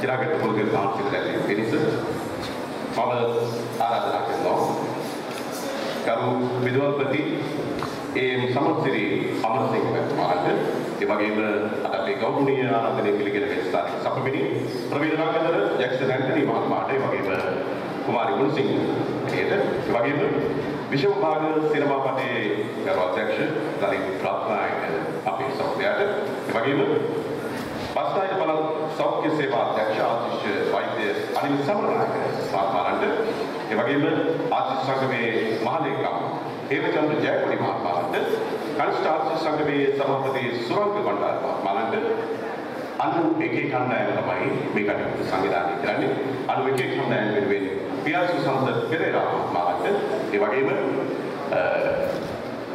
චිරාගත පොල්තිල් පහත්සිත දැක්වෙන පිණිස මම ආරාධනා කරනවා. කරු විද්වත්පති ඒ සමත්සිරි අමරසිංහ මහත්මයාට ඒ වගේම අද අපේ ගෞරවනීය ආරාධනය පිළිගෙන ස්ථානික සභාපති ප්‍රවීණ රාජේන්ද්‍ර ජැක්සන් ඇන්ටනි මහත්මයාට ඒ වගේම කුමාරි ගුණසිංහ එයට ඒ වගේම විශ්ව විභාග සිනමා පටේ ගරු අධ්‍යක්ෂ ලලිත් රත්නායක අපේ සහෝදරයාට ඒ වගේම බස්නායක පළාත් සෞඛ්‍ය සේවා අධ්‍යක්ෂ ආශිෂ් වෛද්‍ය අනිල් සමරනායක මහත්මයාට ඒ වගේම ආශිෂ් සංගමේ මහලේකම් හේමචන්ද්‍ර ජයකොඩි මහත්මයාට කනිෂ්ඨ ආශිෂ් සංගමේ සභාපති සුරංග බණ්ඩාර මහත්මයාට අනු එකේ කණ්ඩායම තමයි මේ කටයුතු සංවිධානය කරන්නේ. අනු එකේ කණ්ඩායම වෙනුවෙන් පියාසු සම්ද පෙරේරා මහත්මයාට ඒ වගේම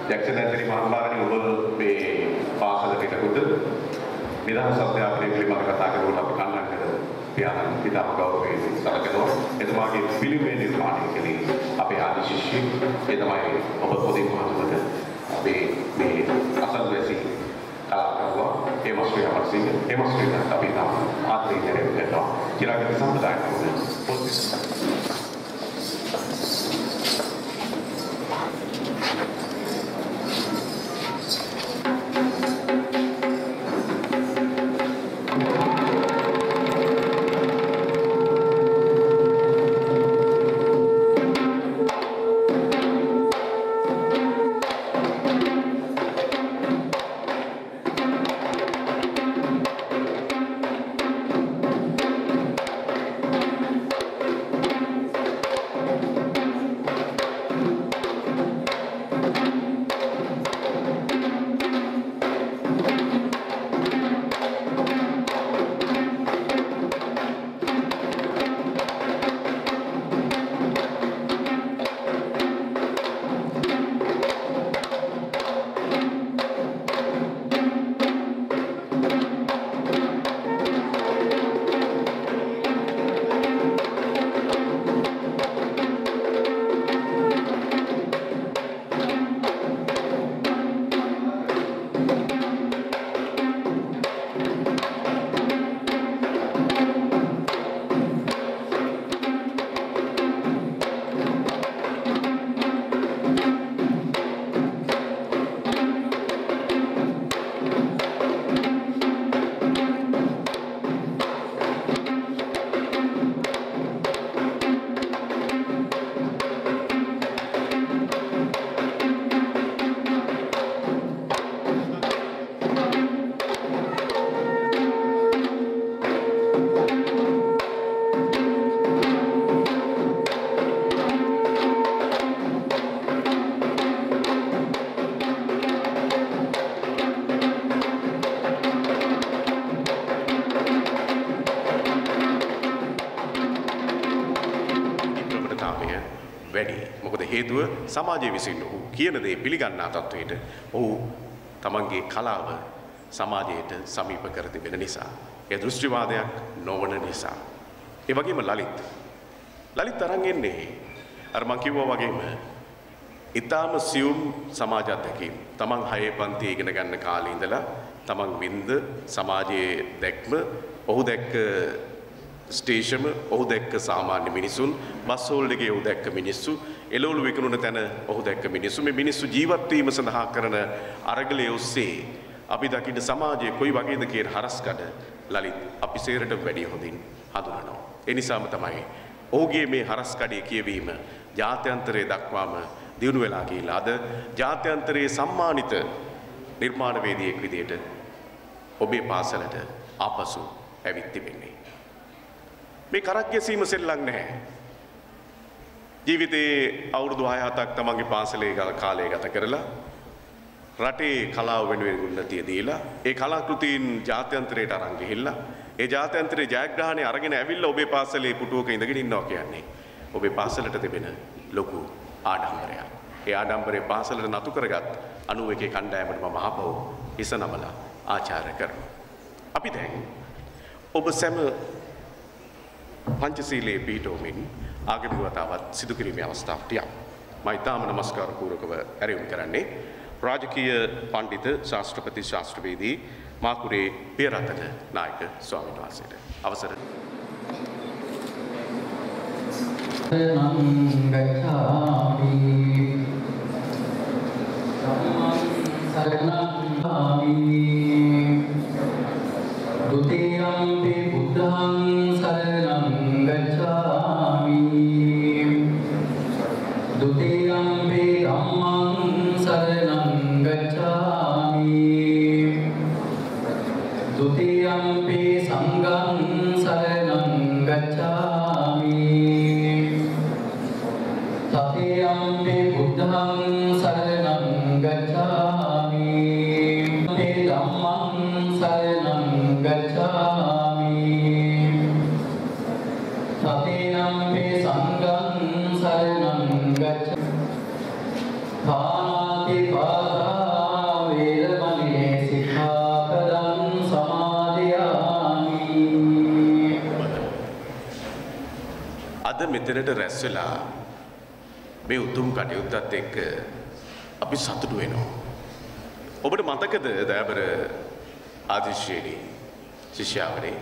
ජැක්සන් ඇන්තනි මහත්මයාණනි ඔබ මේ පාසලට එනකොට නිදහස් අධ්‍යාපනය පිළිබඳව කතා කරනකොට අපි කන්නක් කර පියාණන් පිතාම ගෞරවයෙන් සලකනවා එතුමාගේ පිළිමේ නිර්මාණය කළේ අපේ ආදි ශිෂ්‍ය. ඒ තමයි ඔබ පොදින් මහතුමට අපේ මේ අසල්වැසි කලාකරුවා හේමශ්‍රී අමරසිංහ හේමශ්‍රීට අපි නම් ආත්මීය කරනවා. චිරාගත සම්ප්‍රදායක් පොත් හේතුව සමාජය විසින් ඔහු කියන දේ පිළිගන්නා තත්වයට ඔහු තමන්ගේ කලාව සමාජයට සමීප කර තිබෙන නිසා. ඒ දෘෂ්ටිවාදයක් නොවන නිසා. ඒ වගේම ලලිත්. ලලිත් අරන් එන්නේ අර මං කිව්වා වගේම ඊටාම සියුම් සමාජ අත්දැකීම්. තමන් හයේ පන්ති ඉගෙන ගන්න කාලේ ඉඳලා තමන් වින්ද සමාජයේ දැක්ම ඔහු දැක්ක ස්ටේෂම ඔහු දැක්ක සාමාන්‍ය මිනිසුන් බස් හෝල් එකේ ඔහු දැක්ක මිනිස්සු එළවලු විකුණන තැන ඔහු දැක්ක මිනිස්සු මේ මිනිස්සු ජීවත් වීම සඳහා කරන අරගලයේ ඔස්සේ අපි දකින්න සමාජයේ කොයි වගේද කියන හරස්කඩ ලලිත් අපි සේරට වැඩි හොඳින් හඳුනනවා. ඒ නිසාම තමයි ඔහුගේ මේ හරස්කඩේ කියවීම ජාත්‍යන්තරයේ දක්වාම දියුණු වෙලා ගිහිල්ලා අද ජාත්‍යන්තරයේ සම්මානිත නිර්මාණවේදියෙක් විදියට ඔබේ පාසලට ආපසු ඇවිත් තිබෙන්නේ. මේ කරක් ගැසීම සෙල්ලම් නැහැ. ජීවිතයේ අවුරුදු 6-7ක් තමන්ගේ පාසලේ කාලය ගත කරලා රටේ කලාව වෙනුවෙන් උන්නතිය දීලා ඒ කලාකෘතීන් ජාත්‍යන්තරයට අරන් ගිහිල්ලා ඒ ජාත්‍යන්තරයේ ජයග්‍රහණය අරගෙන ඇවිල්ලා ඔබේ පාසලේ පුටුවක ඉඳගෙන ඉන්නවා කියන්නේ ඔබේ පාසලට තිබෙන ලොකු ආඩම්බරයක්. ඒ ආඩම්බරේ පාසලට නතු කරගත් 91 කණ්ඩායමට මම ආපහු හිස නමලා ආචාර්ය කරනවා. අපි දැන් ඔබ සැම පංචසීලයේ පිහිටවමින් ආගමික වතාවත් සිදු කිරීමේ අවස්ථාවක් තියනවා. මම ඉතාම নমස්කාර පූර්වකව ඇරයුම් කරන්නේ. රාජකීය පඬිතු ශාස්ත්‍රපති ශාස්ත්‍රවේදී මාකුරේ පියරතන නායක ස්වාමීන් වහන්සේට. අවසර. නංගකාමි සරණං ගාමි ဒုတိယံ පි බුද්ධං මෙතනට රැස් වෙලා මේ උතුම් කටයුත්තත් එක්ක අපි සතුටු වෙනවා. ඔබට මතකද දෑබර ආදිශ්‍යයේදී ශිෂ්‍යාවනේ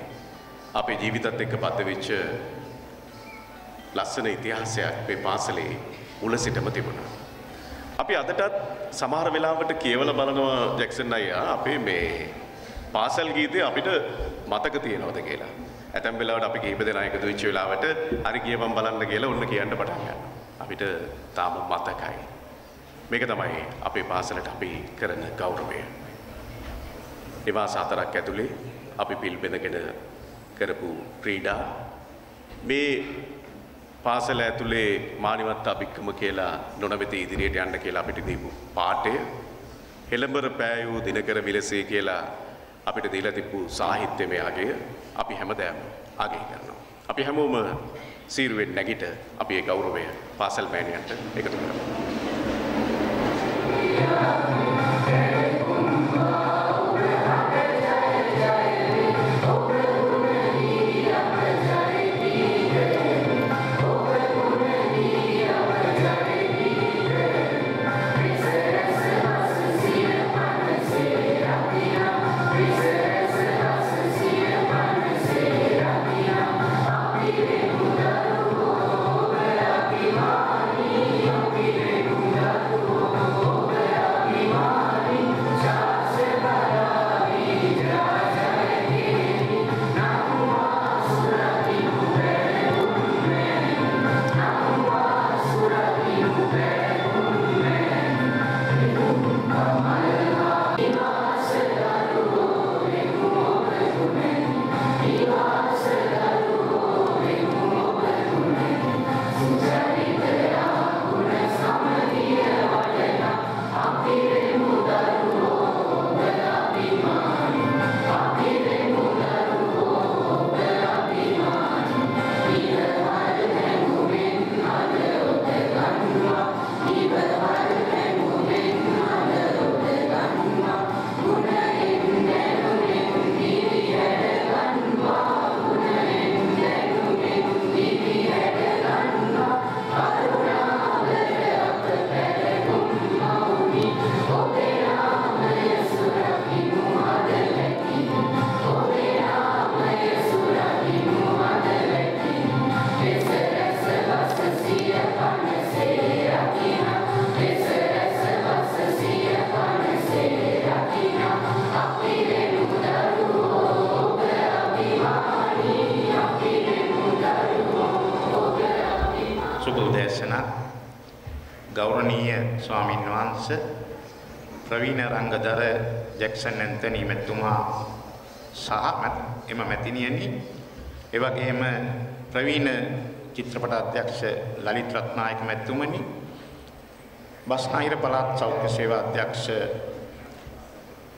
අපේ ජීවිතත් එක්ක පත්ත වෙච්ච ලස්සන ඉතිහාසයක් මේ පාසලේ මුල සිටම තිබුණා. අපි අදටත් සමහර වෙලාවට කියවල බලනවා ජැක්සන් අයියා අපේ මේ පාසල් ගීතය අපිට මතක තියෙනවද කියලා. ඇතැම් වෙලාවට අපි කිහිප දෙනා එකතු වෙච්ච වෙලාවට හරි කියපම් බලන්න කියලා ඔන්න කියන්න පටන් ගන්නවා. අපිට තාම මතකයි. මේක තමයි අපේ පාසලට අපි කරන ගෞරවය. එවා සතරක් ඇතුලේ අපි පිල් බෙදගෙන කරපු ක්‍රීඩා මේ පාසල ඇතුලේ මානිවත් අභික්කම කියලා නොනවෙත ඉදිරියට යන්න කියලා අපිට දීපු පාඨය හෙළඹර පෑයූ දිනකර විලසේ කියලා අපිට දීලා තිබ්බු සාහිත්‍යමය අගය අපි හැමදාම අගය කරනවා. අපි හැමෝම සීරුවෙන් නැගිට අපි ඒ ගෞරවය පාසල් මෑණියන්ට එකතු කරමු. සුබ ප්‍රවීණ රංගදර ජැක්සන් ඇන්තනි මෙතුමා සහ මැත්- එම මැතිණියනි. එවැගේම ප්‍රවීණ චිත්‍රපට අධ්‍යක්ෂ ලලිත් රත්නායක මැතිතුමනි. බස්නාහිර පළාත් සෞඛ්‍ය සේවා අධ්‍යක්ෂ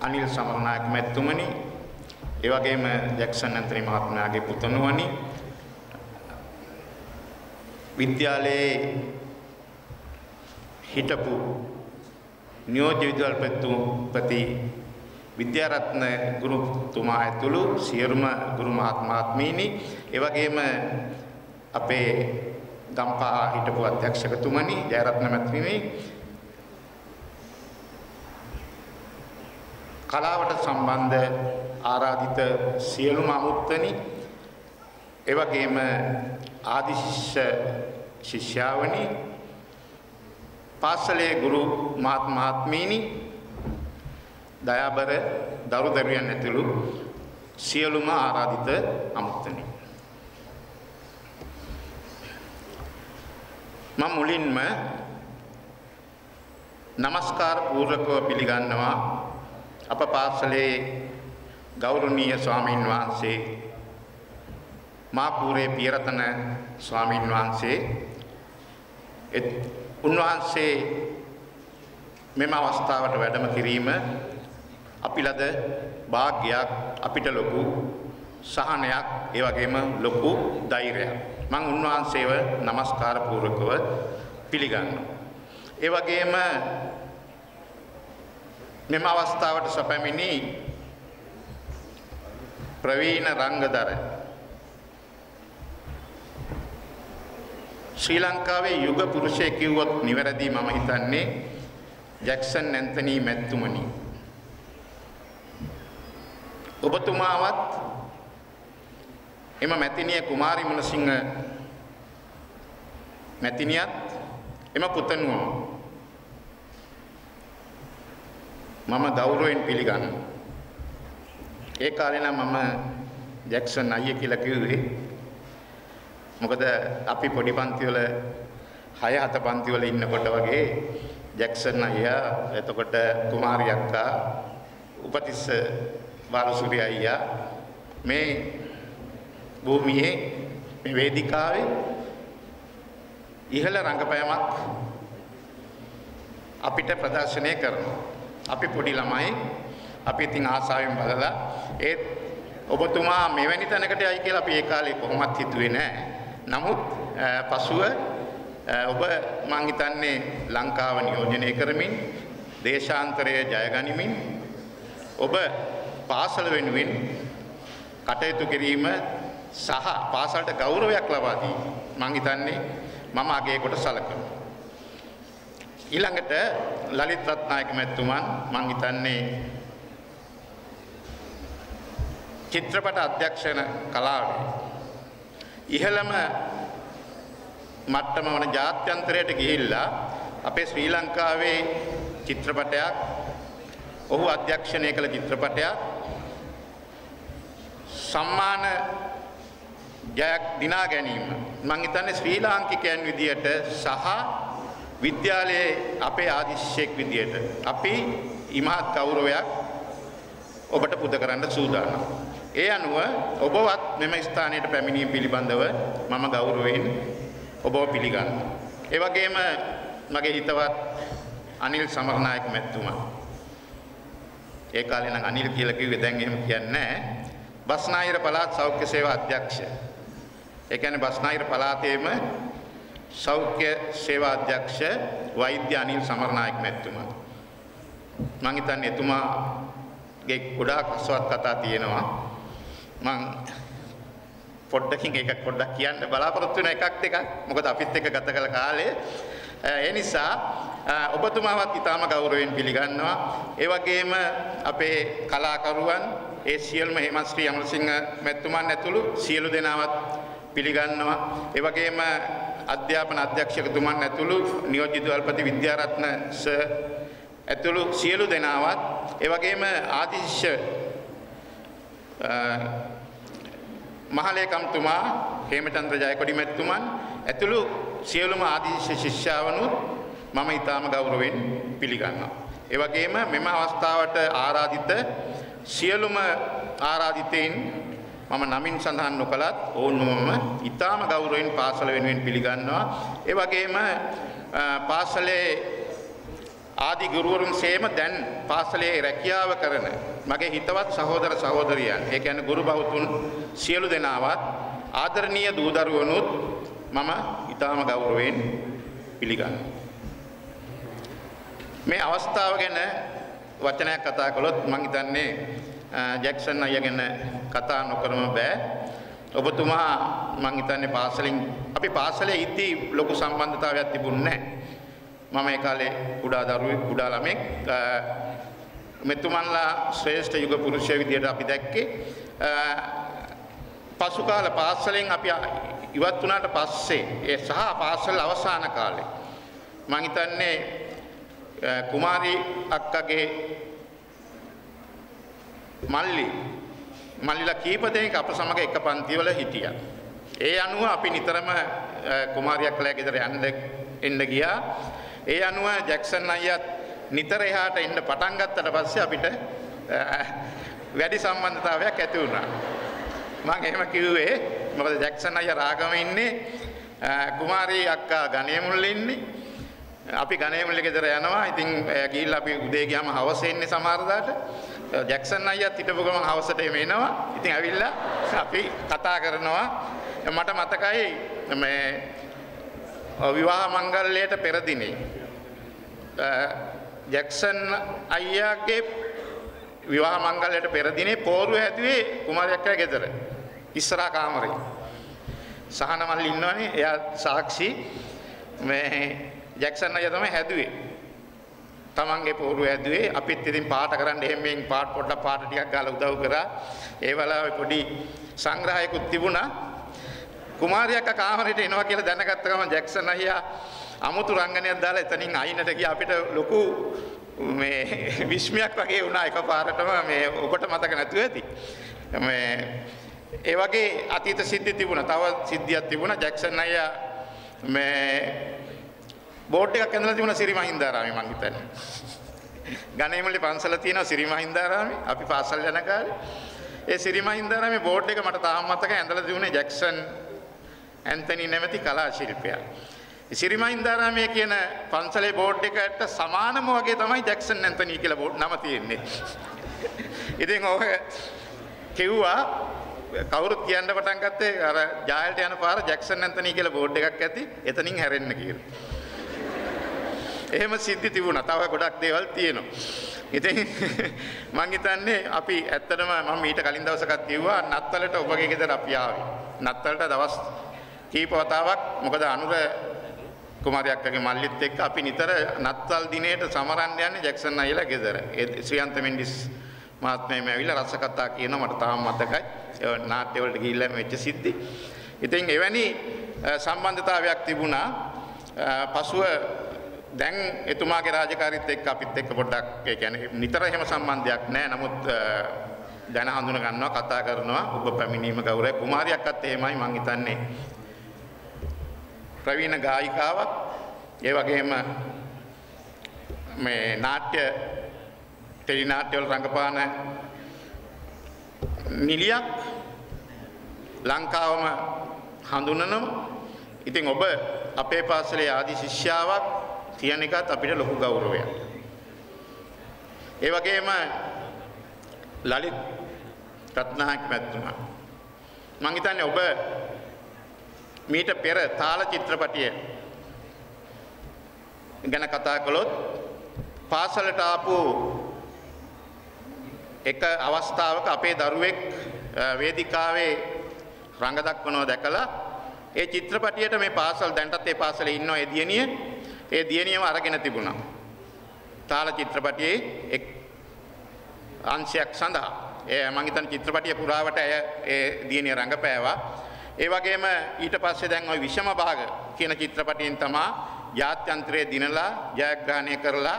අනිල් සමරනායක මැතිතුමනි. ඒ වගේම ජැක්සන් ඇන්තනි මහත්මයාගේ පුතණුවනි. විද්‍යාලයේ හිටපු නියෝජ්‍ය විද්‍යාලපති විද්‍යාරත්න ගුරුතුමා ඇතුළු සියලුම ගුරු මහත්මාත්මීනි ඒ වගේම අපේ ගම්පහ හිටපු අධ්‍යක්ෂකතුමනි ජයරත්න මැතිණි කලාවට සම්බන්ධ ආරාධිත සියලුම අමුත්තනි. ඒ වගේම ආදි ශිෂ්‍ය ශිෂ්‍යාවනි. පාසලේ ගුරු මහත් මහත්මීනි දයාබර දරු දරුවන් ඇතුළු සියලුම ආරාධිත අමුත්තනි මම මුලින්ම নমස්කාර පූර්වකව පිළිගන්නවා. අප පාසලේ ගෞරවනීය ස්වාමින් වහන්සේ මාපූරේ පියරතන ස්වාමින් වහන්සේ උන්වහන්සේ මෙම අවස්ථාවට වැඩම කිරීම අපි ලද වාග්යක් අපිට ලොකු සහනයක් ඒ වගේම ලොකු ධෛර්යයක්. මම උන්වහන්සේව নমස්කාර පූර්වකව පිළිගන්නවා. ඒ වගේම මෙම අවස්ථාවට සැපැමිණි ප්‍රවීණ රංගදර ශ්‍රී ලංකාවේ යුග පුරුෂය කිව්වොත් නිවැරදි මම හිතන්නේ ජැක්සන් ඇන්තනී මැතිතුමනි ඔබතුමාවත් එම මැතිනිය කුමාරි මුණසිංහ මැතිනියත් එම පුතණුවම මම ගෞරවයෙන් පිළිගන්නවා. ඒ කාලේ නම් මම ජැක්සන් අයියේ කියලා කිව්වේ. මොකද අපි පොඩි පන්ති වල 6 7 පන්ති වල ඉන්නකොට වගේ ජැක්සන් අයියා එතකොට කුමාරි අක්කා උපතිස්ස බාලසූරිය අයියා මේ භූමියේ මේ වේදිකාවේ ඉහළ රංගපෑමක් අපිට ප්‍රදර්ශනය කරනවා. අපි පොඩි ළමයි අපි ඉතින් ආසාවෙන් බලලා ඒත් ඔබතුමා මෙවැනි තැනකට යයි කියලා අපි ඒ කාලේ කොහොමත් හිතුවේ නෑ. නමුත් පසුව ඔබ මං හිතන්නේ ලංකාව නියෝජනය කරමින් දේශාන්තරය ජය ගනිමින් ඔබ පාසල වෙනුවෙන් කටයුතු කිරීම සහ පාසලට ගෞරවයක් ලබා දී මං හිතන්නේ මම අගය කොට සලකනවා. ඊළඟට ලලිත් රත්නායක මැතිතුමන් මං හිතන්නේ චිත්‍රපට අධ්‍යක්ෂණ කලාවේ ඉහළම මට්ටම වන ජාත්‍යන්තරයට ගිහිල්ලා අපේ ශ්‍රී ලංකාවේ චිත්‍රපටයක් ඔහු අධ්‍යක්ෂණය කළ චිත්‍රපටයක් සම්මාන ජයක් දිනා ගැනීම මං හිතන්නේ ශ්‍රී ලාංකිකයන් විදියට සහ විද්‍යාලයේ අපේ ආදිශිෂ්‍යෙක් විදියට අපි ඉමහත් ගෞරවයක් ඔබට පුද කරන්න සූදානම්. ඒ අනුව ඔබවත් මෙම ස්ථානයට පැමිණීම පිළිබඳව මම ගෞරවයෙන් ඔබව පිළිගන්නවා. ඒ වගේම මගේ හිතවත් අනිල් සමරනායක මැතිතුමා. ඒ කාලේ නම් අනිල් කියලා කිව්වේ දැන් එහෙම කියන්නේ නැහැ. බස්නාහිර පළාත් සෞඛ්‍ය සේවා අධ්‍යක්ෂ. ඒ කියන්නේ බස්නාහිර පළාතේම සෞඛ්‍ය සේවා අධ්‍යක්ෂ වෛද්‍ය අනිල් සමරනායක මැතිතුමා. මම හිතන්නේ එතුමාගේ ගොඩාක් අස්වත් කතා තියෙනවා. මම පොඩ්ඩකින් එකක් පොඩ්ඩක් කියන්න බලාපොරොත්තු වෙන එකක් දෙකක්. මොකද අපිත් එක්ක ගත කළ කාලේ ඒ නිසා ඔබතුමාවත් ඊටාම ගෞරවයෙන් පිළිගන්නවා. ඒ වගේම අපේ කලාකරුවන් ඒ සියලුම හේමශ්‍රී අමරසිංහ මැතිතුමන් ඇතුළු සියලු දෙනාවත් පිළිගන්නවා. ඒ වගේම අධ්‍යාපන අධ්‍යක්ෂකතුමන් ඇතුළු නියෝජ්‍ය විදුහල්පති විද්‍යාරත්න සර් ඇතුළු සියලු දෙනාවත් ඒ වගේම ආදිශ මහලේකම්තුමා හේමචන්ද්‍ර ජයකොඩි මැතිතුමන් ඇතුළු සියලුම ආදිශ ශිෂ්‍යාවනුත් මම ඊටාම ගෞරවයෙන් පිළිගන්නවා. ඒ වගේම මෙම අවස්ථාවට ආරාධිත සියලුම ආරාධිතයින් මම නමින් සඳහන් නොකලත් ඔවුන් මම ඊටාම ගෞරවයෙන් පාසල වෙනුවෙන් පිළිගන්නවා. ඒ වගේම පාසලේ ආදි ගුරුවරුන් සේම දැන් පාසලේ රැකියාව කරන මගේ හිතවත් සහෝදර සහෝදරියන් ඒ කියන්නේ ගුරු බෞතුන් සියලු දෙනාවත් ආදරණීය දූ දරුවනුත් මම ඊටාම ගෞරවයෙන් පිළිගන්නවා. මේ අවස්ථාව ගැන වචනයක් කතා කළොත් මම හිතන්නේ ජැක්සන් අයියා ගැන කතා නොකරම බෑ. ඔබතුමා මම හිතන්නේ පාසලෙන් අපි පාසලේ ඉද්දී ලොකු සම්බන්ධතාවයක් තිබුණේ නැහැ. මම ඒ කාලේ කුඩා දරුවෙක් කුඩා ළමෙක් මෙතුමන්ලා ශ්‍රේෂ්ඨ යුග පුරුෂය විදියට අපි දැක්කේ පසු කාල පාසලෙන් අපි ඉවත් වුණාට පස්සේ ඒ සහ පාසල් අවසාන කාලේ මම හිතන්නේ කුමාරි අක්කගේ මල්ලි මල්ලිලා කීප දෙනෙක් අප සමග එක පන්තිවල හිටියා. ඒ අනුව අපි නිතරම කුමාරියක් කළා ගෙදර යන්න එන්න ගියා. ඒ අනුව ජැක්සන් අයියත් නිතර එහාට එන්න පටන් ගත්තට පස්සේ අපිට වැඩි සම්බන්ධතාවයක් ඇති වුණා. මම එහෙම කිව්වේ මොකද ජැක්සන් අයියා රාගම ඉන්නේ කුමාරි අක්කා ගණේ මුල්ල ඉන්නේ අපි ගණේ මුල්ල ගෙදර යනවා. ඉතින් ගිහිල්ලා අපි උදේ ගියාම හවස එන්නේ සමහර දාට. ජැක්සන් අයියත් හිටපු ගමන් හවසට එම එනවා. ඉතින් ඇවිල්ලා අපි කතා කරනවා. මට මතකයි මේ විවාහ මංගල්‍යයට පෙර දිනේ ජැක්සන් අයියාගේ විවාහ මංගල්‍යයට පෙර දිනේ පෝරුව හැදුවේ කුමාරයක්ගේ ගෙදර. ඉස්සරහා කාමරේ. සහන මල්ලි ඉන්නවනේ එයා සාක්ෂි මේ ජැක්සන් අයියා තමයි හැදුවේ. තමන්ගේ පෝරුව ඇදුවේ අපිත් ඉතින් පාට කරන්න එහෙම මෙන් පාට පොඩ්ඩක් පාට ටිකක් ගාලා උදව් කරා ඒ වෙලාවේ පොඩි සංග්‍රහයකුත් තිබුණා කුමාරියක්ක කාමරේට එනවා කියලා දැනගත්ත ගමන් ජැක්සන් අයියා අමුතු රංගනයක් දාලා එතනින් අයිනට ගියා අපිට ලොකු මේ විස්මයක් වගේ වුණා එකපාරටම මේ ඔබට මතක නැතුව ඇති මේ ඒ වගේ අතීත සිද්ධි තිබුණා තව සිද්ධියක් තිබුණා ජැක්සන් අයියා මේ බෝඩ් එකක් ඇඳලා තිබුණා සිරි මහින්දාරාමේ මං හිතන්නේ. ගණේමුල්ලේ පන්සල තියෙනවා සිරි මහින්දාරාමේ. අපි පාසල් යන කාලේ. ඒ සිරි මහින්දාරාමේ බෝඩ් එක මට තාම මතකයි ඇඳලා තිබුණේ ජැක්සන් ඇන්තනි නැමැති කලා ශිල්පියා. සිරි මහින්දාරාමේ කියන පන්සලේ බෝඩ් එකට සමානම වගේ තමයි ජැක්සන් ඇන්තනි කියලා බෝඩ් නම තියෙන්නේ. ඉතින් ඔය කිව්වා කවුරුත් කියන්න පටන් ගත්තේ අර ජායල්ට යන පාර ජැක්සන් ඇන්තනි කියලා බෝඩ් එකක් ඇති එතනින් හැරෙන්න කියලා. එහෙම සිද්ධි තිබුණා. තව ගොඩක් දේවල් තියෙනවා. ඉතින් මං හිතන්නේ අපි ඇත්තටම මම ඊට කලින් දවසකත් කිව්වා නත්තලට ඔබගේ ගෙදර අපි ආවේ. නත්තලට දවස් කීප වතාවක් මොකද අනුර කුමාරයක්ගේ මල්ලිත් එක්ක අපි නිතර නත්තල් දිනේට සමරන්න යන්නේ ජැක්සන් අයියලා ගෙදර. ඒ ශ්‍රියන්ත මෙන්ඩිස් මහත්මයාම ඇවිල්ලා රස කතා කියනවා මට තාම මතකයි. ඒ නාට්‍ය වලට ගිහිල්ලා වෙච්ච සිද්ධි. ඉතින් එවැනි සම්බන්ධතාවයක් තිබුණා. පසුව දැන් එතුමාගේ රාජකාරීත් එක්ක අපිත් එක්ක පොඩ්ඩක් ඒ කියන්නේ නිතර එහෙම සම්බන්ධයක් නැහැ. නමුත් දැන හඳුන ගන්නවා කතා කරනවා ඔබ පැමිණීම ගෞරවය කුමාරියක්වත් එහෙමයි මං හිතන්නේ. ප්‍රවීණ ගායිකාවක් ඒ වගේම මේ නාට්‍ය ටෙලි නාට්‍ය වල රංගපාන නිලියක් ලංකාවම හඳුනනවා. ඉතින් ඔබ අපේ පාසලේ ආදි ශිෂ්‍යාවක් කියන එකත් අපිට ලොකු ගෞරවයක්. ඒ වගේම ලලිත් රත්නායක මැතිතුමා මං හිතන්නේ ඔබ මීට පෙර තාල චිත්‍රපටිය ගැන කතා කළොත් පාසලට ආපු එක අවස්ථාවක අපේ දරුවෙක් වේදිකාවේ රඟ දක්වනවා දැකලා ඒ චිත්‍රපටියට මේ පාසල් දැන්ටත් ඒ පාසලේ ඉන්නවා ඒ දියණිය ඒ දියණියම අරගෙන තිබුණා. තාල චිත්‍රපටියේ එක් අංශයක් සඳහා. ඒ මං හිතන චිත්‍රපටිය පුරාවට ඇය ඒ දියණිය රඟපෑවා. ඒ වගේම ඊට පස්සේ දැන් ওই විෂම භාග කියන චිත්‍රපටියෙන් තමා ජාත්‍යන්තරයේ දිනලා ජයග්‍රහණය කරලා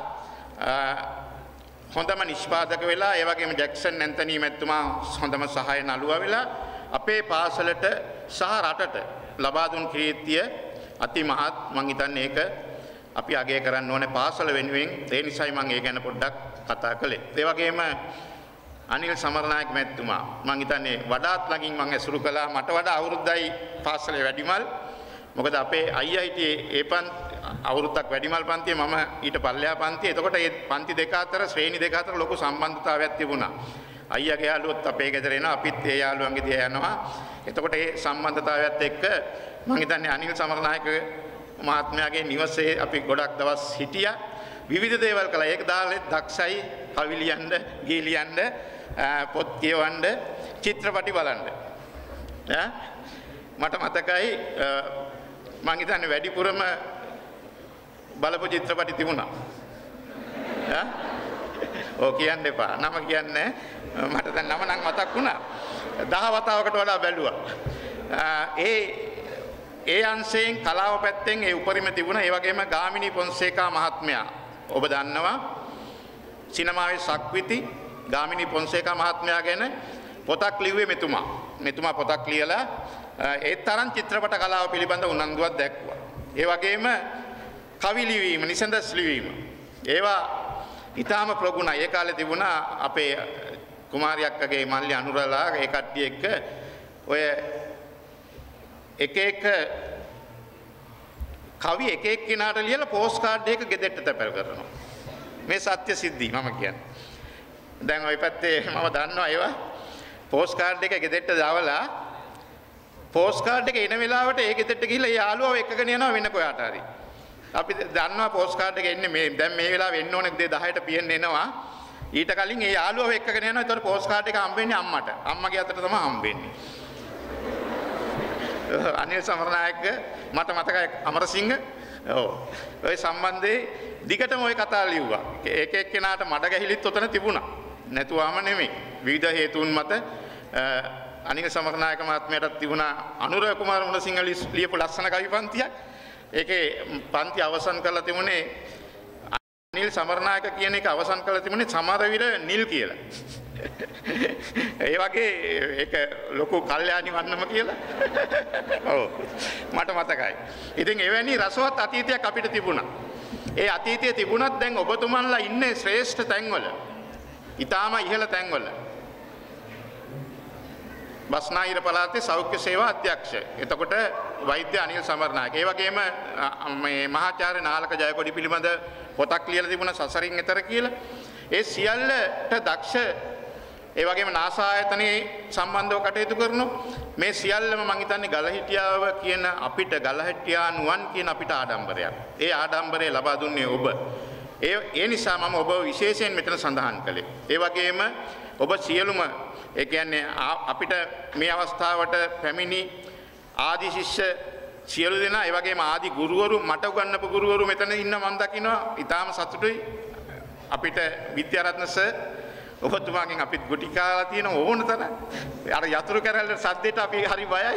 හොඳම නිෂ්පාදක වෙලා ඒ වගේම ජැක්සන් ඇන්තනී මැතිතුමා හොඳම සහාය නළුවා වෙලා අපේ පාසලට සහ රටට ලබා දුන් කීර්තිය අති මහත් මං හිතන්නේ ඒක අපි අගය කරන්න ඕනේ පාසල වෙනුවෙන් ඒ නිසයි මම ඒ ගැන පොඩ්ඩක් කතා කළේ. ඒ වගේම අනිල් සමරනායක මැතිතුමා. මං හිතන්නේ වඩාත් ළඟින් මං ඇසුරු කළා. මට වඩා අවුරුද්දයි පාසලේ වැඩිමල්. මොකද අපේ අයියා හිටියේ ඒ පන් අවුරුද්දක් වැඩිමල් පන්තියේ මම ඊට පල්ලෙහා පන්තියේ. එතකොට ඒ පන්ති දෙක අතර ශ්‍රේණි දෙක අතර ලොකු සම්බන්ධතාවයක් තිබුණා. අයියාගේ යාළුවොත් අපේ ගෙදර එනවා. අපිත් ඒ යාළුවන්ගේ දිහා යනවා. එතකොට ඒ සම්බන්ධතාවයත් එක්ක මං හිතන්නේ අනිල් සමරනායක මහත්මයාගේ නිවසේ අපි ගොඩක් දවස් හිටියා. විවිධ දේවල් කළා. ඒක දාලේ දක්ෂයි කවි ලියන්න ගී ලියන්න පොත් කියවන්න චිත්‍රපටි බලන්න. ඈ මට මතකයි මං හිතන්නේ වැඩිපුරම බලපු චිත්‍රපටි තිබුණා. ඈ ඕ කියන්න එපා. නම කියන්නේ මට දැන් නම නම් මතක් වුණා. දහ වතාවකට වඩා බැලුවා. ඒ ඒ අංශයෙන් කලාව පැත්තෙන් ඒ උපරිම තිබුණා. ඒ වගේම ගාමිණී පොන්සේකා මහත්මයා. ඔබ දන්නවා සිනමාවේ සක්විති ගාමිණී පොන්සේකා මහත්මයා ගැන පොතක් ලිව්වේ මෙතුමා. මෙතුමා පොතක් ලියලා ඒ තරම් චිත්‍රපට කලාව පිළිබඳ උනන්දුවක් දැක්වුවා. ඒ වගේම කවි ලිවීම, නිසඳස් ලිවීම. ඒවා ඊටාම ප්‍රගුණයි. ඒ කාලේ තිබුණා අපේ කුමාරි අක්කගේ මල්ලි අනුරලා ඒ කට්ටිය එක්ක ඔය එක එක කවි එක එක් කෙනාට ලියලා පෝස්ට් කාඩ් එක ගෙදෙට්ට තැපැල් කරනවා. මේ සත්‍ය සිද්ධි මම කියන්නේ. දැන් ওই පැත්තේ මම දන්නවා ඒවා පෝස්ට් කාඩ් එක ගෙදෙට්ට දාවලා පෝස්ට් කාඩ් එක එන වෙලාවට ඒ ගෙදෙට්ට ගිහිල්ලා ඒ යාළුවව එක්කගෙන යනවා වෙන කොයාට හරි. අපි දන්නවා පෝස්ට් කාඩ් එක එන්නේ මේ දැන් මේ වෙලාවේ එන්න ඕනේ 10ට පියෙන් එනවා. ඊට කලින් ඒ යාළුවව එක්කගෙන යනවා. ඒතකොට පෝස්ට් කාඩ් එක හම්බෙන්නේ අම්මට. අම්මගේ අතට තමයි හම්බෙන්නේ. අනිල් සමරනායක මට මතකයි අමරසිංහ. ඔව්. ඔය සම්බන්ධයේ දිගටම ওই කතා ලිව්වා. එක එක්කෙනාට මඩ ගැහිලිත් උතන තිබුණා. නැතුවම නෙමෙයි. විවිධ හේතුන් මත අනිල් සමරනායක මහත්මයාටත් තිබුණා අනුර කුමාර මුණසිංහ ලියපු ලස්සන කවි පන්තියක්. ඒකේ පන්ති අවසන් කරලා තිබුණේ අනිල් සමරනායක කියන එක අවසන් කරලා තිබුණේ සමරවිර නිල් කියලා ඒ වගේ ඒක ලොකු කල්යාණි වන්නම කියලා. ඔව්. මට මතකයි. ඉතින් එවැනි රසවත් අතීතයක් අපිට තිබුණා. ඒ අතීතයේ තිබුණත් දැන් ඔබතුමන්ලා ඉන්නේ ශ්‍රේෂ්ඨ තැන්වල. ඊටාම ඉහළ තැන්වල. බස්නාහිර පළාතේ සෞඛ්‍ය සේවා අධ්‍යක්ෂ. එතකොට වෛද්‍ය අනිල් සමරනායක. ඒ වගේම මේ මහාචාර්ය නාලක ජයකොඩි පිළිබඳ පොතක් ලියලා තිබුණා සසරින් එතර කියලා. ඒ සියල්ලට දක්ෂ ඒ වගේම නාසා ආයතනයේ සම්බන්ධව කටයුතු කරනු මේ සියල්ලම මං හිතන්නේ ගලහිටියාව කියන අපිට ගලහිටියා නුවන් කියන අපිට ආඩම්බරයක්. ඒ ආඩම්බරය ලබා දුන්නේ ඔබ. ඒ ඒ නිසා මම ඔබ විශේෂයෙන් මෙතන සඳහන් කළේ. ඒ වගේම ඔබ සියලුම ඒ කියන්නේ අපිට මේ අවස්ථාවට පැමිණි ආදි ශිෂ්‍ය සියලු දෙනා ඒ වගේම ආදි ගුරුවරු මට උගන්වපු ගුරුවරු මෙතන ඉන්න මම දකිනවා. ඊටාම සතුටුයි. අපිට විද්‍යාරත්න සර් ඔබතුමාගෙන් අපිත් ගුටි කාලා තියෙන ඕන තරම්. අර යතුරු කැරැල්ල සද්දෙට අපි හරි බයයි.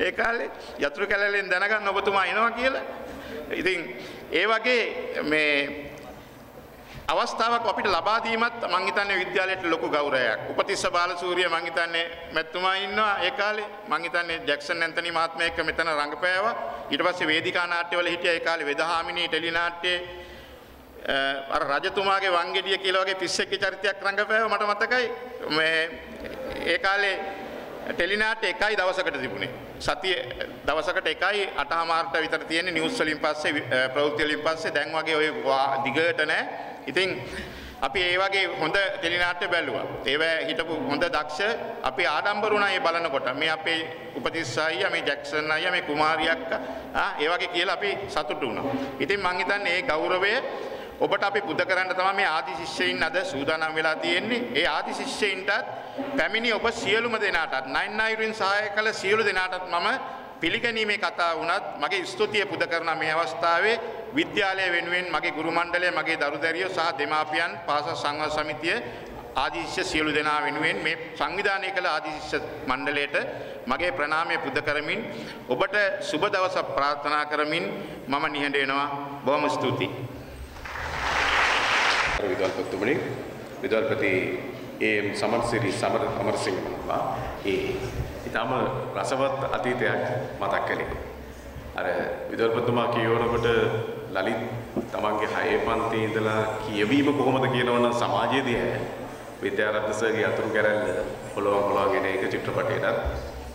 ඒ කාලේ යතුරු කැරැල්ලෙන් දැනගන්න ඔබතුමා එනවා කියලා. ඉතින් ඒ වගේ මේ අවස්ථාවක් අපිට ලබා දීමත් මං හිතන්නේ විද්‍යාලයට ලොකු ගෞරවයක්. උපතිස්ස බාලසූරිය මං හිතන්නේ මැතිතුමා ඉන්නවා ඒ කාලේ. මං හිතන්නේ ජැක්සන් ඇන්තනි මහත්මයා එක්ක මෙතන රංගපෑවා. ඊට පස්සේ වේදිකා නාට්‍යවල හිටියා ඒ කාලේ වෙදහාමිනී ටෙලි නාට්‍යයේ අර රජතුමාගේ වංගෙඩිය කියලා වගේ පිස්සෙක්ගේ චරිතයක් රංගපෑව මට මතකයි මේ ඒ කාලේ ටෙලිනාට්‍ය එකයි දවසකට තිබුණේ සතිය දවසකට එකයි අටහමාරට විතර තියෙන්නේ නිවුස් වලින් පස්සේ ප්‍රවෘත්ති වලින් පස්සේ දැන් වගේ ඔය දිගට නෑ. ඉතින් අපි ඒ වගේ හොඳ ටෙලිනාට්‍ය බැලුවා. ඒවැ හිටපු හොඳ දක්ෂ අපි ආඩම්බර වුණා ඒ බලනකොට. මේ අපේ උපතිස්ස අයියා මේ ජැක්සන් අයියා මේ කුමාරි අක්කා ආ ඒ වගේ කියලා අපි සතුටු වුණා. ඉතින් මං හිතන්නේ ඒ ගෞරවය ඔබට අපි පුද කරන්න තමයි මේ ආදි ශිෂ්‍යයින් අද සූදානම් වෙලා තියෙන්නේ. ඒ ආදි ශිෂ්‍යයින්ටත් පැමිණි ඔබ සියලුම දෙනාටත් නයින් නයිරින් සහාය කළ සියලු දෙනාටත් මම පිළිගැනීමේ කතා වුණත් මගේ ස්තුතිය පුද කරන මේ අවස්ථාවේ විද්‍යාලය වෙනුවෙන් මගේ ගුරු මණ්ඩලය මගේ දරු දැරියෝ සහ දෙමාපියන් පාසල් සංවර්ධන සමිතිය ආදිශිෂ්‍ය සියලු දෙනා වෙනුවෙන් මේ සංවිධානය කළ ආදිශිෂ්‍ය මණ්ඩලයට මගේ ප්‍රණාමය පුද කරමින් ඔබට සුබ දවසක් ප්‍රාර්ථනා කරමින් මම නිහඬ වෙනවා බොහොම ස්තුතියි විදුහල්පතිතුමනි විදුහල්පති ඒ.එම්. සමන්සිරි සමර අමරසිංහ මහත්මයා ඒ ඊටම රසවත් අතීතයක් මතක් කළේ. අර විදුහල්පතිතුමා කියවනකොට ලලිත් තමන්ගේ හයේ පන්තියේ ඉඳලා කියවීම කොහොමද කියනවනම් සමාජයේ දිහා විද්‍යාරත්නසගේ අතුරු කැරැල්ල පොළොවන් පොළොවන්ගෙන ඒක චිත්‍රපටයටත්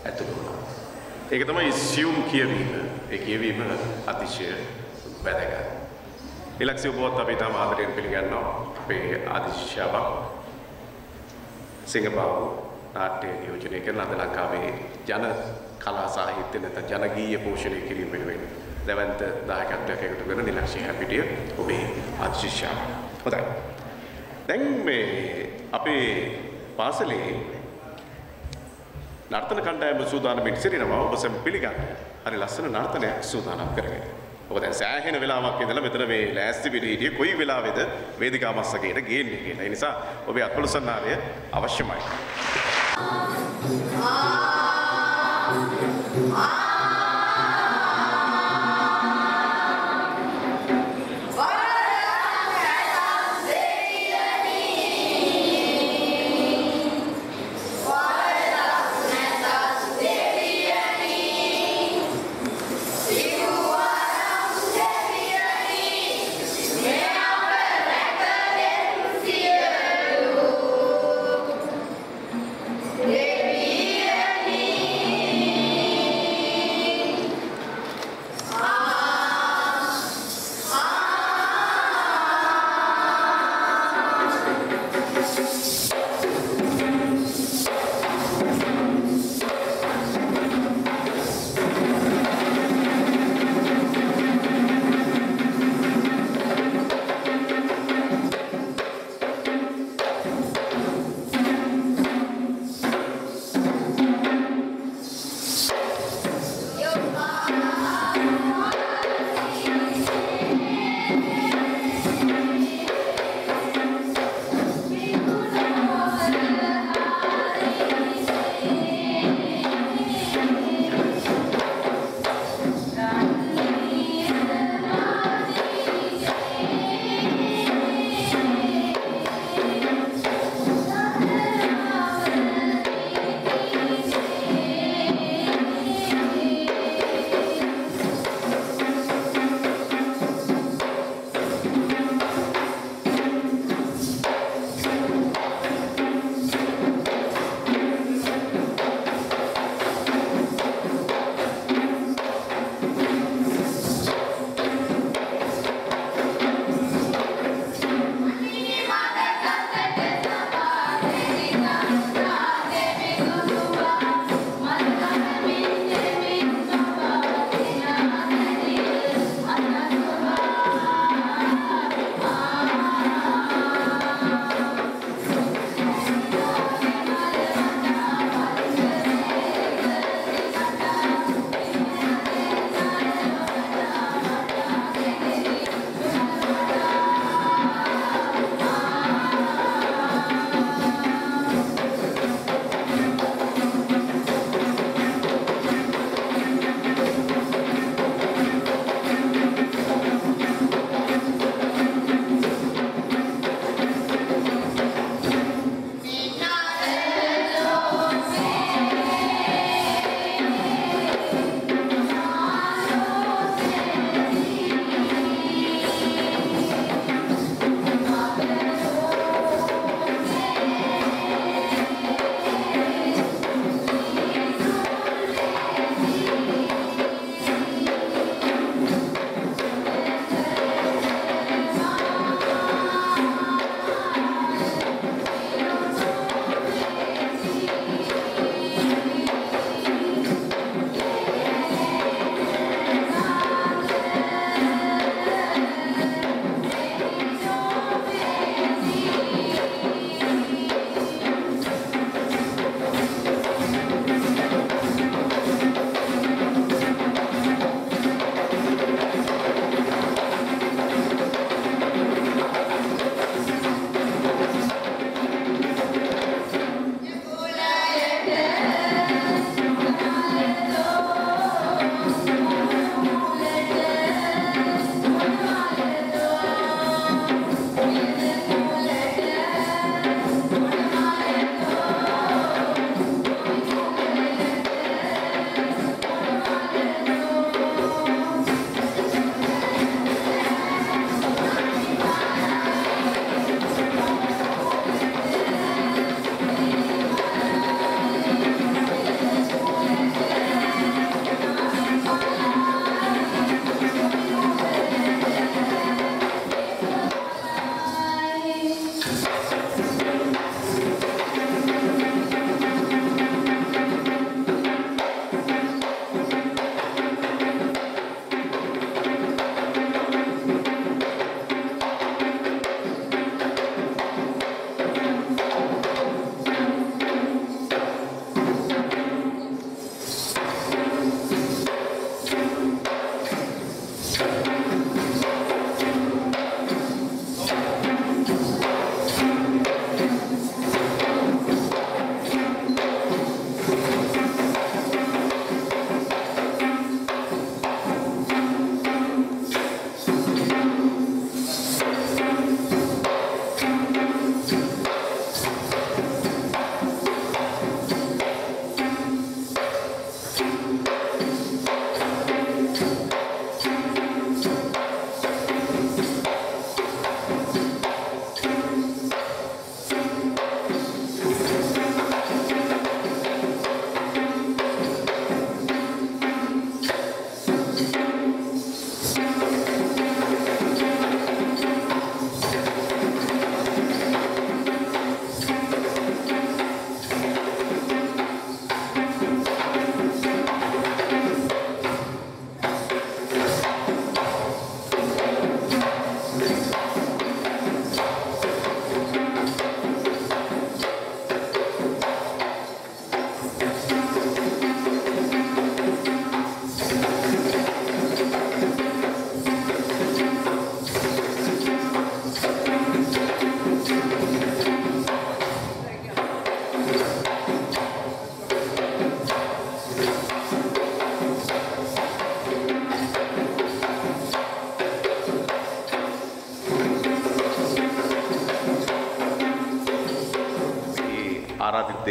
ඇතුළු වුණා. ඒක තමයි සියුම් කියවීම. ඒ කියවීම අතිශය වැදගත්. ඉලක්ෂි ඔබවත් අපි තාම ආදරයෙන් පිළිගන්නවා අපේ ආදිශ්‍යාවක් සිංහබාහු නාට්‍ය නියෝජනය කරන අද ලංකාවේ ජන කලා සාහිත්‍ය නැත්නම් ජනගීය පෝෂණය කිරීම වෙනුවෙන් දැවන්ත දායකත්වයක් එකතු කරන නිලක්ෂි හැපිටිය ඔබේ ආදිශ්‍යාව. හොඳයි. දැන් මේ අපේ පාසලේ නර්තන කණ්ඩායම සූදානමින් සිටිනවා ඔබ සැම පිළිගන්න. හරි ලස්සන නර්තනයක් සූදානම් කරගෙන. ඔබ දැන් සෑහෙන වෙලාවක් ඉඳලා මෙතන මේ ලෑස්ති වෙලා හිටියේ කොයි වෙලාවේද වේදිකා මස්සකේට ගේන්නේ කියලා. ඒ නිසා ඔබේ අත්පොළසන්නාරය අවශ්‍යමයි. Deviani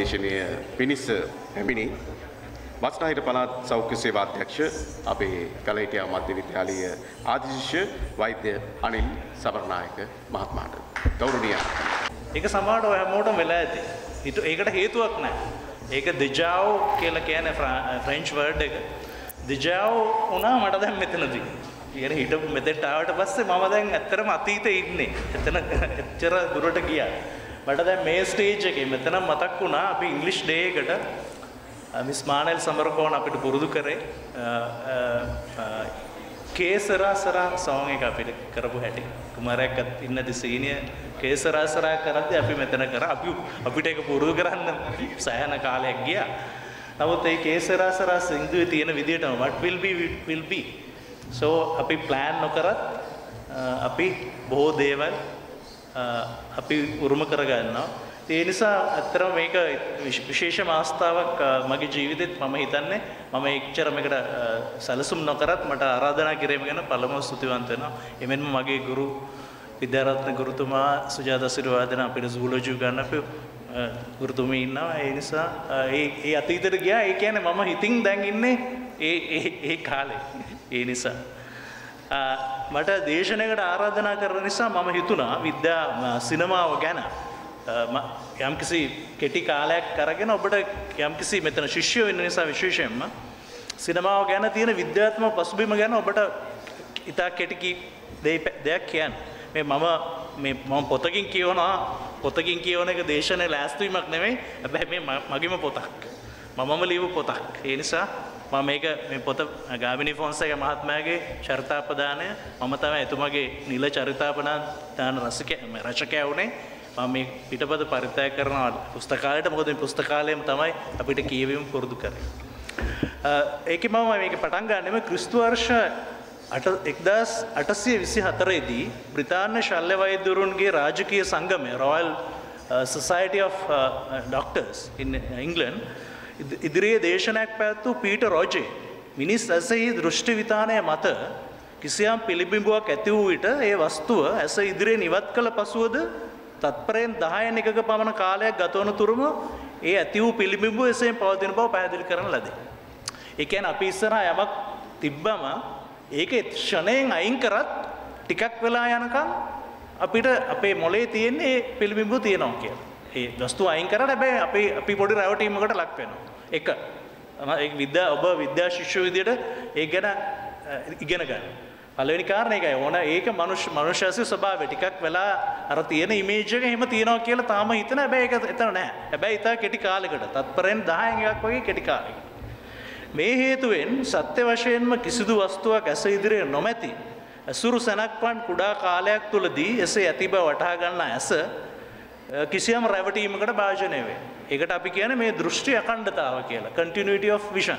ආරාධිත දේශනය පිණිස පැමිණි වස්නාහිර පළාත් සෞඛ්‍ය සේවා අධ්‍යක්ෂ අපේ කලහිටියා මධ්‍ය විද්‍යාලීය ආදිශිෂ්‍ය වෛද්‍ය අනිල් සබරනායක මහත්මයාට ගෞරවනීය ඒක සමහරට ඔය හැමෝටම වෙලා ඇති. ඊට ඒකට හේතුවක් නැහැ. ඒක දෙජාව් කියලා කියන්නේ ෆ්‍රෙන්ච් වර්ඩ් එක. දෙජාව් වුණා මට දැන් මෙතනදී. කියන හිට මෙතෙන්ට ආවට පස්සේ මම දැන් ඇත්තටම අතීතේ ඉන්නේ. එතන එච්චර දුරට ගියා. මට දැන් මේ ස්ටේජ් එකේ මෙතන මතක් වුණා අපි ඉංග්ලිෂ් ඩේ එකට මිස් මානල් සමරකෝන් අපිට පුරුදු කරේ කේසරාසරා සෝන් එක අපිට කරපු හැටි. කුමාරයෙක්වත් ඉන්න දිසීනිය කේසරාසරා කරද්දී අපි මෙතන කර අපි අපිට ඒක පුරුදු කරන්න සෑහෙන කාලයක් ගියා. නමුත් ඒ කේසරාසරා සින්දුවේ තියෙන විදිහටම what will be will be. so අපි plan නොකරත් අපි බොහෝ දේවල් අපි උරුම කරගන්නවා. ඒ නිසා ඇත්තරම මේක විශේෂ මාස්ථාවක් මගේ ජීවිතෙත් මම හිතන්නේ මම එච්චර මේකට සැලසුම් නොකරත් මට ආරාධනා කිරීම ගැන පළමුව ස්තුතිවන්ත වෙනවා. එමෙන්ම මගේ ගුරු විද්‍යාරත්න ගුරුතුමා සුජාත සිරිවාදන අපිට සූලෝජු ගන්න අපේ ගුරුතුමී ඉන්නවා. ඒ නිසා ඒ ඒ අතීතයට ගියා. ඒ කියන්නේ මම හිතින් දැන් ඉන්නේ ඒ ඒ ඒ කාලේ. ඒ නිසා මට දේශනයකට ආරාධනා කරන නිසා මම හිතුණා විද්‍යා සිනමාව ගැන යම්කිසි කෙටි කාලයක් කරගෙන ඔබට යම්කිසි මෙතන ශිෂ්‍යය වෙන්න නිසා විශේෂයෙන්ම සිනමාව ගැන තියෙන විද්‍යාත්ම පසුබිම ගැන ඔබට ඉතා කෙටිකි දෙයක් කියන්න මේ මම මේ මම පොතකින් කියවනවා පොතකින් කියවන එක දේශනය ලෑස්තුවීමක් නෙමෙයි හැබැයි මේ මගේම පොතක් මමම ලියව පොතක් ඒ නිසා මම මේක මේ පොත ගාමිනි ෆොන්සේක මහත්මයාගේ චරිතාපදානය. මම තමයි එතුමගේ නිල චරිතාපදාන රසික රචකයා වුණේ. මම මේ පිටපත පරිත්‍යාග කරනවා. පුස්තකාලයට මොකද මේ පුස්තකාලයම තමයි අපිට කියවීම පුරුදු කරේ. ඒකේ මම මේක පටන් ගන්නෙම ක්‍රිස්තු වර්ෂ එක්දස් අටසිය විසි හතරේදී බ්‍රිතාන්‍ය ශල්්‍ය වෛද්‍යවරුන්ගේ රාජකීය සංගමය royal society of doctors in England ඉදිරියේ දේශනයක් පැත්තු පීට රෝජේ මිනිස් ඇසෙහි දෘෂ්ටි විතානය මත කිසියම් පිළිබිඹුවක් ඇති වූ විට ඒ වස්තුව ඇස ඉදිරියේ නිවත් කළ පසුවද තත්පරයෙන් දහයන එකක පමණ කාලයක් ගතවන තුරුම ඒ ඇති වූ පිළිබිඹු එසේ පවතින බව පැහැදිලි කරන ලදේ. එකැන් අපි ඉස්සරහා යමක් තිබ්බම ඒක ෂණයෙන් අයින් කරත් ටිකක් වෙලා යනකම් අපිට අපේ මොලේ තියෙන්නේ පිළිබිඹු තියෙනවා කියලා. ඒ දස්තු අයින් කරට හැබැයි අපි අපි පොඩි රැවටීමකට ලක් වෙනවා. එක විද්‍යා ඔබ විද්‍යා ශිෂ්‍ය විදියට ඒ ගැන ඉගෙන ගන්න. පළවෙනි කාරණය ඒකයි ඕන ඒක මනුෂ්‍ය මනුෂ්‍යසි ස්වභාවය ටිකක් වෙලා අර තියෙන ඉමේජ් එක එහෙම තියෙනවා කියලා තාම හිතන හැබැයි ඒක එතන නැහැ. හැබැයි ඉතා කෙටි කාලයකට තත්පරෙන් 10න් එකක් වගේ කෙටි කාලයකට. මේ හේතුවෙන් සත්‍ය වශයෙන්ම කිසිදු වස්තුවක් ඇස ඉදිරියේ නොමැති ඇසුරු සැනක්පන් කුඩා කාලයක් තුළදී එසේ ඇති බව වටහා ගන්න ඇස Uh, කිසියම් රැවටීමකට භාජනය වේ. ඒකට අපි කියන්නේ මේ දෘෂ්ටි අඛණ්ඩතාව කියලා. continuity of vision.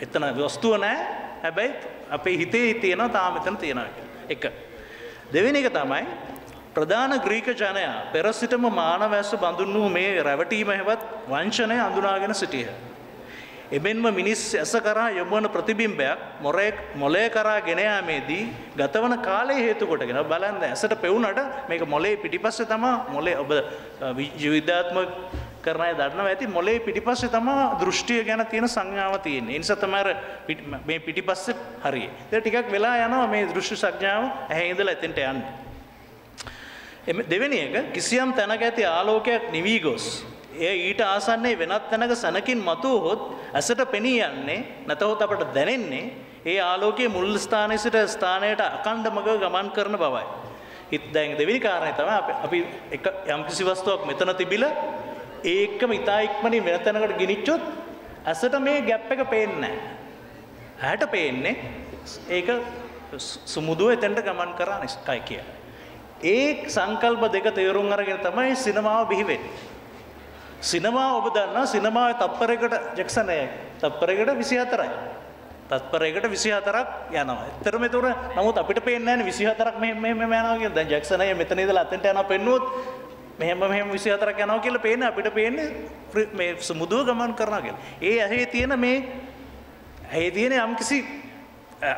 එතන වස්තුව නැහැ. හැබැයි අපේ හිතේ තියෙනවා තාම එතන තියෙනවා කියලා. එක. දෙවෙනි එක තමයි ප්‍රධාන ග්‍රීක ජනයා පෙර සිටම මානව ඇස බඳුන් වූ මේ රැවටීම හෙවත් වංචනය අඳුනාගෙන සිටියහ. එමෙන්ම මිනිස් ඇස කරා යොමුවන ප්‍රතිබිම්බයක් මොරෙක් මොලේ කරා ගෙන යාමේදී ගතවන කාලය හේතු කොටගෙන බලන්න ඇසට පෙවුනට මේක මොලේ පිටිපස්සේ තමා මොලේ ඔබ විද්‍යාත්මක කරන අය දන්නවා ඇති මොලේ පිටිපස්සේ තමා දෘෂ්ටිය ගැන තියෙන සංඥාව තියෙන්නේ. ඒ නිසා තමයි මේ පිටිපස්සේ හරිය. ඒක ටිකක් වෙලා යනවා මේ දෘෂ්ටි සංඥාව ඇහැ ඉඳලා එතෙන්ට යන්නේ. දෙවෙනි එක කිසියම් තැනක ඇති ආලෝකයක් නිවී ගොස් එය ඊට ආසන්නේ වෙනත් තැනක සැනකින් මතුවහොත් ඇසට පෙනී යන්නේ නැතහොත් අපට දැනෙන්නේ ඒ ආලෝකයේ මුල් ස්ථානයේ සිට ස්ථානයට අකණ්ඩ මග ගමන් කරන බවයි. හිත දැන් දෙවෙනි කාරණය තමයි අපි එක යම්කිසි වස්තුවක් මෙතන තිබිලා ඒකම ඉතා ඉක්මනින් වෙන තැනකට ගෙනිච්චොත් ඇසට මේ ගැප් එක පේන්නේ නැහැ. ඇහැට පේන්නේ ඒක සුමුදුව එතෙන්ට ගමන් කරා නිස්කයි කියලා. ඒ සංකල්ප දෙක තේරුම් අරගෙන තමයි සිනමාව බිහි වෙන්නේ. සිනමා ඔබ දන්නා සිනමාවේ තත්පරයකට ජැක්සනය තත්පරයකට 24යි. තත්පරයකට 24ක් යනවා. ඇත්තටම ඒතර නමුත් අපිට පේන්නේ නැහැ 24ක් මෙහෙම මෙහෙම යනවා කියලා. දැන් ජැක්සනය මෙතන ඉඳලා අතෙන්ට යනවා පෙන්නුවොත් මෙහෙම මෙහෙම 24ක් යනවා කියලා පේන්නේ අපිට පේන්නේ මේ සමුදුව ගමන් කරනවා කියලා. ඒ ඇහි තියෙන මේ ඇහි තියෙන යම්කිසි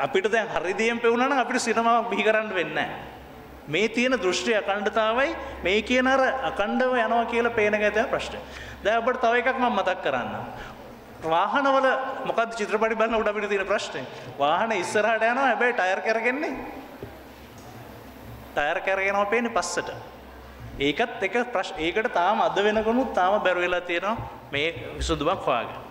අපිට දැන් හරි දෙයෙන් පෙවුනා නම් අපිට සිනමාව බිහි කරන්න වෙන්නේ නැහැ. මේ තියෙන දෘෂ්ටි අකණ්ඩතාවයි මේ කියන අර අකණ්ඩව යනවා කියලා පේන ගැත ප්‍රශ්නය. දැන් අපිට තව එකක් මම මතක් කරන්න. වාහනවල මොකක්ද චිත්‍රපටි බලන උඩ අපිට තියෙන ප්‍රශ්නේ. වාහන ඉස්සරහට යනවා හැබැයි ටයර් කරගෙන්නේ ටයර් කරගෙනවා පේන්නේ පස්සට. ඒකත් එක ප්‍රශ් ඒකට තාම අද වෙනකනුත් තාම බැරි වෙලා තියෙනවා මේ විසඳුමක් හොයාගන්න.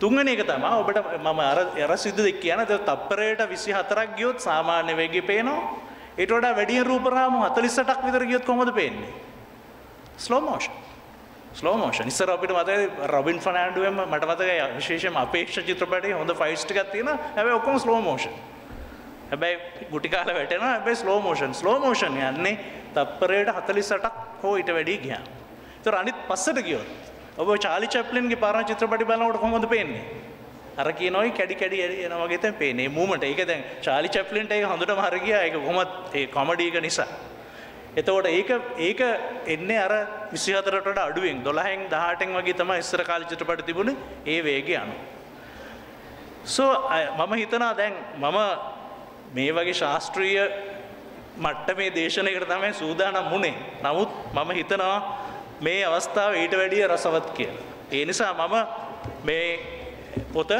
තුන්වෙනි එක තමයි ඔබට මම අර අර සිද්ධ දෙක කියන තප්පරයට 24ක් ගියොත් සාමාන්‍ය වේගය පේනවා. ඊට වඩා වැඩියෙන් රූප රාමු 48ක් විතර ගියොත් කොහොමද පේන්නේ? Slow motion. Slow motion. ඉස්සර අපිට මතකයි රොබින් ෆර්නෑන්ඩෝෙම මට මතකයි විශේෂයෙන්ම අපේක්ෂ චිත්‍රපටයේ හොඳ ෆයිට්ස් ටිකක් තියෙනවා. හැබැයි ඔක්කොම ස්ලෝ මෝෂන්. හැබැයි ගුටි කාලා වැටෙනවා. හැබැයි ස්ලෝ මෝෂන්. ස්ලෝ මෝෂන් යන්නේ තප්පරයට 48ක් හෝ ඊට වැඩි ගියා. ඒතර අනිත් පස්සට ගියොත් ඔබ චාලි චැප්ලින්ගේ පරණ චිත්‍රපටි බලනකොට කොහොමද පේන්නේ? අර කියනෝයි කැඩි කැඩි එන වගේ තමයි පේන්නේ. මූමන්ට් ඒක දැන් චාලි චැප්ලින්ට ඒක හොඳටම හරි ගියා. ඒක කොහොමද ඒ කොමඩි එක නිසා. එතකොට ඒක ඒක එන්නේ අර 24ට වඩා අඩුවෙන් 12න් 18න් වගේ තමයි ඉස්සර කාලේ චිත්‍රපට තිබුණේ ඒ වේගය අනුව. සෝ මම හිතනවා දැන් මම මේ වගේ ශාස්ත්‍රීය මට්ටමේ දේශනයකට තමයි සූදානම් වුණේ. නමුත් මම හිතනවා මේ අවස්ථාව ඊට වැඩිය රසවත් කියලා. ඒ නිසා මම මේ පොත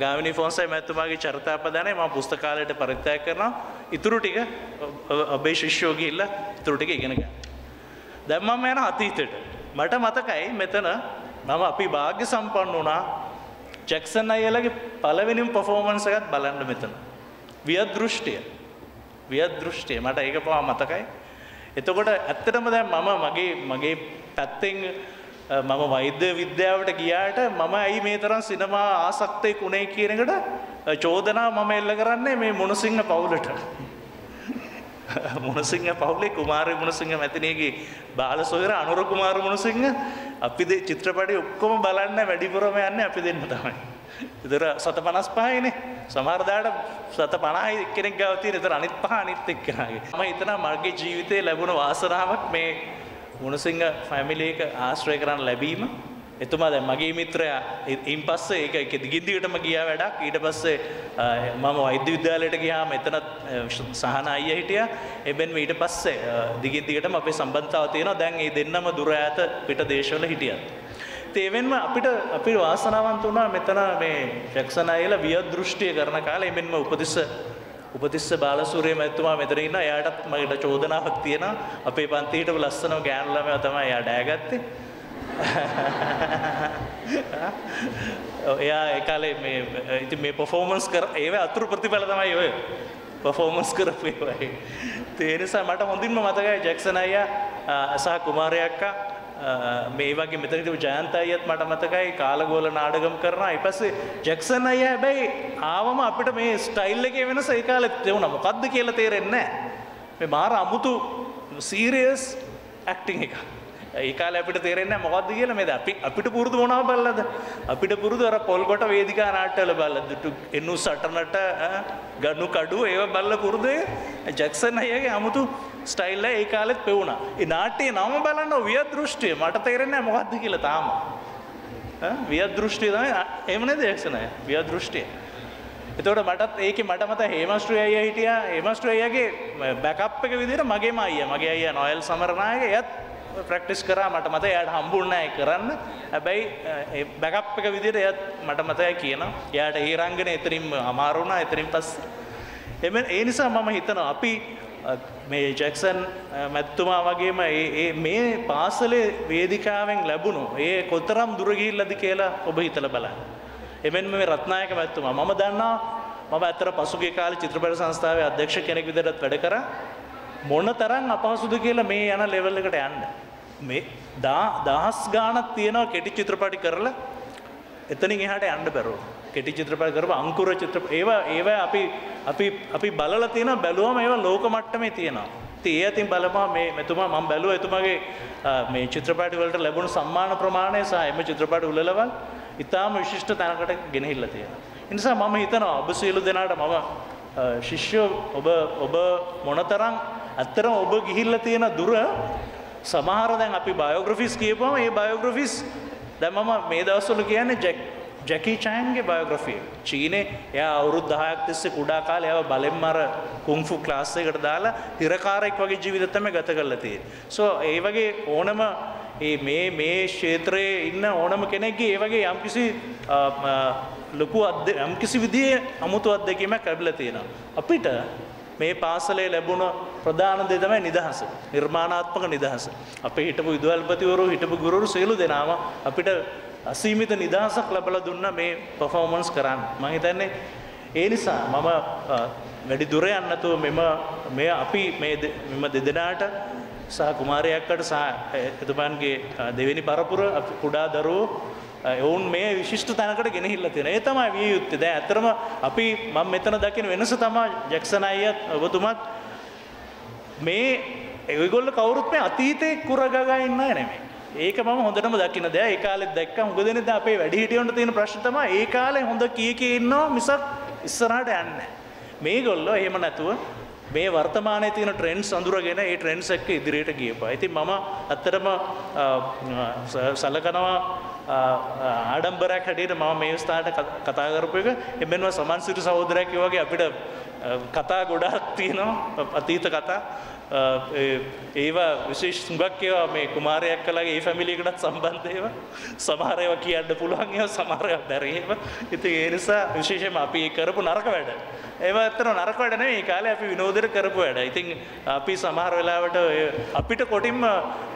ගාමිනී ෆොන්සයි මැතිතුමාගේ චරිතාපදානය මම පුස්තකාලයට පරිත්‍යාග කරනවා. ඉතුරු ටික ඔබේ ශිෂ්‍යෝ ගිහිල්ලා ඉතුරු ටික ඉගෙන ගන්න. දැන් මම යන අතීතයට. මට මතකයි මෙතන මම අපි වාග්ය සම්පන්න වුණා ජැක්සන් අයියලගේ පළවෙනිම පර්ෆෝමන්ස් එකත් බලන්න මෙතන. වියදෘෂ්ටිය. වියදෘෂ්ටිය මට ඒක පවා මතකයි. එතකොට ඇත්තටම දැන් මම මගේ මගේ පැත්තෙන් මම වෛද්‍ය විද්‍යාවට ගියාට මම ඇයි මේ තරම් සිනමා ආසක්තයෙක් උනේ කියන එකට චෝදනා මම එල්ල කරන්නේ මේ මොනසිංහ පවුලට. මොනසිංහ පවුලේ කුමාර මොනසිංහ මැතිනියගේ බාල සොයර අනුර කුමාර මොනසිංහ අපි චිත්‍රපටි ඔක්කොම බලන්න වැඩිපුරම යන්නේ අපි දෙන්න තමයි. ඉතර සත පනස් පහයිනේ සමහරදාට සත පණයි කෙනෙක් ගවතිය එතර අනිත් පහ අනිත් එක්කෙනගේ. මම හිතනවා මගේ ජීවිතේ ලැබුණ වාසනාවක් මේ මුණසිංහ ෆැමිලි එක ආශ්‍රය කරන්න ලැබීම. එතුමා දැන් මගේ මිත්‍රයා ඉන් පස්සේ ඒක ඒක දිගින්දිගටම ගියා වැඩක්. ඊට පස්සේ මම වෛද්‍ය විද්‍යාලයට ගියාම එතනත් සහන අයියා හිටියා. එබැවින් ඊට පස්සේ දිගින් දිගටම අපේ සම්බන්ධතාව තියෙනවා. දැන් මේ දෙන්නම දුර ඈත පිට දේශවල හිටියත්. ඒවෙන්ම අපිට අපි වාසනාවන්ත වුණා මෙතන මේ ජැක්සන් අයියලා වියදෘෂ්ටිය කරන කාලේ එමෙන්ම උපතිස්ස උපතිස්ස බාලසූරිය මැතිතුමා මෙතන ඉන්න එයාටත් මට චෝදනාවක් තියෙනවා. අපේ පන්ති හිටපු ලස්සනම ගෑනු ළමයා තමයි එයා ඩෑගත්තේ. එයා ඒ කාලේ මේ ඉතින් මේ පර්ෆෝමන්ස් කර ඒව අතුරු ප්‍රතිඵල තමයි ඔය. පර්ෆෝමන්ස් කරපු ඒවා ඒ නිසා මට හොඳින්ම මතකයි ජැක්සන් අයියා සහ කුමාරය අක්කා. මේ වගේ මෙතනට ජයන්ත අයත් මට මතකයි කාලගෝල නාඩගම් කරනවා ඉපස්සේ ජැක්සන් අය හැබැයි ආවම අපිට මේ ස්ටයිල් එක වෙනස ඒ කාලෙත් තිබුණා. මොකද්ද කියලා තේරෙන්නේ නැහැ. මේ මාර අමුතු සීරියස් ඇක්ටිං එක ඒ කාලේ අපිට තේරෙන්නේ නැහැ මොකද්ද කියලා මේ අපි අපිට පුරුදු මොනව බලලාද අපිට පුරුදු අර පොල්කොට වේදිකා නාට්‍යවල බලලා දුටු එන්නු සටනට ගනු කඩුව ඒව බලලා පුරුදු ජැක්සන් අයගේ අමුතු ස්ටයිල් ඒ කාලෙත් පෙවුණා. ඒ නාට්‍යයේ නම බලන්න වියදෘෂ්ටිය මට තේරෙන්නේ නැහැ මොකද්ද කියලා තාම. වියදෘෂ්ටිය තමයි එහෙම නේද ජැක්සන් අය? වියදෘෂ්ටිය. එතකොට මටත් ඒකේ මට මත හේමස්ට්‍රී අයියා හිටියා. හේමස්ට්‍රී අයියාගේ බෑකප් එක විදිහට මගේම අයියා. මගේ අයියා නොයල් සමරනායක එයත් ප්‍රක්ටිස් කරා මට මත එයාට හම්බුන්නේ නැහැ කරන්න. හැබැයි බෑකප් එක විදිහට එයත් මට මතයි කියනවා. එයාට ඒ රංගනේ එතනින්ම අමාරු වුණා. එතනින් පස්සේ එමෙ ඒ නිසා මම හිතනවා අපි මේ ජැක්සන් මැත්තුමා වගේම මේ පාසලේ වේදිකාවෙන් ලැබුණු ඒ කොතරම් දුරගිහිල්ලද කියලා ඔබ හිතල බලන්න. එමෙන් මේ රත්නායක මැත්තුමා මම දන්නා මම ඇතර පසුගේ කාල චිත්‍රපට සංස්ථාවේ අධ්‍යක්ෂ කෙනෙක් විදිහට වැඩ කරා මොන තරම් අපහසුද කියලා මේ යන ලෙවල් එකට යන්න. මේ දහස් ගාණක් තියෙනවා කෙටි චිත්‍රපටි කරලා එතනින් එහාට යන්න බැරුව. කෙටි චිත්‍රපට කරපු අංකුර චිත්‍ර ඒවා ඒවා අපි අපි අපි බලලා තියෙනවා බැලුවම ඒවා ලෝක මට්ටමේ තියෙනවා. ඉතින් ඒ අතින් බලපුවා මේ මෙතුමා මම බැලුවා එතුමාගේ මේ චිත්‍රපටි වලට ලැබුණු සම්මාන ප්‍රමාණය සහ එම චිත්‍රපටි උළෙලවල් ඉතාම විශිෂ්ට තැනකට ගෙනහිල්ලා තියෙනවා. ඒ නිසා මම හිතනවා ඔබ සියලු දෙනාට මම ශිෂ්‍යෝ ඔබ ඔබ මොනතරම් ඇත්තරම ඔබ ගිහිල්ලා තියෙන දුර සමහර දැන් අපි බයෝග්‍රෆිස් කියපුවම ඒ බයෝග්‍රෆිස් දැන් මම මේ දවස්වල කියන්නේ ජැක් ජැකී චෑන්ගේ බයෝග්‍රෆිය චීනේ එයා අවුරුදු දහයක් තිස්සේ කුඩා කාලේ එයාව බලෙන් මර කුන්ෆු ක්ලාස් එකකට දාලා හිරකාරයෙක් වගේ ජීවිත තමයි ගත කරලා තියෙන්නේ. සෝ ඒ වගේ ඕනම ඒ මේ මේ ක්ෂේත්‍රයේ ඉන්න ඕනම කෙනෙක්ගේ ඒ වගේ යම්කිසි ලොකු අද යම්කිසි විදිහේ අමුතු අත්දැකීමක් ලැබිලා තියෙනවා. අපිට මේ පාසලේ ලැබුණ ප්‍රධාන දේ තමයි නිදහස. නිර්මාණාත්මක නිදහස. අපේ හිටපු විදුහල්පතිවරු හිටපු ගුරුවරු සියලු දෙනාම අපිට අසීමිත නිදහසක් ලැබලා දුන්න මේ පර්ෆෝමන්ස් කරන්න. මම හිතන්නේ ඒ නිසා මම වැඩි දුර යන්න නැතුව මෙම මේ අපි මේ මෙම දෙදෙනාට සහ කුමාරයක්කට සහ එතුමන්ගේ දෙවෙනි පරපුර කුඩා දරුවෝ ඔවුන් මේ විශිෂ්ට තැනකට ගෙනහිල්ල තියෙන. ඒ තමයි විය යුත්තේ. දැන් ඇත්තටම අපි මම මෙතන දකින වෙනස තමයි ජැක්සන් අයියත් ඔබතුමත් මේ ඒගොල්ලෝ කවුරුත් මේ අතීතේ කුරගගා ඉන්න අය නෙමෙයි. ඒක මම හොඳටම දකින්න දෙයක්. ඒ කාලෙත් දැක්කම උග දෙනෙක් අපේ වැඩිහිටියන්ට තියෙන ප්‍රශ්න තමයි ඒ කාලේ හොඳ කී කී ඉන්නවා මිසක් ඉස්සරහට යන්නේ නැහැ. මේගොල්ලෝ එහෙම නැතුව මේ වර්තමානයේ තියෙන ට්‍රෙන්ඩ්ස් අඳුරගෙන ඒ ට්‍රෙන්ඩ්ස් එක්ක ඉදිරියට ගියපා. ඉතින් මම ඇත්තටම සලකනවා ආඩම්බරයක් හැටියට මම මේ ස්ථානට කතා කරපු එක එබැන්ව සමන්සිරි සහෝදරයෙක් වගේ අපිට කතා ගොඩාක් තියෙනවා අතීත කතා ඒවා විශේෂ සුඟක් ඒවා මේ කුමාරයක් කළගේ ඒ ෆැමිලියකටත් සම්බන්ධයව සමහර ඒවා කියන්න පුළුවන් ඒවා සමහර ඒවා බැරි ඒවා ඉතින් ඒ නිසා විශේෂයෙන්ම අපි කරපු නරක වැඩ ඒවා ඇත්තට නරක වැඩ නෙවෙයි ඒ කාලේ අපි විනෝදෙට කරපු වැඩ. ඉතින් අපි සමහර වෙලාවට අපිට කොටින්ම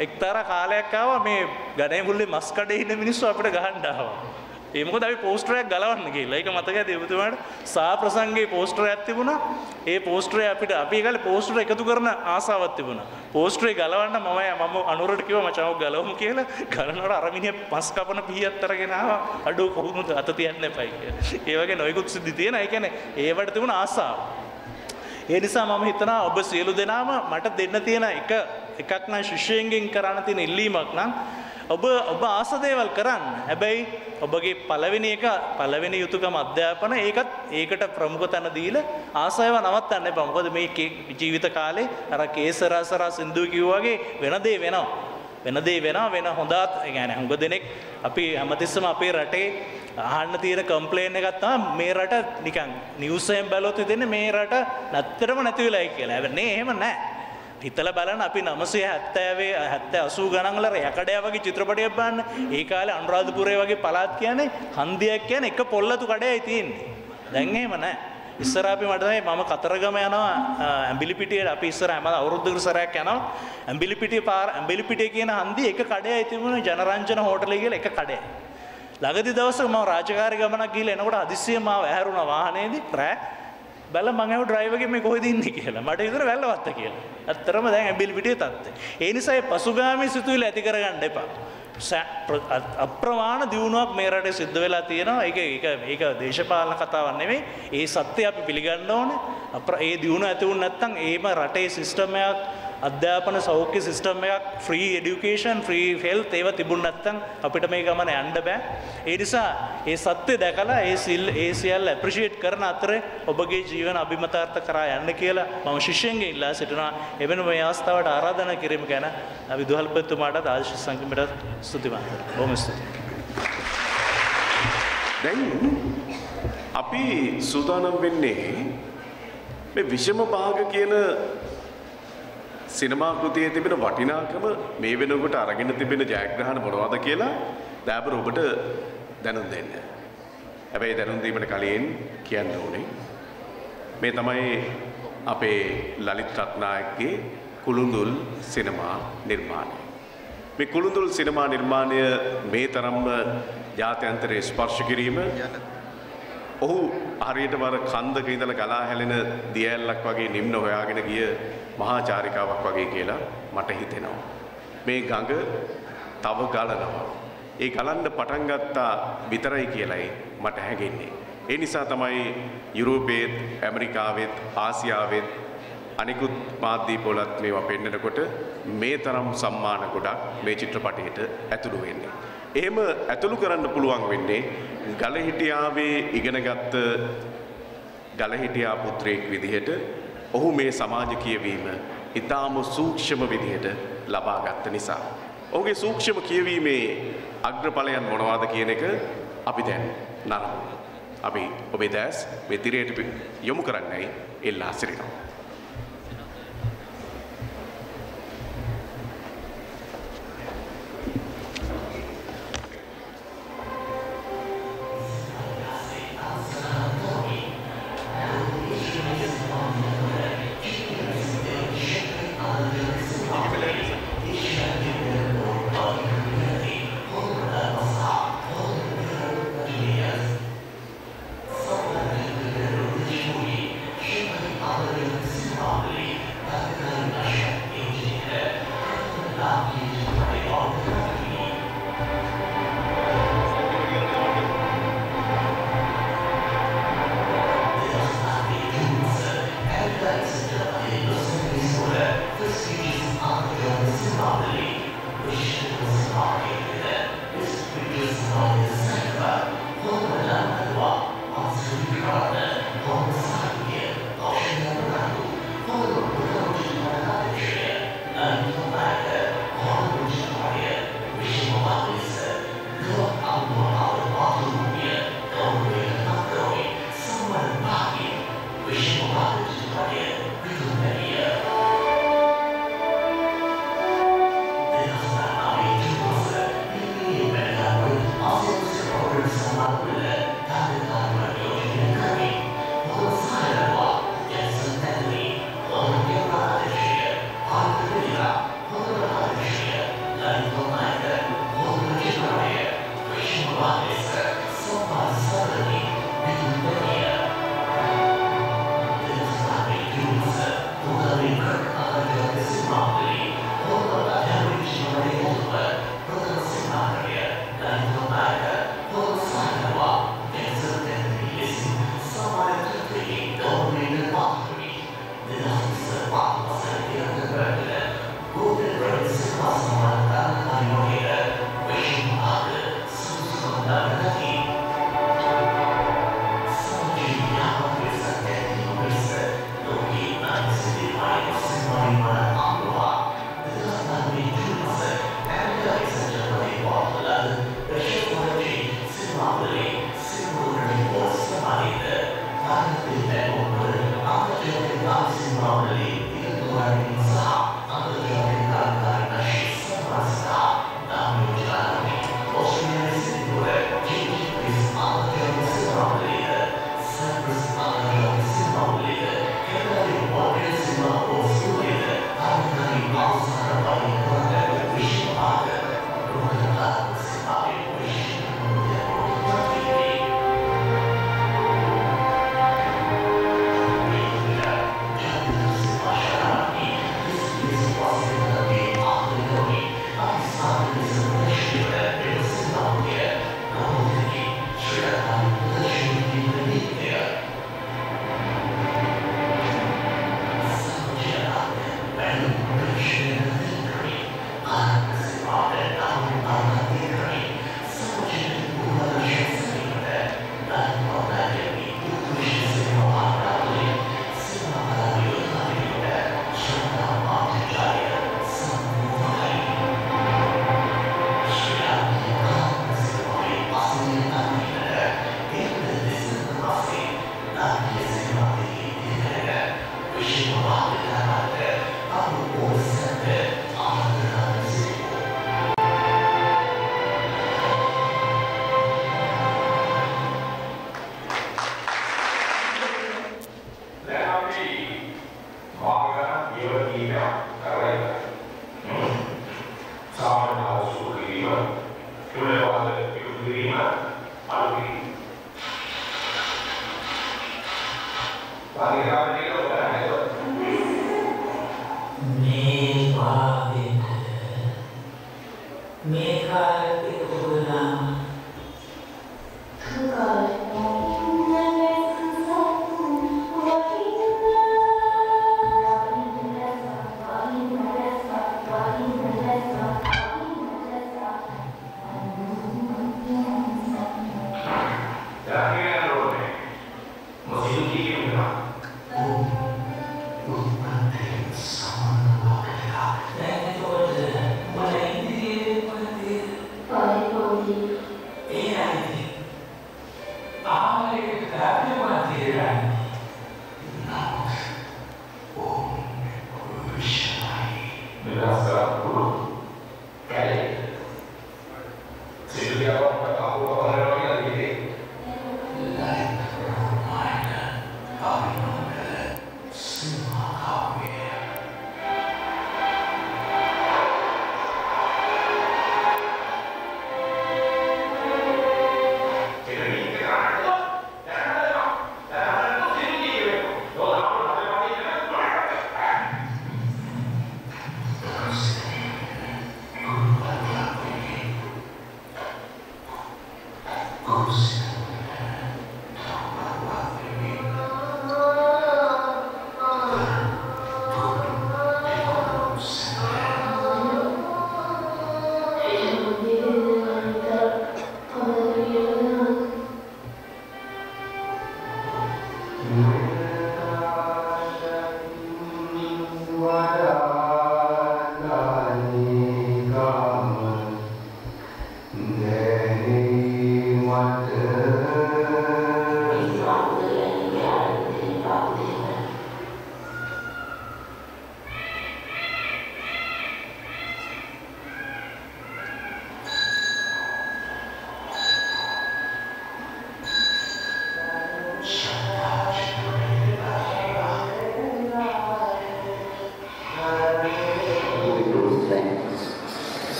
එක්තරා කාලයක් ආවා මේ ගණේ මුල්ලේ මස් කඩේ ඉන්න මිනිස්සු අපිට ගහන්න ආවා. ඒ මොකද අපි පෝස්ටරයක් ගලවන්න ගිහලා. ඒක මතකද ඔබතුමාට? සා ප්‍රසංගයේ පෝස්ටරයක් තිබුණා. ඒ පෝස්ටරේ අපිට අපි ඒකල පෝස්ටර එකතු කරන ආසාවක් තිබුණා. පෝස්ටරේ ගලවන්න මම මම අනුරට කිව්වා මචං ඔක් ගලවමු කියලා. ගලනකොට අර මිනිහ පස් කපන පීයක් අරගෙන ආවා. අඩෝ කොහොමද අත තියන්න එපයි කියලා. ඒ වගේ නොයෙකුත් සිද්ධි තියෙනවා. ඒ කියන්නේ ඒවට තිබුණ ආසාව. ඒ නිසා මම හිතනවා ඔබ සියලු දෙනාම මට දෙන්න තියෙන එක එකක් නම් ශිෂ්‍යයන්ගෙන් කරන්න තියෙන ඉල්ලීමක් නම් ඔබ ඔබ ආස දේවල් කරන්න. හැබැයි ඔබගේ පළවෙනි එක පළවෙනි යුතුයකම අධ්‍යාපන ඒකත් ඒකට ප්‍රමුඛ තැන දීලා ආසයව නවත්තන්න එපා. මොකද මේ ජීවිත කාලේ අර කේසරසරා සින්දු කිව්වා වගේ වෙන දේ වෙනවා. වෙන දේ වෙනවා වෙන හොඳත් ඒ කියන්නේ හුඟ දෙනෙක් අපි හැමතිස්සම අපේ රටේ අහන්න තියෙන කම්ප්ලේන් එකක් තමයි මේ රට නිකන් නිවුස් එකෙන් බැලුවොත් හිතෙන්නේ මේ රට නැත්තරම නැති වෙලායි කියලා. හැබැයි එහෙම නැහැ. හිතල බලන්න අපි නමසේ හැත්තෑවේ හැත්ත අසූ ගණන්ල යකඩය වගේ චිත්‍රපටයක් බන්න ඒ කාල අනුරාධපුරය වගේ පලාත් කියන්නේ හන්දියක් කියන එක පොල්ලතු කඩයයි තියන්නේ. දැන්ගේම නෑ. ඉස්සරාපි මටයි මම කතරගම යනවා ඇම්බිලිපිටියට අපි ඉස්සර හැම අවුරුද්ධකර සරයක් යනවා. ඇම්බිලිපිටිය පාර ඇම්බිලිපිටිය කියන හන්දි එක කඩය තිබුණ ජනරංජන හෝටලේ කියලා එක කඩය ළඟදි දවසක මම රාජකාරි ගමනක් ගිහලා එනකොට හදිස්සියෙ මාව ඇහැරුණා වාහනේදී. රෑ. බැල මඟව ඩ්‍රයිවගේ මේ කොහෙද ඉන්නේ කියලා මට විතර වැල්ලවත්ත කියලා. ඇත්තරම දැන් ඇබිලි පිටියේ තත්ත්වය. ඒ නිසා ඒ පසුගාමී සිතුවිලි ඇති කරගන්න එපා. අප්‍රමාණ දියුණුවක් මේ රටේ සිද්ධ වෙලා තියෙනවා. ඒක ඒක ඒක දේශපාලන කතාවක් නෙමෙයි. ඒ සත්‍ය අපි පිළිගන්න ඕනේ. අප්‍ර ඒ දියුණුව ඇති වුණ නැත්නම් ඒම රටේ සිස්ටම් එකක් අධ්‍යාපන සෞඛ්‍ය සිස්ටම් එකක් ෆ්‍රී එඩියුකේෂන් ෆ්‍රී හෙල්ත් ඒව තිබුණ නැත්නම් අපිට මේ ගමන යන්න බෑ. ඒ නිසා ඒ සත්‍ය දැකලා ඒ සිල් ඒ සියල්ල ඇප්‍රීෂিয়েට් කරන අතරේ ඔබගේ ජීවන අභිමතාර්ථ කරා යන්න කියලා මම ශිෂ්‍යයන්ගෙන් ඉල්ලා සිටිනවා. එවැනි මේ අවස්ථාවට ආරාධනා කිරීම ගැන විදුහල්පතිතුමාට ආදර්ශ සංගමයට ස්තුතිවන්ත වෙනවා. බොහොම ස්තුතියි. දැන් අපි සූදානම් වෙන්නේ මේ විෂම භාග කියන සිනමා කෘතියේ තිබෙන වටිනාකම මේ වෙනකොට අරගෙන තිබෙන ජයග්‍රහණ මොනවද කියලා දෑබර ඔබට දැනුම් දෙන්න. හැබැයි දැනුම් දීමට කලින් කියන්න ඕනේ මේ තමයි අපේ ලලිත් රත්නායකගේ කුළුඳුල් සිනමා නිර්මාණය. මේ කුළුඳුල් සිනමා නිර්මාණය මේ තරම්ම ජාත්‍යන්තරයේ ස්පර්ශ කිරීම ඔහු හරියට වර කන්දක ඉඳලා ගලා හැලෙන දියැලක් වගේ නිම්න හොයාගෙන ගිය මහා චාරිකාවක් වගේ කියලා මට හිතෙනවා. මේ ගඟ තව ගලනවා. ඒ ගලන්න පටන් ගත්තා විතරයි කියලයි මට හැඟෙන්නේ. ඒ නිසා තමයි යුරෝපයේත් ඇමරිකාවෙත් ආසියාවෙත් අනිකුත් මාධ්‍යපොලත් මේවා පෙන්නකොට මේ තරම් සම්මාන ගොඩක් මේ චිත්‍රපටයට ඇතුළු වෙන්නේ. එහෙම ඇතුළු කරන්න පුළුවන් වෙන්නේ ගලහිටියාවේ ඉගෙනගත්ත ගලහිටියා පුත්‍රයෙක් විදිහට ඔහු මේ සමාජ කියවීම ඉතාම සූක්ෂම විදිහට ලබා ගත්ත නිසා. ඔහුගේ සූක්ෂම කියවීමේ අග්‍රඵලයන් මොනවාද කියන එක අපි දැන් නරඹමු. අපි ඔබේ දැස් මේ තිරයට යොමු කරන්නයි එල්ලා සිටිනවා.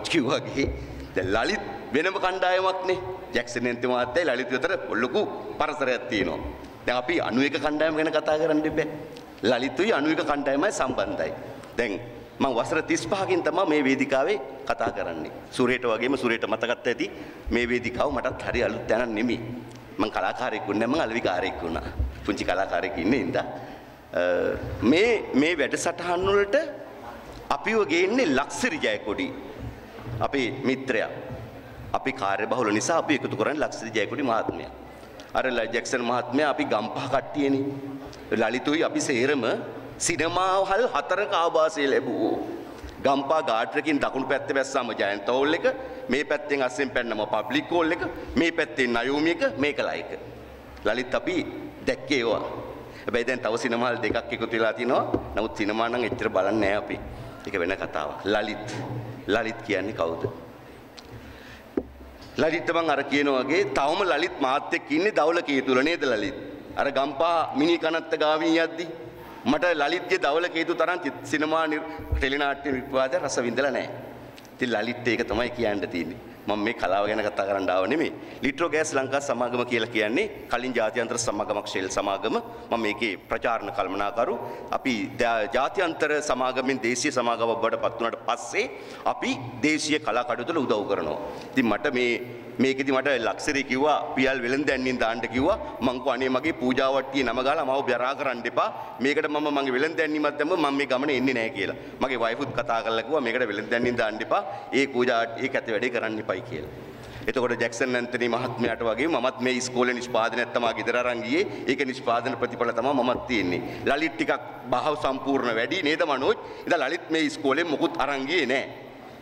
හැමෝම අර මනෝජ් කිව්වාගේ දැන් ලලිත් වෙනම කණ්ඩායමක් නේ ජැක්සන් එන්ති මහත්තයයි ලලිත් අතර ලොකු පරතරයක් තියෙනවා දැන් අපි 91 කණ්ඩායම ගැන කතා කරන්න බෑ. ලලිතුයි 91 කණ්ඩායමයි සම්බන්ධයි. දැන් මම වසර 35කින් තමයි මේ වේදිකාවේ කතා කරන්නේ. සූරේට වගේම සූරේට මතකත් ඇති මේ වේදිකාව මටත් හරි අලුත් දැනක් නෙමෙයි. මම කලාකාරයෙක් වුණේ මම අලවිකාරයෙක් වුණා. පුංචි කලාකාරයෙක් ඉන්නේ ඉඳා. මේ මේ වැඩසටහන් වලට අපිව ගේන්නේ ලක්සිරි ජයකොඩි. අපේ මිත්‍රයා. අපි කාර්යබහුල නිසා අපි එකතු කරන්නේ ලක්සිරි ජයකොඩි මහත්මයා. අර ජැක්සන් මහත්මයා අපි ගම්පහ කට්ටියනේ. ලලිතුයි අපි සේරම සිනමාවහල් හතරක ආభాසය ලැබුවෝ. ගම්පා ගාට්‍රකින් දකුණු පැත්තේ වැස්සම ජයන්ත හෝල් එක, මේ පැත්තෙන් අස්සෙන් පැන්නම පබ්ලික් හෝල් එක, මේ පැත්තෙන් නයෝමි එක, මේකලා එක. ලලිත් අපි දැක්කේ ඒවා. හැබැයි දැන් තව සිනමාල් දෙකක් එකතු වෙලා තිනවා. නමුත් සිනමා නම් එච්චර බලන්නේ නැහැ අපි. ඒක වෙන කතාවක්. ලලිත්. ලලිත් කියන්නේ කවුද? ලලිත් මං අර කියන වගේ තවම ලලිත් මාත් එක්ක ඉන්නේ දවල කේතුල නේද ලලිත්? අර ගම්පා මිනි කනත්ත ගාවින් යද්දි මට ලලිත්ගේ දවල කේතු තරම් සිනමා ටෙලිනාට්‍ය විපාද රස විඳලා නැහැ. ඉතින් ලලිත් ඒක තමයි කියන්න තියෙන්නේ. මම මේ කලාව ගැන කතා කරන්න ආව නෙමෙයි. ලිට්‍රෝ ගෑස් ලංකා සමාගම කියලා කියන්නේ කලින් ජාත්‍යන්තර සමාගමක් ෂෙල් සමාගම. මම මේකේ ප්‍රචාරණ කළමනාකරු. අපි ජාත්‍යන්තර සමාගමෙන් දේශීය සමාගමක් බවට පත් වුණාට පස්සේ අපි දේශීය කලා කටයුතු උදව් කරනවා. ඉතින් මට මේ මේකෙදි මට ලක්ෂරේ කිව්වා පියල් වෙළඳැන්නින් දාන්න කිව්වා මං කෝ අනේ මගේ පූජාවට්ටිය නම ගාලා මාව බැරා කරන්න එපා මේකට මම මගේ වෙළඳැන්නිමත් දැම්ම මම මේ ගමන එන්නේ නැහැ කියලා මගේ වයිෆුත් කතා කරලා කිව්වා මේකට වෙළඳැන්නින් දාන්න එපා ඒ පූජා ඒක ඇත වැඩේ කරන්න එපයි කියලා. එතකොට ජැක්සන් ඇන්තනි මහත්මයාට වගේ මමත් මේ ඉස්කෝලේ නිෂ්පාදනයක් තමයි ගෙදර අරන් ගියේ. ඒක නිෂ්පාදන ප්‍රතිඵල තමයි මමත් තියෙන්නේ. ලලිත් ටිකක් බහව සම්පූර්ණ වැඩි නේද මනෝජ්? ඉතින් ලලිත් මේ ඉස්කෝලේ මොකුත් අරන් ගියේ නැහැ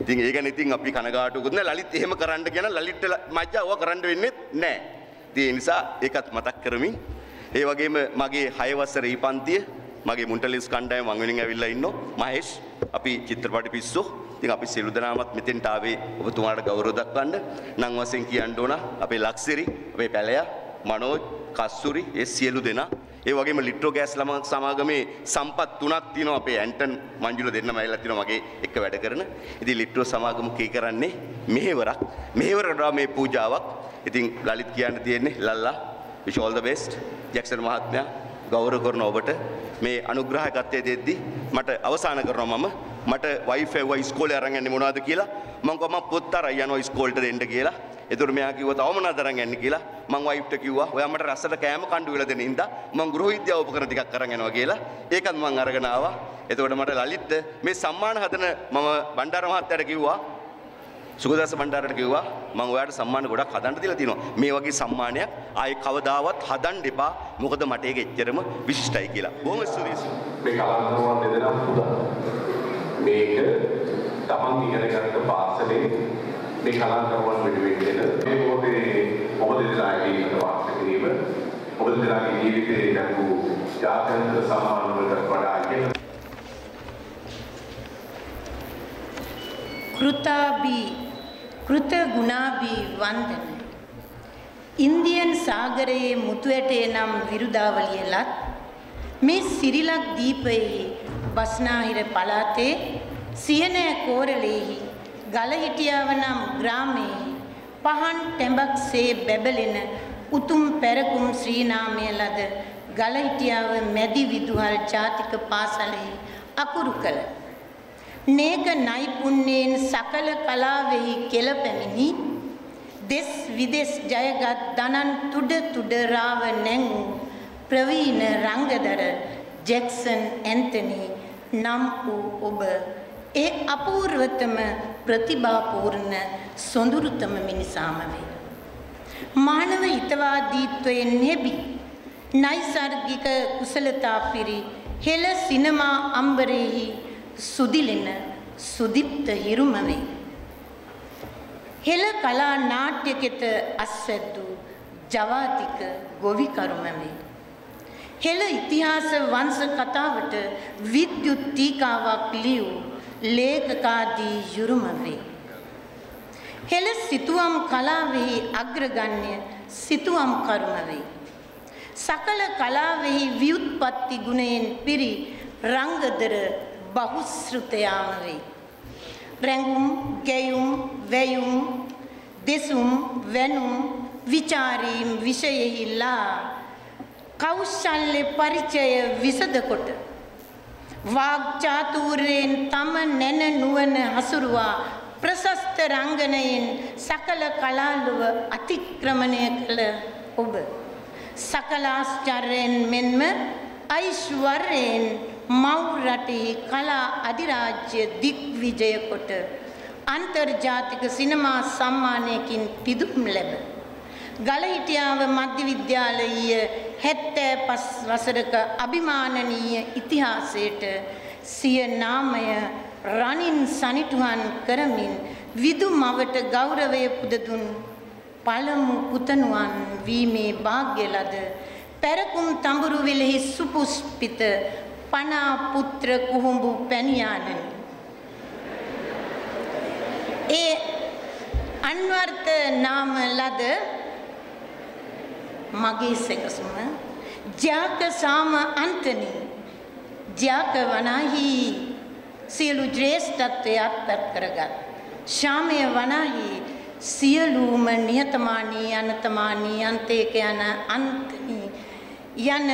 ඉතින් ඒක ඉතින් අපි කනගාටුකුත් නෑ. ලලිත් එහෙම කරන්න කියන ලලිත්ට මජ්ජා ඕවා කරන්න වෙන්නේ නෑ. ඉතින් ඒ නිසා ඒකත් මතක් කරමින් ඒ වගේම මගේ 6 වසර ඊ පන්තිය මගේ මුන්ටලිස් කණ්ඩායම මං වෙනින් ඇවිල්ලා ඉන්නෝ මහේෂ්. අපි චිත්‍රපට පිස්සෝ. ඉතින් අපි සියලු දෙනාමත් මෙතෙන්ට ආවේ ඔබතුමාට ගෞරව දක්වන්න නම් වශයෙන් කියන්න ඕන අපේ ලක්සිරි අපේ පැලයා මනෝජ් කස්සුරි ඒ සියලු දෙනා ඒ වගේම ලිට්‍රෝ ගෑස් ළම සමාගමේ සම්පත් තුනක් තියෙනවා අපේ ඇන්ටන් මංජුල දෙන්නම ඇවිල්ලා තියෙනවා මගේ එක්ක වැඩ කරන. ඉතින් ලිට්‍රෝ සමාගම කී කරන්නේ මෙහෙවරක්. මෙහෙවරට මේ පූජාවක්. ඉතින් ලලිත් කියන්න තියෙන්නේ ලල්ලා wish all the best. Jackson මහත්මයා ගෞරව කරන ඔබට මේ අනුග්‍රහකත්වය දෙද්දි මට අවසාන කරනවා මම මට වයිෆ් එව්වා ඉස්කෝලේ අරන් යන්නේ මොනවද කියලා මම කිව්වා මම පොත් අරන් යනවා ඉස්කෝලේට දෙන්න කියලා එතකොට මෙයා කිව්වා තව මොනවද අරන් යන්නේ කියලා මම වයිෆ්ට කිව්වා ඔයා මට රසට කෑම කණ්ඩු වෙලා දෙන්න හින්දා මම ගෘහ විද්‍යාව උපකරණ ටිකක් අරන් යනවා කියලා ඒකත් මම අරගෙන ආවා එතකොට මට ලලිත් මේ සම්මාන හදන මම බණ්ඩාර මහත්තයාට කිව්වා සුගදස බණ්ඩාරට කිව්වා මම ඔයාලට සම්මාන ගොඩක් හදන්න දීලා තියෙනවා. මේ වගේ සම්මානයක් ආයේ කවදාවත් හදන්න එපා. මොකද මට ඒක එච්චරම විශිෂ්ටයි කියලා. බොහොම ස්තුතියි. මේ කලාකරුවන් දෙදෙනා පුදා. මේක තමන් ඉගෙන ගත්ත පාසලේ මේ කලාකරුවන් වෙනුවෙන් දෙන මේ මොහොතේ ඔබ දෙදෙනා ඉගෙනීමට වාසය කිරීම ඔබ දෙදෙනාගේ ජීවිතයේ ලැබූ ජාත්‍යන්තර සම්මාන වලට වඩා ඉහළ කෘතාබී කෘතගුණාබී වන්දන. ඉන්දියන් සාගරයේ මුතුඇටේ නම් විරුදාවලිය ලත්. මේ සිරිලක් දීපයෙහි බස්නාහිර පළාතේ සියනෑ කෝරළේහි ගලහිටියාව නම් ග්‍රාමයෙහි පහන් ටැඹක් සේ බැබලෙන උතුම් පැරකුම් ශ්‍රීනාමය ලද ගලහිටියාව මැදි විදුහල් ජාතික පාසලෙහි අකුරු කළ. නේක නයිපුන්නයෙන් සකල කලාවෙහි කෙළපැමිණි දෙස් විදෙස් ජයගත් දනන් තුඩ තුඩ රාව නැංවූ ප්‍රවීණ රංගදර ජෙක්සන් ඇන්තනි නම් වූ ඔබ ඒ අපූර්වතම ප්‍රතිභාපූර්ණ සොඳුරුතම මිනිසාම වේ. මානව හිතවාදීත්වයෙන් නෙබි නයිසර්ගික කුසලතා පිරි හෙළ සිනමා අම්බරෙහි සුදිලෙන සුදිප්ත හිරුම වේ. හෙළ කලා නාට්‍යකෙත අස්වැද්දූ ජවාතික ගොවිකරුම වේ. හෙළ ඉතිහාස වංශ කතාවට විද්‍යුත් ටීකාවක් ලියූ ලේඛකාදී යුරුම වේ. හෙළ සිතුවම් කලාවෙහි අග්‍රගණ්‍ය සිතුවම් කරුම වේ. සකල කලාවෙහි ව්‍යුත්පත්ති ගුණයෙන් පිරි රංගදර බහුශෘතයාම වේ. රැඟුම්, ගැයුම්, වැයුම්, දෙසුම්, වැනුම්, විචාරීම් විෂයෙහිලා කෞශල්‍ය පරිචය විසද කොට වාග් චාතුර්යෙන් තම නැන නුවණ හසුරුවා ප්‍රශස්ත රංගනයෙන් සකල කලාලුව අතික්‍රමණය කළ ඔබ සකලාශ්චර්යෙන් මෙන්ම ඓශ්වර්යයෙන් මව් රටෙහි කලා අධිරාජ්‍ය දිග්විජය කොට අන්තර්ජාතික සිනමා සම්මානයකින් පිදුම් ලැබ ගලහිටියාව මධ්‍ය විද්‍යාලීය 75 වසරක අභිමානනීය ඉතිහාසයට සිය නාමය රනින් සනිටුහන් කරමින් විදු මවට ගෞරවය පුද දුන් පළමු පුතණුවන් වීමේ වාග්ය ලද පැරකුම් තඹුරු විලෙහි සුපුස්පිත පනා පුත්‍ර කුහුඹු පැණියානනි ඒ අන්වර්ථ නාම ලද මගේ සෙකසුම ජාක සාම අන්තනි. ජාක වනාහි සියලු ශ්‍රේෂ්ඨත්වය අත්පත් කරගත්. ශාමය වනාහි සියලුම නිහතමානී අනතමානී අන්තේක යන අන්තනි යන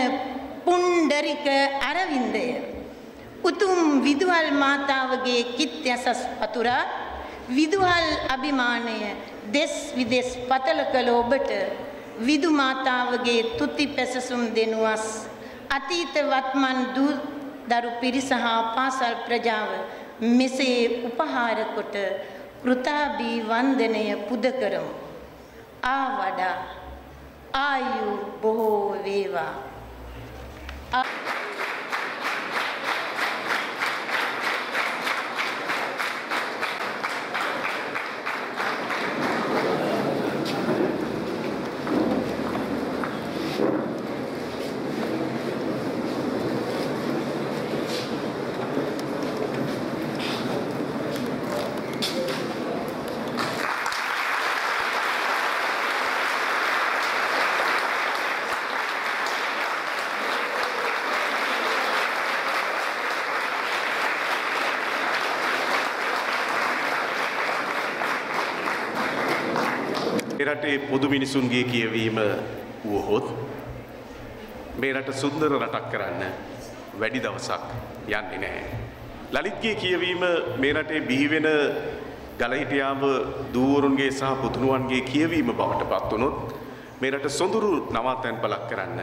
පුණ්ඩරික අරවින්දය. උතුම් විදුහල් මාතාවගේ කිත් යසස් පතුරා විදුහල් අභිමානය දෙස් විදෙස් පතල කළ ඔබට විදු මාතාවගේ තුති පැසසුම් දෙනුවස් අතීත වත්මන් දූ දරු පිරිස හා පාසල් ප්‍රජාව මෙසේ උපහාර කොට කෘතාබී වන්දනය පුද කරමු. ආ වඩා ආයු බොහෝ වේවා. ආ රටේ පොදු මිනිසුන්ගේ කියවීම වුවහොත් මේ රට සුන්දර රටක් කරන්න වැඩි දවසක් යන්නේ නැහැ. ලලිත්ගේ කියවීම මේ රටේ බිහිවෙන ගලහිටියාව දූවරුන්ගේ සහ පුතුණුවන්ගේ කියවීම බවට පත් වුණොත් මේ රට සොඳුරු නවාතැන් පලක් කරන්න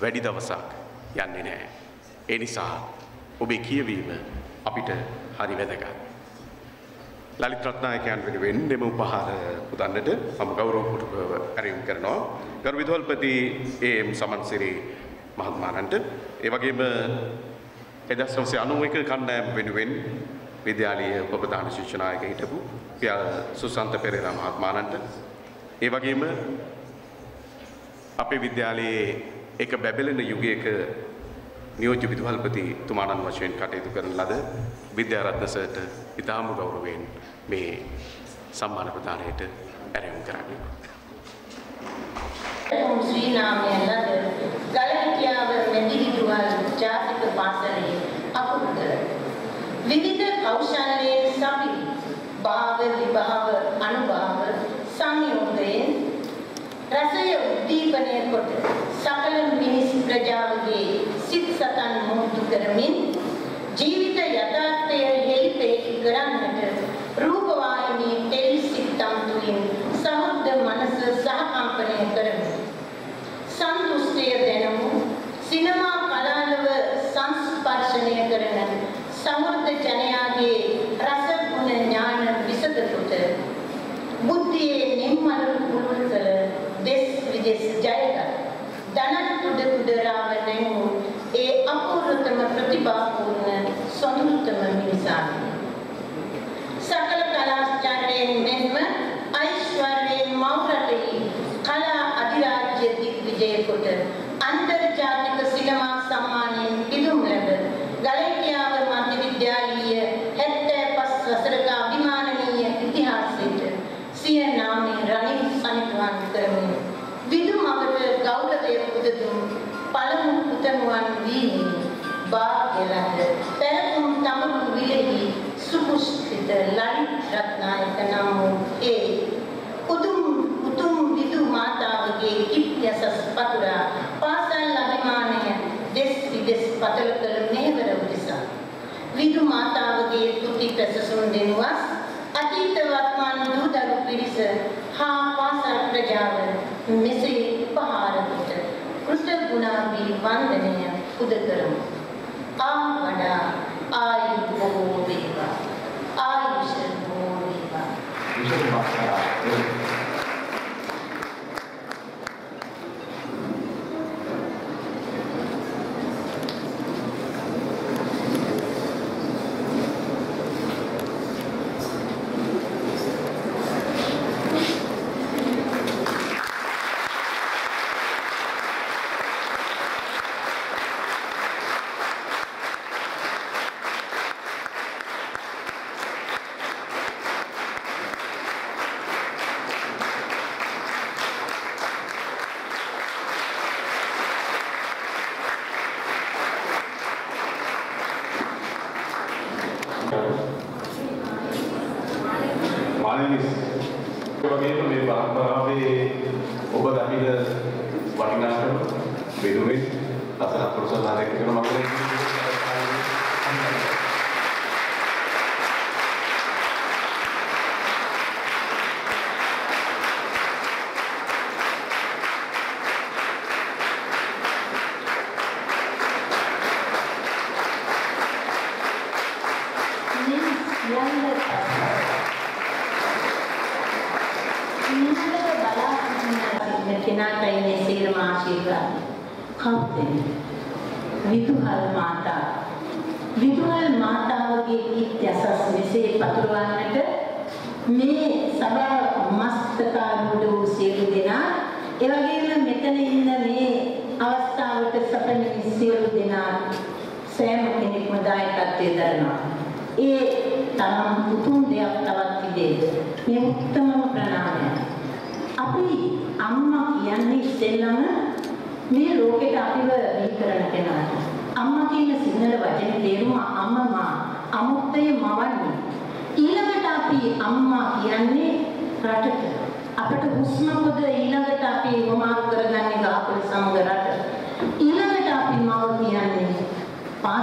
වැඩි දවසක් යන්නේ නැහැ. ඒ නිසා ඔබේ කියවීම අපිට හරි වැදගත්. ලලිත් රත්නායකයන් වෙනුවෙන් මෙම උපහාර පුදන්නට මම ගෞරවපූර්වකව ඇරයුම් කරනවා. ගරු විදුහල්පති ඒ.එම්. සමන්සිරි මහත්මයාණන්ට ඒ වගේම 1991 කණ්ඩායම වෙනුවෙන් විද්‍යාලීය උපප්‍රධාන ශික්ෂනායක හිටපු පියා සුසන්ත පෙරේරා මහත්මයාණන්ට ඒ වගේම අපේ විද්‍යාලයේ එක බැබලෙන යුගයක නියෝජ්‍ය විදුහල්පති තුමාණන් වශයෙන් කටයුතු කරන ලද විද්‍යාරත්න සර්ට ඉතාම ගෞරවයෙන් මේ සම්මාන ප්‍රදානයට ඇරයුම් කරන්නේ. ශ්‍රී නාමය ලද ගලහිටියාව මෙදිවිදුවල් ජාතික පාසලේ අකුරුද විවිධ කෞශල්‍යයෙන් සපි භාව විභාව අනුභාව සංයෝගයෙන් රසය උද්දීපනය කොට සකල මිනිස් ප්‍රජාවගේ සිත් සතන් මුහුදු කරමින් ජීවිත යථාර්ථය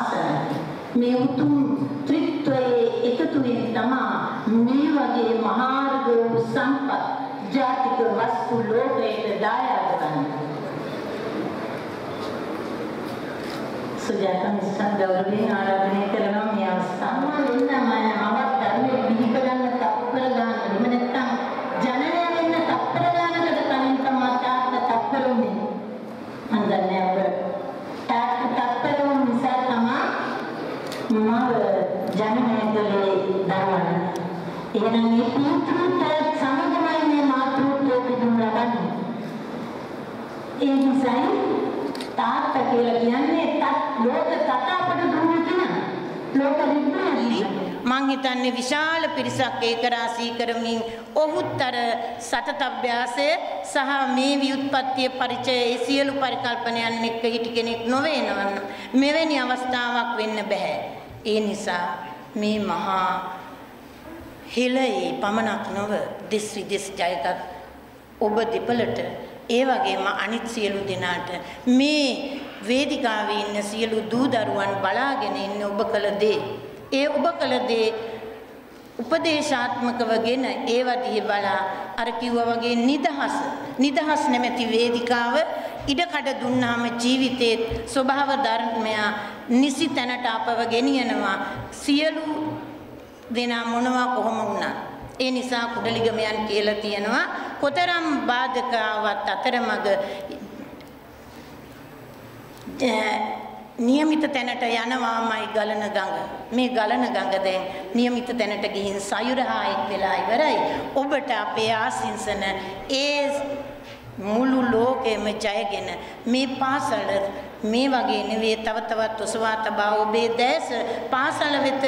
පාසල මේ උතුම් ත්‍රිත්වයේ එකතු වෙන තමා මේ වගේ මහාර්ග වූ සම්පත් ජාතික වස්තු ලෝකයට දායාද කරන්නේ සුජාත මිස්ටර් ගෞරවයෙන් ආරාධනය කරනවා මේ අවස්ථාව. මම මම ධර්මයේ බිහි කරන්න තප්පර ගන්න. එහෙම නැත්නම් ජනනය වෙන්න තප්පර ගන්නකට කලින් තමයි තාත්ත තප්පර උනේ. මම දන්නේ අපේ තාත්ත තප්පර උන නිසා තමයි මම ජනනය කළේ දරුවන්. එහෙනම් මේ පුත්‍රට සමගමයි මේ මාතෘත්වය පිටුම් ලබන්නේ. ඒ නිසායි තාත්තා කියලා කියන්නේ තත් ලෝක තථාපට දුන්න කෙනා. ලෝක විද්‍යාලි මං හිතන්නේ විශාල පිරිසක් ඒක රාශී කරමින් ඔහුත් අර සතත අභ්‍යාසය සහ මේ ව්‍යුත්පත්තිය පරිචය ඒ සියලු පරිකල්පනයන් එක්ක හිටි කෙනෙක් නොවේ නවන්න මෙවැනි අවස්ථාවක් වෙන්න බෑ. ඒ නිසා මේ මහා හෙළයේ පමණක් නොව දෙස් විදෙස් ජයගත් ඔබ දෙපළට ඒ වගේම අනිත් සියලු දෙනාට මේ වේදිකාවේ ඉන්න සියලු දූ දරුවන් බලාගෙන ඉන්න ඔබ කළ දේ. ඒ ඔබ කළ දේ උපදේශාත්මකවගෙන ඒවා දිහා බලා අර කිව්වා වගේ නිදහස නිදහස් නැමැති වේදිකාව ඉඩකඩ දුන්නාම ජීවිතේ ස්වභාව ධර්මය නිසි තැනට අපව ගෙනියනවා. සියලු දෙනා මොනවා කොහොම වුණත් ඒ නිසා කුඩලිගමයන් කියලා තියෙනවා කොතරම් බාධකාවත් අතරමඟ නියමිත තැනට යනවාමයි ගලන ගඟ. මේ ගලන ගඟ දැන් නියමිත තැනට ගිහින් සයුරහා එක් වෙලා ඉවරයි. ඔබට අපේ ආසින්සන ඒ මුළු ලෝකෙම ජයගෙන මේ පාසල මේ වගේ නෙවෙයි තව තවත් ඔසවා තබා ඔබේ දැස පාසල වෙත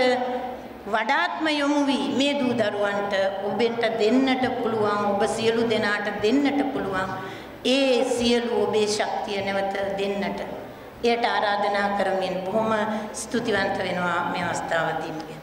වඩාත්ම යොමු වී මේ දූ දරුවන්ට ඔබෙන්ට දෙන්නට පුළුවන් ඔබ සියලු දෙනාට දෙන්නට පුළුවන් ඒ සියලු ඔබේ ශක්තිය නැවත දෙන්නට. එයට ආරාධනා කරමින් බොහොම ස්තුතිවන්ත වෙනවා මේ අවස්ථාව දීමගෙන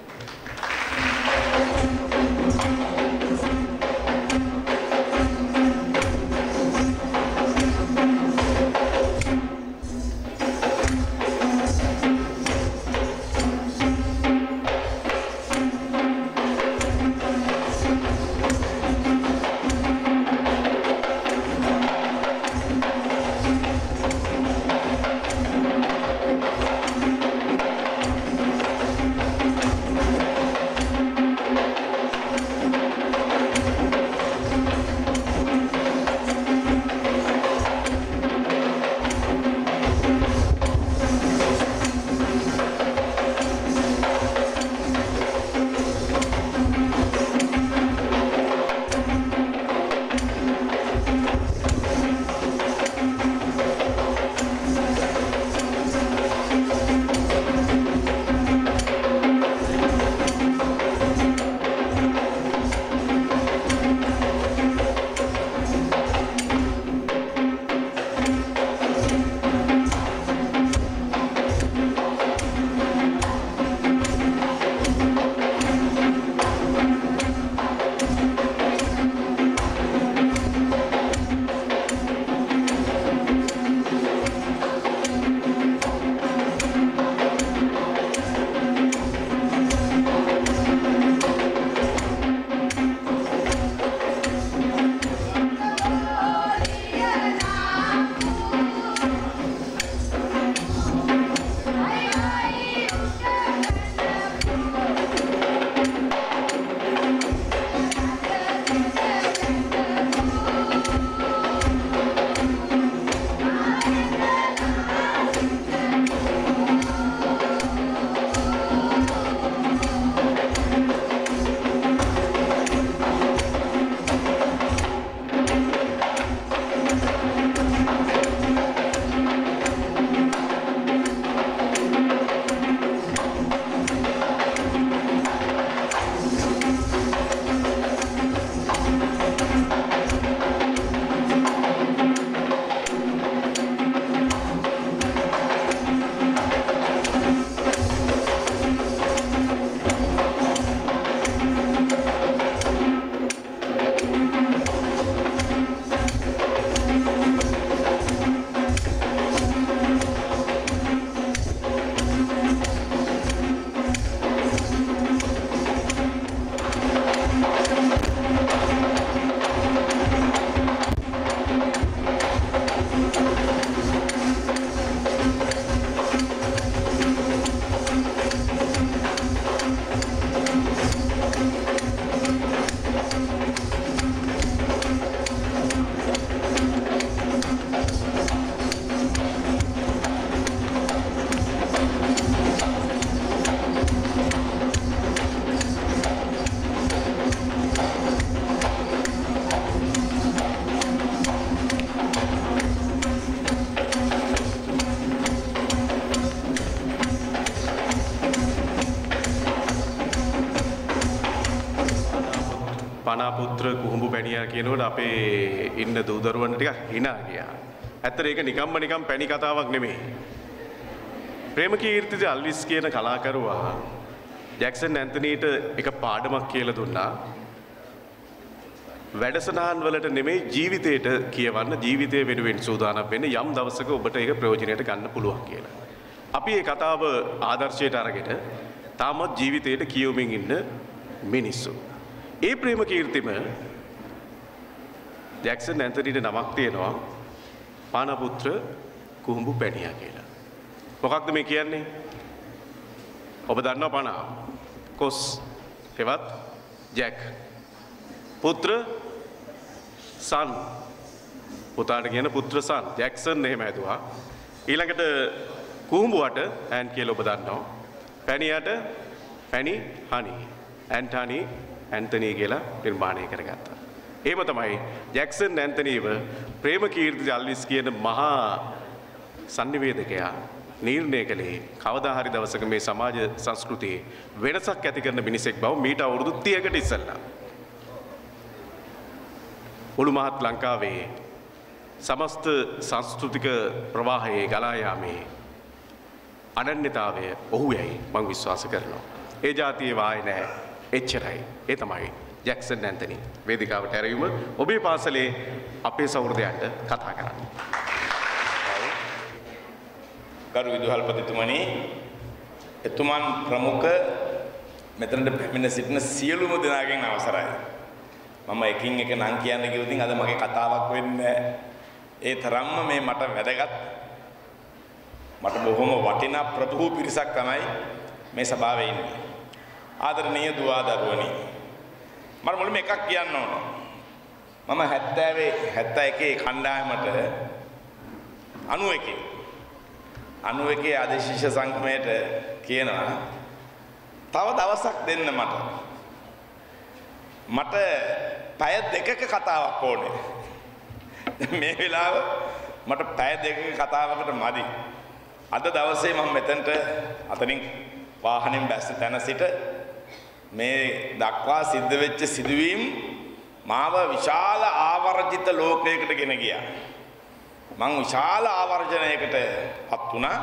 පනාපුත්‍ර කුහුඹු පැණියා කියනකොට අපේ ඉන්න දූදරුවන් ටිකක් hina ගියා. ඇත්තට ඒක නිකම්ම නිකම් පැණි කතාවක් නෙමෙයි. ප්‍රේමකීර්තිද අල්විස් කියන කලාකරුවා ජැක්සන් ඇන්තනීට එක පාඩමක් කියලා දුන්නා. වැඩසටහන් වලට නෙමෙයි ජීවිතයට කියවන්න ජීවිතය වෙනුවෙන් සූදානම් වෙන්න යම් දවසක ඔබට ඒක ප්‍රයෝජනයට ගන්න පුළුවන් කියලා. අපි මේ කතාව ආදර්ශයට අරගෙන තාමත් ජීවිතයට කියවමින් ඉන්න මිනිස්සු. ඒ ප්‍රේම කීර්තිම ජැක්සන් ඇන්තනීට නමක් තියෙනවා පානපුත්‍ර කුහුඹු පැණියා කියලා. මොකක්ද මේ කියන්නේ? ඔබ දන්නවා පනා. කොස් හෙවත් ජැක්. පුත්‍ර සන් පුතාට කියන පුත්‍ර සන් ජැක්සන් එහෙම ඇදුවා. ඊළඟට කුහුඹුවට ඇන් කියලා ඔබ දන්නවා. පැණියට පැණි හනි. ඇන්ටනි ඇන්තනී කියලා නිර්මාණය කරගත්තා. එහෙම තමයි ජැක්සන් ඇන්තනීව ප්‍රේමකීර්ති අල්විස් කියන මහා සංනිවේදකයා නිර්ණය කළේ කවදා හරි දවසක මේ සමාජ සංස්කෘතියේ වෙනසක් ඇති කරන මිනිසෙක් බව මීට අවුරුදු 30කට ඉස්සෙල්ලා. මුළු මහත් ලංකාවේ සමස්ත සංස්කෘතික ප්‍රවාහයේ ගලා යාමේ අනන්‍යතාවය ඔහු යයි මං විශ්වාස කරනවා. ඒ જાතියේ වාය නැහැ. එච්චරයි. ඒ තමයි ජැක්සන් ඇන්තනි වේදිකාවට ඇරයුම ඔබේ පාසලේ අපේ සෞහෘදයන්ට කතා කරන්න. ගරු විදුහල්පතිතුමනි එතුමන් ප්‍රමුඛ මෙතනට පැමිණ සිටින සියලුම දෙනාගෙන් අවසරයි. මම එකින් එක නම් කියන්න කිව්වොත් අද මගේ කතාවක් වෙන්නේ ඒ තරම්ම මේ මට වැදගත් මට බොහොම වටිනා ප්‍රභූ පිරිසක් තමයි මේ සභාවේ ඉන්නේ. ආදරණීය දුවා දරුවනි. මම මුලින්ම එකක් කියන්න ඕන. මම 70 71 කණ්ඩායමට 91 91 ආදේශිෂ සංගමයට කියනවා තව දවසක් දෙන්න මට. මට පැය දෙකක කතාවක් ඕනේ. මේ වෙලාව මට පැය දෙකක කතාවකට මදි. අද දවසේ මම මෙතනට අතනින් වාහනෙන් බැස්ස තැන සිට මේ දක්වා සිද්ධ වෙච්ච සිදුවීම් මාව විශාල ආවර්ජිත ලෝකයකට ගෙන ගියා. මං විශාල ආවර්ජනයකට පත් වුණා.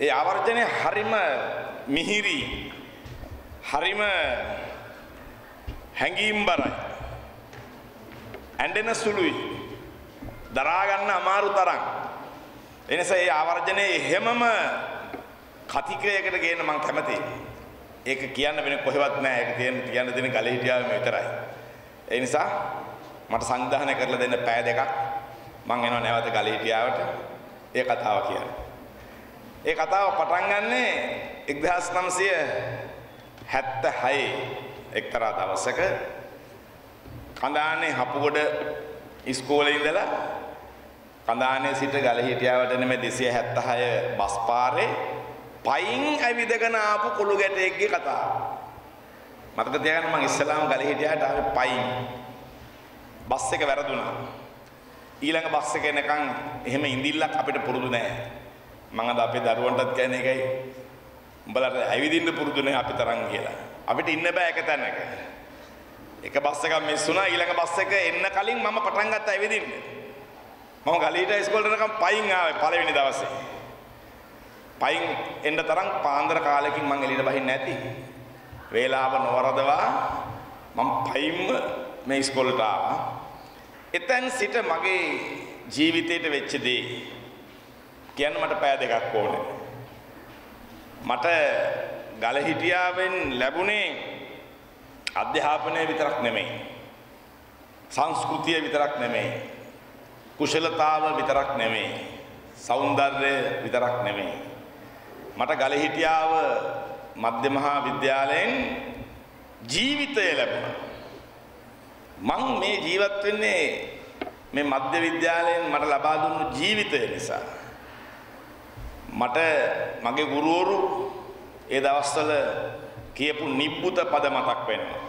ඒ ආවර්ජනය හරිම මිහිරි හරිම හැඟීම්බරයි. ඇඬෙන සුළුයි. දරා ගන්න අමාරු තරම්. එනිසා ඒ ආවර්ජනයේ හැමම කතිකයකට ගේන්න මං කැමතියි. ඒක කියන්න වෙන කොහෙවත් නෑ. ඒක තියෙන කියන්න දෙන ගලහිටියාවෙම විතරයි. ඒ නිසා මට සංවිධානය කරලා දෙන්න පෑ දෙකක් මං එනවා නැවත ගලහිටියාවට ඒ කතාව කියන්න. ඒ කතාව පටන් ගන්නේ 1976 එක්තරා දවසක කඳානේ හපුගොඩ ඉස්කෝලේ ඉඳලා කඳානේ සිට ගලහිටියාවට නෙමෙයි 276 බස් පාරේ පයින් ඇවිදගෙන ආපු කුළු ගැටයෙක්ගේ කතාව. මතක තියාගන්න මං ඉස්සලාම ගලහිටියාට ආවේ පයින්. බස් එක වැරදුනා. ඊළඟ බස් එක එනකන් එහෙම ඉඳිල්ලක් අපිට පුරුදු නෑ. මං අද අපේ දරුවන්ටත් කියන්නේ ඒකයි. උඹලට ඇවිදින්න පුරුදු නෑ අපි තරම් කියලා. අපිට ඉන්න බෑ එක තැනක. එක බස් එකක් මිස් වුණා ඊළඟ බස් එක එන්න කලින් මම පටන් ගත්තා ඇවිදින්න. මම ගලීට ඉස්කෝලේට යනකම් පයින් ආවේ පළවෙනි දවසේ. පයින් එන්න තරම් පාන්දර කාලෙකින් මං එළියට බහින්නේ නැති. වේලාව නොවරදවා මම පයින්ම මේ ඉස්කෝලේට ආවා. එතෙන් සිට මගේ ජීවිතේට වෙච්ච දේ කියන්න මට පෑ දෙකක් ඕනේ. මට ගලහිටියාවෙන් ලැබුණේ අධ්‍යාපනය විතරක් නෙමෙයි. සංස්කෘතිය විතරක් නෙමෙයි. කුශලතාව විතරක් නෙමෙයි. සෞන්දර්යය විතරක් නෙමෙයි. මට ගලහිටියාව මධ්‍ය මහා විද්‍යාලයෙන් ජීවිතය ලැබුණා. මං මේ ජීවත් වෙන්නේ මේ මධ්‍ය විද්‍යාලයෙන් මට ලබා දුන්නු ජීවිතය නිසා. මට මගේ ගුරුවරු ඒ දවස්වල කියපු නිබ්බුත පද මතක් වෙනවා.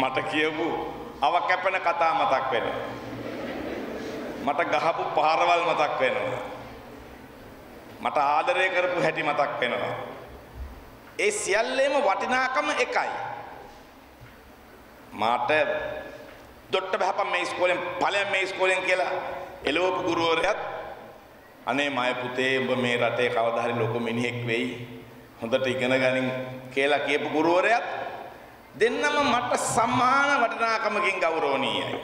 මට කියපු අවකැපෙන කතා මතක් වෙනවා. මට ගහපු පාරවල් මතක් වෙනවා. මට ආදරය කරපු හැටි මතක් වෙනවා. ඒ සියල්ලේම වටිනාකම එකයි. මාට දොට්ට බහපන් මේ ඉස්කෝලෙන් ඵලයන් මේ ඉස්කෝලෙන් කියලා එළවපු ගුරුවරයාත් අනේ මය පුතේ උඹ මේ රටේ කවදා හරි ලොකු මිනිහෙක් වෙයි හොඳට ඉගෙන ගනින් කියලා කියපු ගුරුවරයාත් දෙන්නම මට සමාන වටිනාකමකින් ගෞරවණීයයි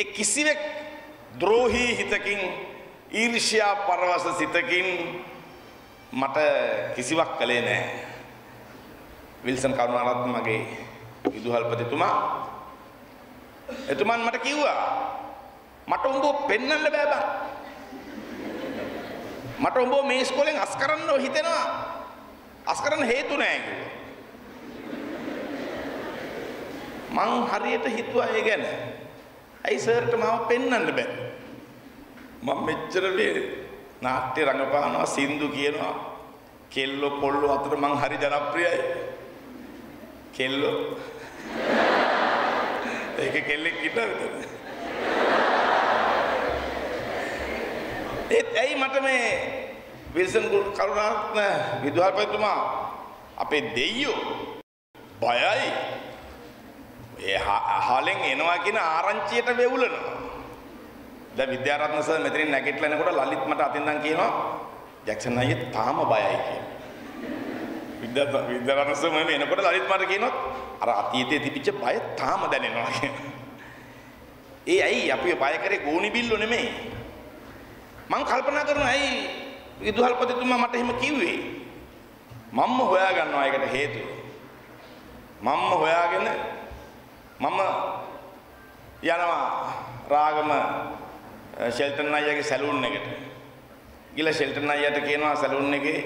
ඒ කිසිවෙක් ද්‍රෝහී හිතකින් ඊර්ෂ්‍යා පරවස සිතකින් මට කිසිවක් කළේ නැහැ. විල්සන් කරුණාරත්න මගේ විදුහල්පතිතුමා. එතුමන් මට කිව්වා මට උඹව පෙන්වන්න බෑ බං මට උඹව මේ ඉස්කෝලෙන් අස් කරන්න හිතෙනවා. අස් කරන්න හේතු නැහැ කිව්වා. මං හරියට හිතුවා ඒ ගැන. ඇයි සර්ට මාව පෙන්වන්න බෑ? මම මෙච්චර මේ නාට්‍ය රඟපානවා සින්දු කියනවා. කෙල්ලෝ කොල්ලෝ අතර මං හරි ජනප්‍රියයි. කෙල්ලෝ? ඒක කෙල්ලෙක් ඉන්නවා විතර ඒත් ඇයි මට මේ විල්සන් කරුණාරත්න විදුහල්පතිතුමා අපේ දෙයියෝ බයයි? ඒ අහලෙන් එනවා කියන ආරංචියට වෙවුලනවා. දැන් විද්‍යාරත්න සර් මෙතනින් නැගිටලා එනකොට ලලිත් මට අතින්දන් කියනවා ජැක්සන් අයියේ තාම බයයි කියලා. විද්‍යා විද්‍යාරත්න සර් මම එනකොට ලලිත් මට කියනවා අර අතීතයේ තිබිච්ච බය තාම දැනෙනවා කියලා. ඒ ඇයි අපි බය කරේ ගෝණි බිල්ලෝ නෙමෙයි. මං කල්පනා කරනවා ඇයි විදුහල්පතිතුමා මට එහෙම කිව්වේ? මම්ම හොයා ගන්නවා ඒකට හේතුව. මම්ම හොයාගෙන මම යනවා රාගම ෂෙල්ටන් අයියාගේ සැලූන් එකට. ගිහලා ෂෙල්ටන් අයියාට කියනවා සැලූන් එකේ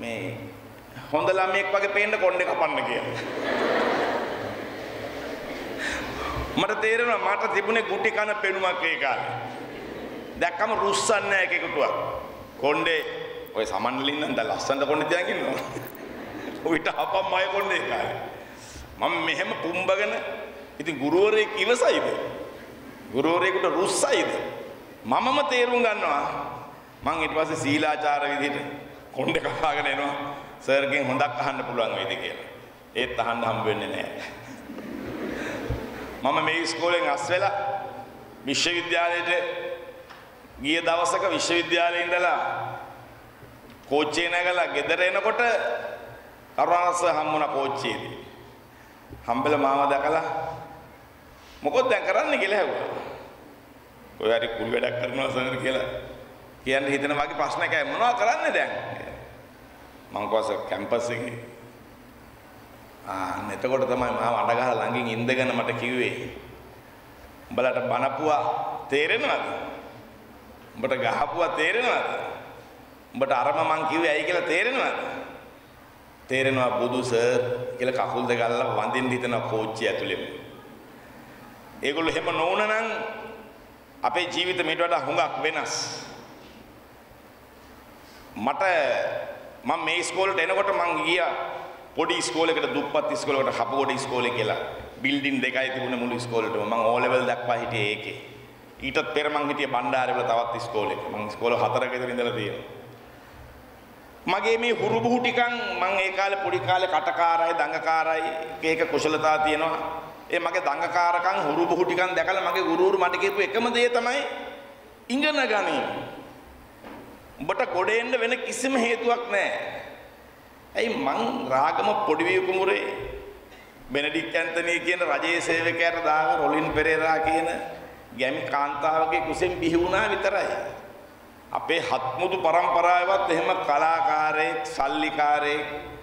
මේ හොඳ ළමයෙක් වගේ පේන්න කොණ්ඩේ කපන්න කියලා. මට තේරෙනවා මට තිබුණේ ගුටි කන පෙනුමක් ඒ කාලේ. දැක්කම රුස්සන්නේ නැහැ එකෙකුටවත්. කොණ්ඩේ ඔය සමන්වලින් නම් දැන් ලස්සනට කොණ්ඩේ තියන් ඉන්නවා. ඔයිට අපම් මය කොණ්ඩේ ඒ කාලේ. මම මෙහෙම පුම්බගෙන ඉතින් ගුරුවරයෙක් ඉවසයිද? ගුරුවරයෙකුට රුස්සයිද? මමම තේරුම් ගන්නවා. මං ඊට පස්සේ සීලාචාර විදිහට කොණ්ඩේ කපාගෙන එනවා. සර්ගෙන් හොඳක් අහන්න පුළුවන් වේද කියලා. ඒත් අහන්න හම්බ වෙන්නේ නැහැ. මම මේ ඉස්කෝලෙන් අස් වෙලා විශ්වවිද්‍යාලයට ගිය දවසක විශ්වවිද්‍යාලේ ඉඳලා කෝච්චියේ නැගලා ගෙදර එනකොට කරුණාරස හම්බුණා කෝච්චියේදී. හම්බෙලා මාව දැකලා මොකද දැන් කරන්නේ කියලා ඇහුවා. ඔය හරි කුල් වැඩක් කරනවා සමහර කියලා කියන්න හිතන වගේ ප්‍රශ්නයක් ඇයි මොනවද කරන්නේ දැන්? මං කොහොස කැම්පස් එකේ ආ එතකොට තමයි මාව අඬ ගහලා ළඟින් ඉඳගෙන මට කිව්වේ උඹලට බනපුවා තේරෙනවද? උඹට ගහපුවා තේරෙනවද? උඹට අරම මං කිව්වේ ඇයි කියලා තේරෙනවද? තේරෙනවා බුදු සර් කියලා කකුල් දෙක අල්ලලා වඳින්න හිතන කෝච්චිය ඇතුළෙම. ඒගොල්ලෝ එහෙම නොවුන නම් අපේ ජීවිත මීට වඩා හුඟක් වෙනස්. මට මම මේ ඉස්කෝලේට එනකොට මං ගියා පොඩි ඉස්කෝලේකට දුප්පත් ඉස්කෝලේකට හපගොඩ ඉස්කෝලේ කියලා. බිල්ඩින් දෙකයි තිබුණ මුළු ඉස්කෝලේටම මං ඕ ලෙවල් දක්වා හිටියේ ඒකේ. ඊටත් පෙර මං හිටියේ බණ්ඩාරවල තවත් ඉස්කෝලේක. මං ඉස්කෝල හතරක විතර ඉඳලා තියෙනවා. මගේ මේ හුරු බුහු ටිකන් මං ඒ කාලේ පොඩි කාලේ කටකාරයි දඟකාරයි එක එක කුසලතා තියෙනවා. ඒ මගේ දඟකාරකම් හුරු බුහු ටිකන් දැකලා මගේ ගුරුවරු මට කියපු එකම දේ තමයි ඉගෙන ගනි. උඹට ගොඩ එන්න වෙන කිසිම හේතුවක් නැහැ. ඇයි මං රාගම පොඩි වී කුමුරේ බෙනඩික් ඇන්තනී කියන රජයේ සේවකයාට දාගෙන රොලින් පෙරේරා කියන ගැමි කාන්තාවගේ කුසෙන් බිහි වුණා විතරයි. අපේ හත්මුතු පරම්පරාවවත් එහෙම කලාකාරයෙක් සල්ලිකාරයෙක්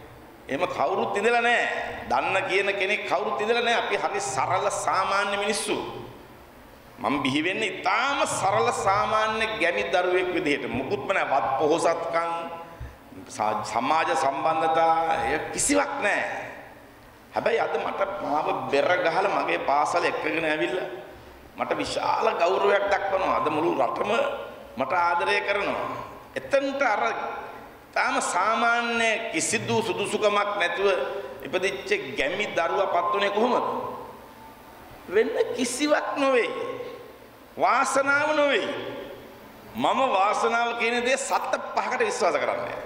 එහෙම කවුරුත් ඉඳලා නැහැ. දන්න කියන කෙනෙක් කවුරුත් ඉඳලා නැහැ. අපි හරි සරල සාමාන්‍ය මිනිස්සු. මම බිහි වෙන්නේ ඊටාම සරල සාමාන්‍ය ගැමි දරුවෙක් විදිහට. මුකුත්ම නැහැ. වත් පොහොසත්කම් සමාජ සම්බන්ධතා එය කිසිවක් නැහැ. හැබැයි අද මට මාව බෙර ගහලා මගේ පාසල එක්කගෙන ඇවිල්ලා මට විශාල ගෞරවයක් දක්වනවා. අද මුළු රටම මට ආදරය කරනවා. එතනට අර තාම සාමාන්‍ය කිසිදු සුදුසුකමක් නැතුව ඉපදිච්ච ගැමි දරුවා පත් වුණේ කොහොමද? වෙන්න කිසිවක් නොවේ. වාසනාව නොවේ. මම වාසනාව කියන දේ සත්‍ය පහකට විශ්වාස කරන්නේ.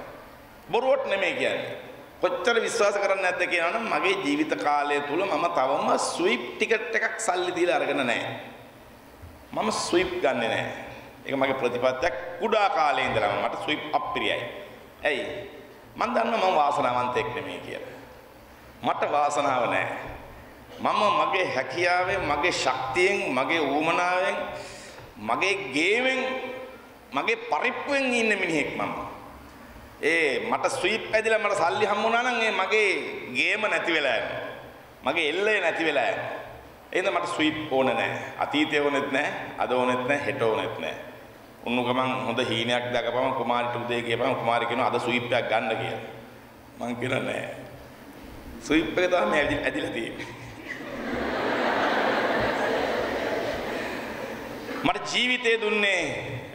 බොරුවට නෙමෙයි කියන්නේ. කොච්චර විශ්වාස කරන්නේ නැද්ද කියනවනම් මගේ ජීවිත කාලය තුල මම තවම ස්විප් ටිකට් එකක් සල්ලි දීලා අරගෙන නැහැ. මම ස්විප් ගන්නෙ නැහැ. ඒක මගේ ප්‍රතිපත්තියක් කුඩා කාලේ ඉඳලම මට ස්විප් අප්පිරියයි. ඇයි? මම දන්නවා මම වාසනාවන්තයෙක් නෙමෙයි කියලා. මට වාසනාව නැහැ. මම මගේ හැකියාවෙන්, මගේ ශක්තියෙන්, මගේ ඌමනාවෙන්, මගේ ගේමෙන්, මගේ පරිප්පුවෙන් ඉන්න මිනිහෙක් මම. ඒ මට ස්වීප් ඇදිලා මට සල්ලි හම්බුණා නම් ඒ මගේ ගේම නැති වෙලා යනවා. මගේ එල්ලේ නැති වෙලා යනවා. එහෙනම් මට ස්වීප් ඕන නැහැ. අතීතේ ඕනෙත් නැහැ, අද ඕනෙත් නැහැ, හෙට ඕනෙත් නැහැ. උන්නු ගමන් හොඳ හීනයක් දැකපම කුමාරිට උදේ කියපම කුමාරි කියනවා අද ස්වීප් එකක් ගන්න කියලා. මං කියලා නැහැ. ස්වීප් එක තමයි ඇදි- ඇදිලා තියෙන්නේ. මට ජීවිතේ දුන්නේ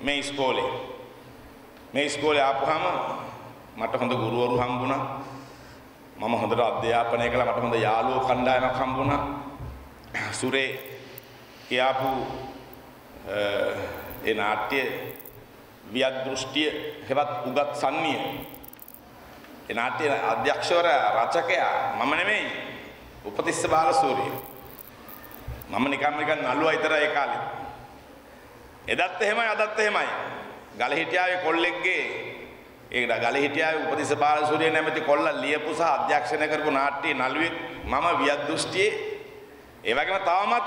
මේ ඉස්කෝලේ. මේ ඉස්කෝලේ ආපුහම මට හොඳ ගුරුවරු හම්බුණා. මම හොඳට අධ්‍යාපනය කළා මට හොඳ යාළුවෝ කණ්ඩායමක් හම්බුණා. සුරේ කියාපු අ, ඒ නාට්‍ය වියත් දෘෂ්ටිය හෙවත් උගත් සන්නිය. ඒ නාට්‍ය අධ්‍යක්ෂවරයා රචකයා මම නෙමෙයි. උපතිස්ස බාලසූරිය. මම නිකන් නිකන් නළුවා විතරයි ඒ කාලේ. එදත් එහෙමයි අදත් එහෙමයි. ගලහිටියාවේ කොල්ලෙක්ගේ ඒ ගලහිටියාවේ උපතිස්ස බාලසූරිය නැමැති කොල්ලා ලියපු සහ අධ්‍යක්ෂණය කරපු නාට්‍යයේ නළුවෙක් මම වියත් දෘෂ්ටියේ ඒ වගේම තවමත්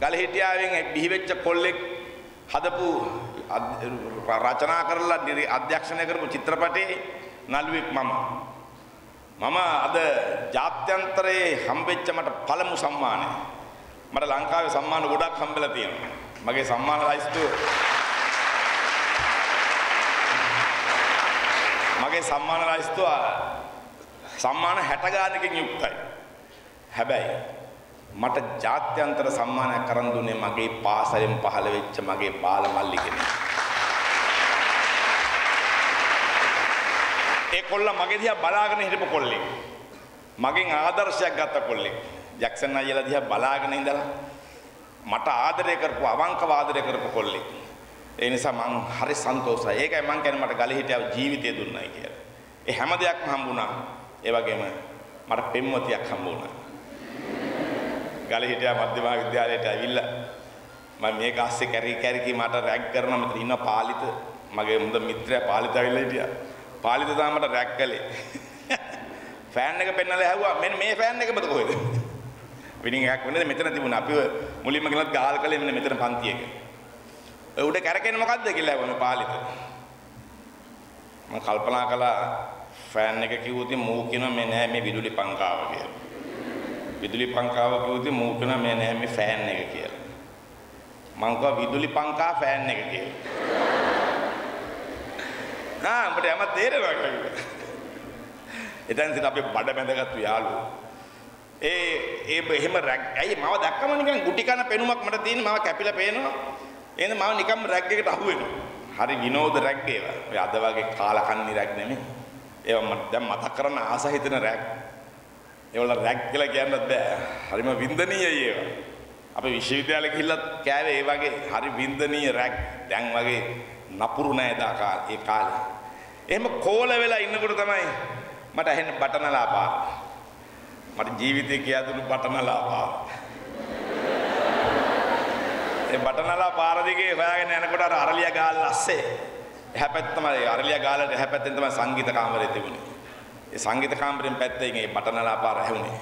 ගලහිටියාවෙන් බිහිවෙච්ච කොල්ලෙක් හදපු අධ්- රචනා කරලා නිරි- අධ්‍යක්ෂණය කරපු චිත්‍රපටයේ නළුවෙක් මම. මම අද ජාත්‍යන්තරයේ හම්බෙච්ච මට පළමු සම්මානය. මට ලංකාවේ සම්මාන ගොඩක් හම්බෙලා තියෙනවා. මගේ සම්මාන ලයිස්තුව මගේ සම්මාන ලයිස්තුව සම්මාන 60 ගානකින් යුක්තයි. හැබැයි මට ජාත්‍යන්තර සම්මානයක් කරන් දුන්නේ මගේ පාසලෙන් පහළ වෙච්ච මගේ බාල මල්ලි කෙනෙක්. ඒ කොල්ලා මගේ දිහා බලාගෙන හිටපු කොල්ලෙක්. මගෙන් ආදර්ශයක් ගත්ත කොල්ලෙක්. ජැක්සන් අයියලා දිහා බලාගෙන ඉඳලා මට ආදරය කරපු අවංකව ආදරය කරපු කොල්ලෙක්. ඒ නිසා මං හරි සන්තෝෂයි. ඒකයි මං කියන්නේ මට ගලේ හිටියව ජීවිතය දුන්නයි කියලා. ඒ හැම දෙයක්ම හම්බුණා. ඒ වගේම මට පෙම්වතියක් හම්බුණා. ගලේ හිටියා මධ්‍යම විද්‍යාලයට ඇවිල්ලා මම මේක ASCII කැරි කැරි මට රැග් කරනවා මෙතන ඉන්න පාලිත මගේ හොඳ මිත්‍රයා පාලිත ඇවිල්ලා හිටියා. පාලිත තමයි මට රැග් කළේ. ෆෑන් එක පෙන්නලා ඇහුවා මෙන්න මේ ෆෑන් එක මත කොහෙද? විනින් එකක් වෙන්නේ මෙතන තිබුණා. අපිව මුලින්ම ගෙනත් ගාල් කළේ මෙන්න මෙතන පන්ති එක. ඔය උඩ කැරකෙන්නේ මොකද්ද කියලා ඇහුවා මේ පාලිත. මම කල්පනා කළා ෆෑන් එක කිව්වොත් මූ කියනවා මේ නෑ මේ විදුලි පංකාව කියලා. විදුලි පංකාව කිව්වොත් මූ කියනවා මේ නෑ මේ ෆෑන් එක කියලා. මං කිව්වා විදුලි පංකා ෆෑන් එක කියලා. ආ උඹට යම තේරෙනවා කියලා. එතෙන් සිට අපි බඩ බැඳගත්තු යාළුවෝ. ඒ ඒ එහෙම රැග් ඇයි මම දැක්කම නිකන් ගුටි කන පෙනුමක් මට තියෙන මම කැපිලා පේනවා. එහෙනම් මම නිකන් රැග් එකට අහු වෙනවා. හරි විනෝද රැග් ඒවා. ඔය අද වගේ කාලකන්ණි රැග් නෙමෙයි. ඒවා මට දැන් මතක් කරන්න ආස හිතෙන රැග්. ඒවල රැග් කියලා කියන්නත් බෑ. හරිම වින්දනීයයි ඒවා. අපි විශ්වවිද්‍යාලෙ ගිහිල්ලත් කෑවේ ඒ වගේ හරි වින්දනීය රැග්. දැන් වගේ නපුරු නෑ දා කාලේ ඒ කාලේ. එහෙම කෝල වෙලා ඉන්නකොට තමයි මට ඇහෙන බටනලා පාර. මට ජීවිතේ කියා දුන්නු බටනලා පාර. ඒ බටනලා පාර දිගේ හොයාගෙන යනකොට අර අරලියා ගාල් ඇස්සේ එහා පැත්ත තමයි අරලියා ගාලට එහා පැත්තෙන් තමයි සංගීත කාමරය තිබුණේ. ඒ සංගීත කාමරෙන් පැත්තෙන් ඒ බටනලා පාර ඇහුනේ.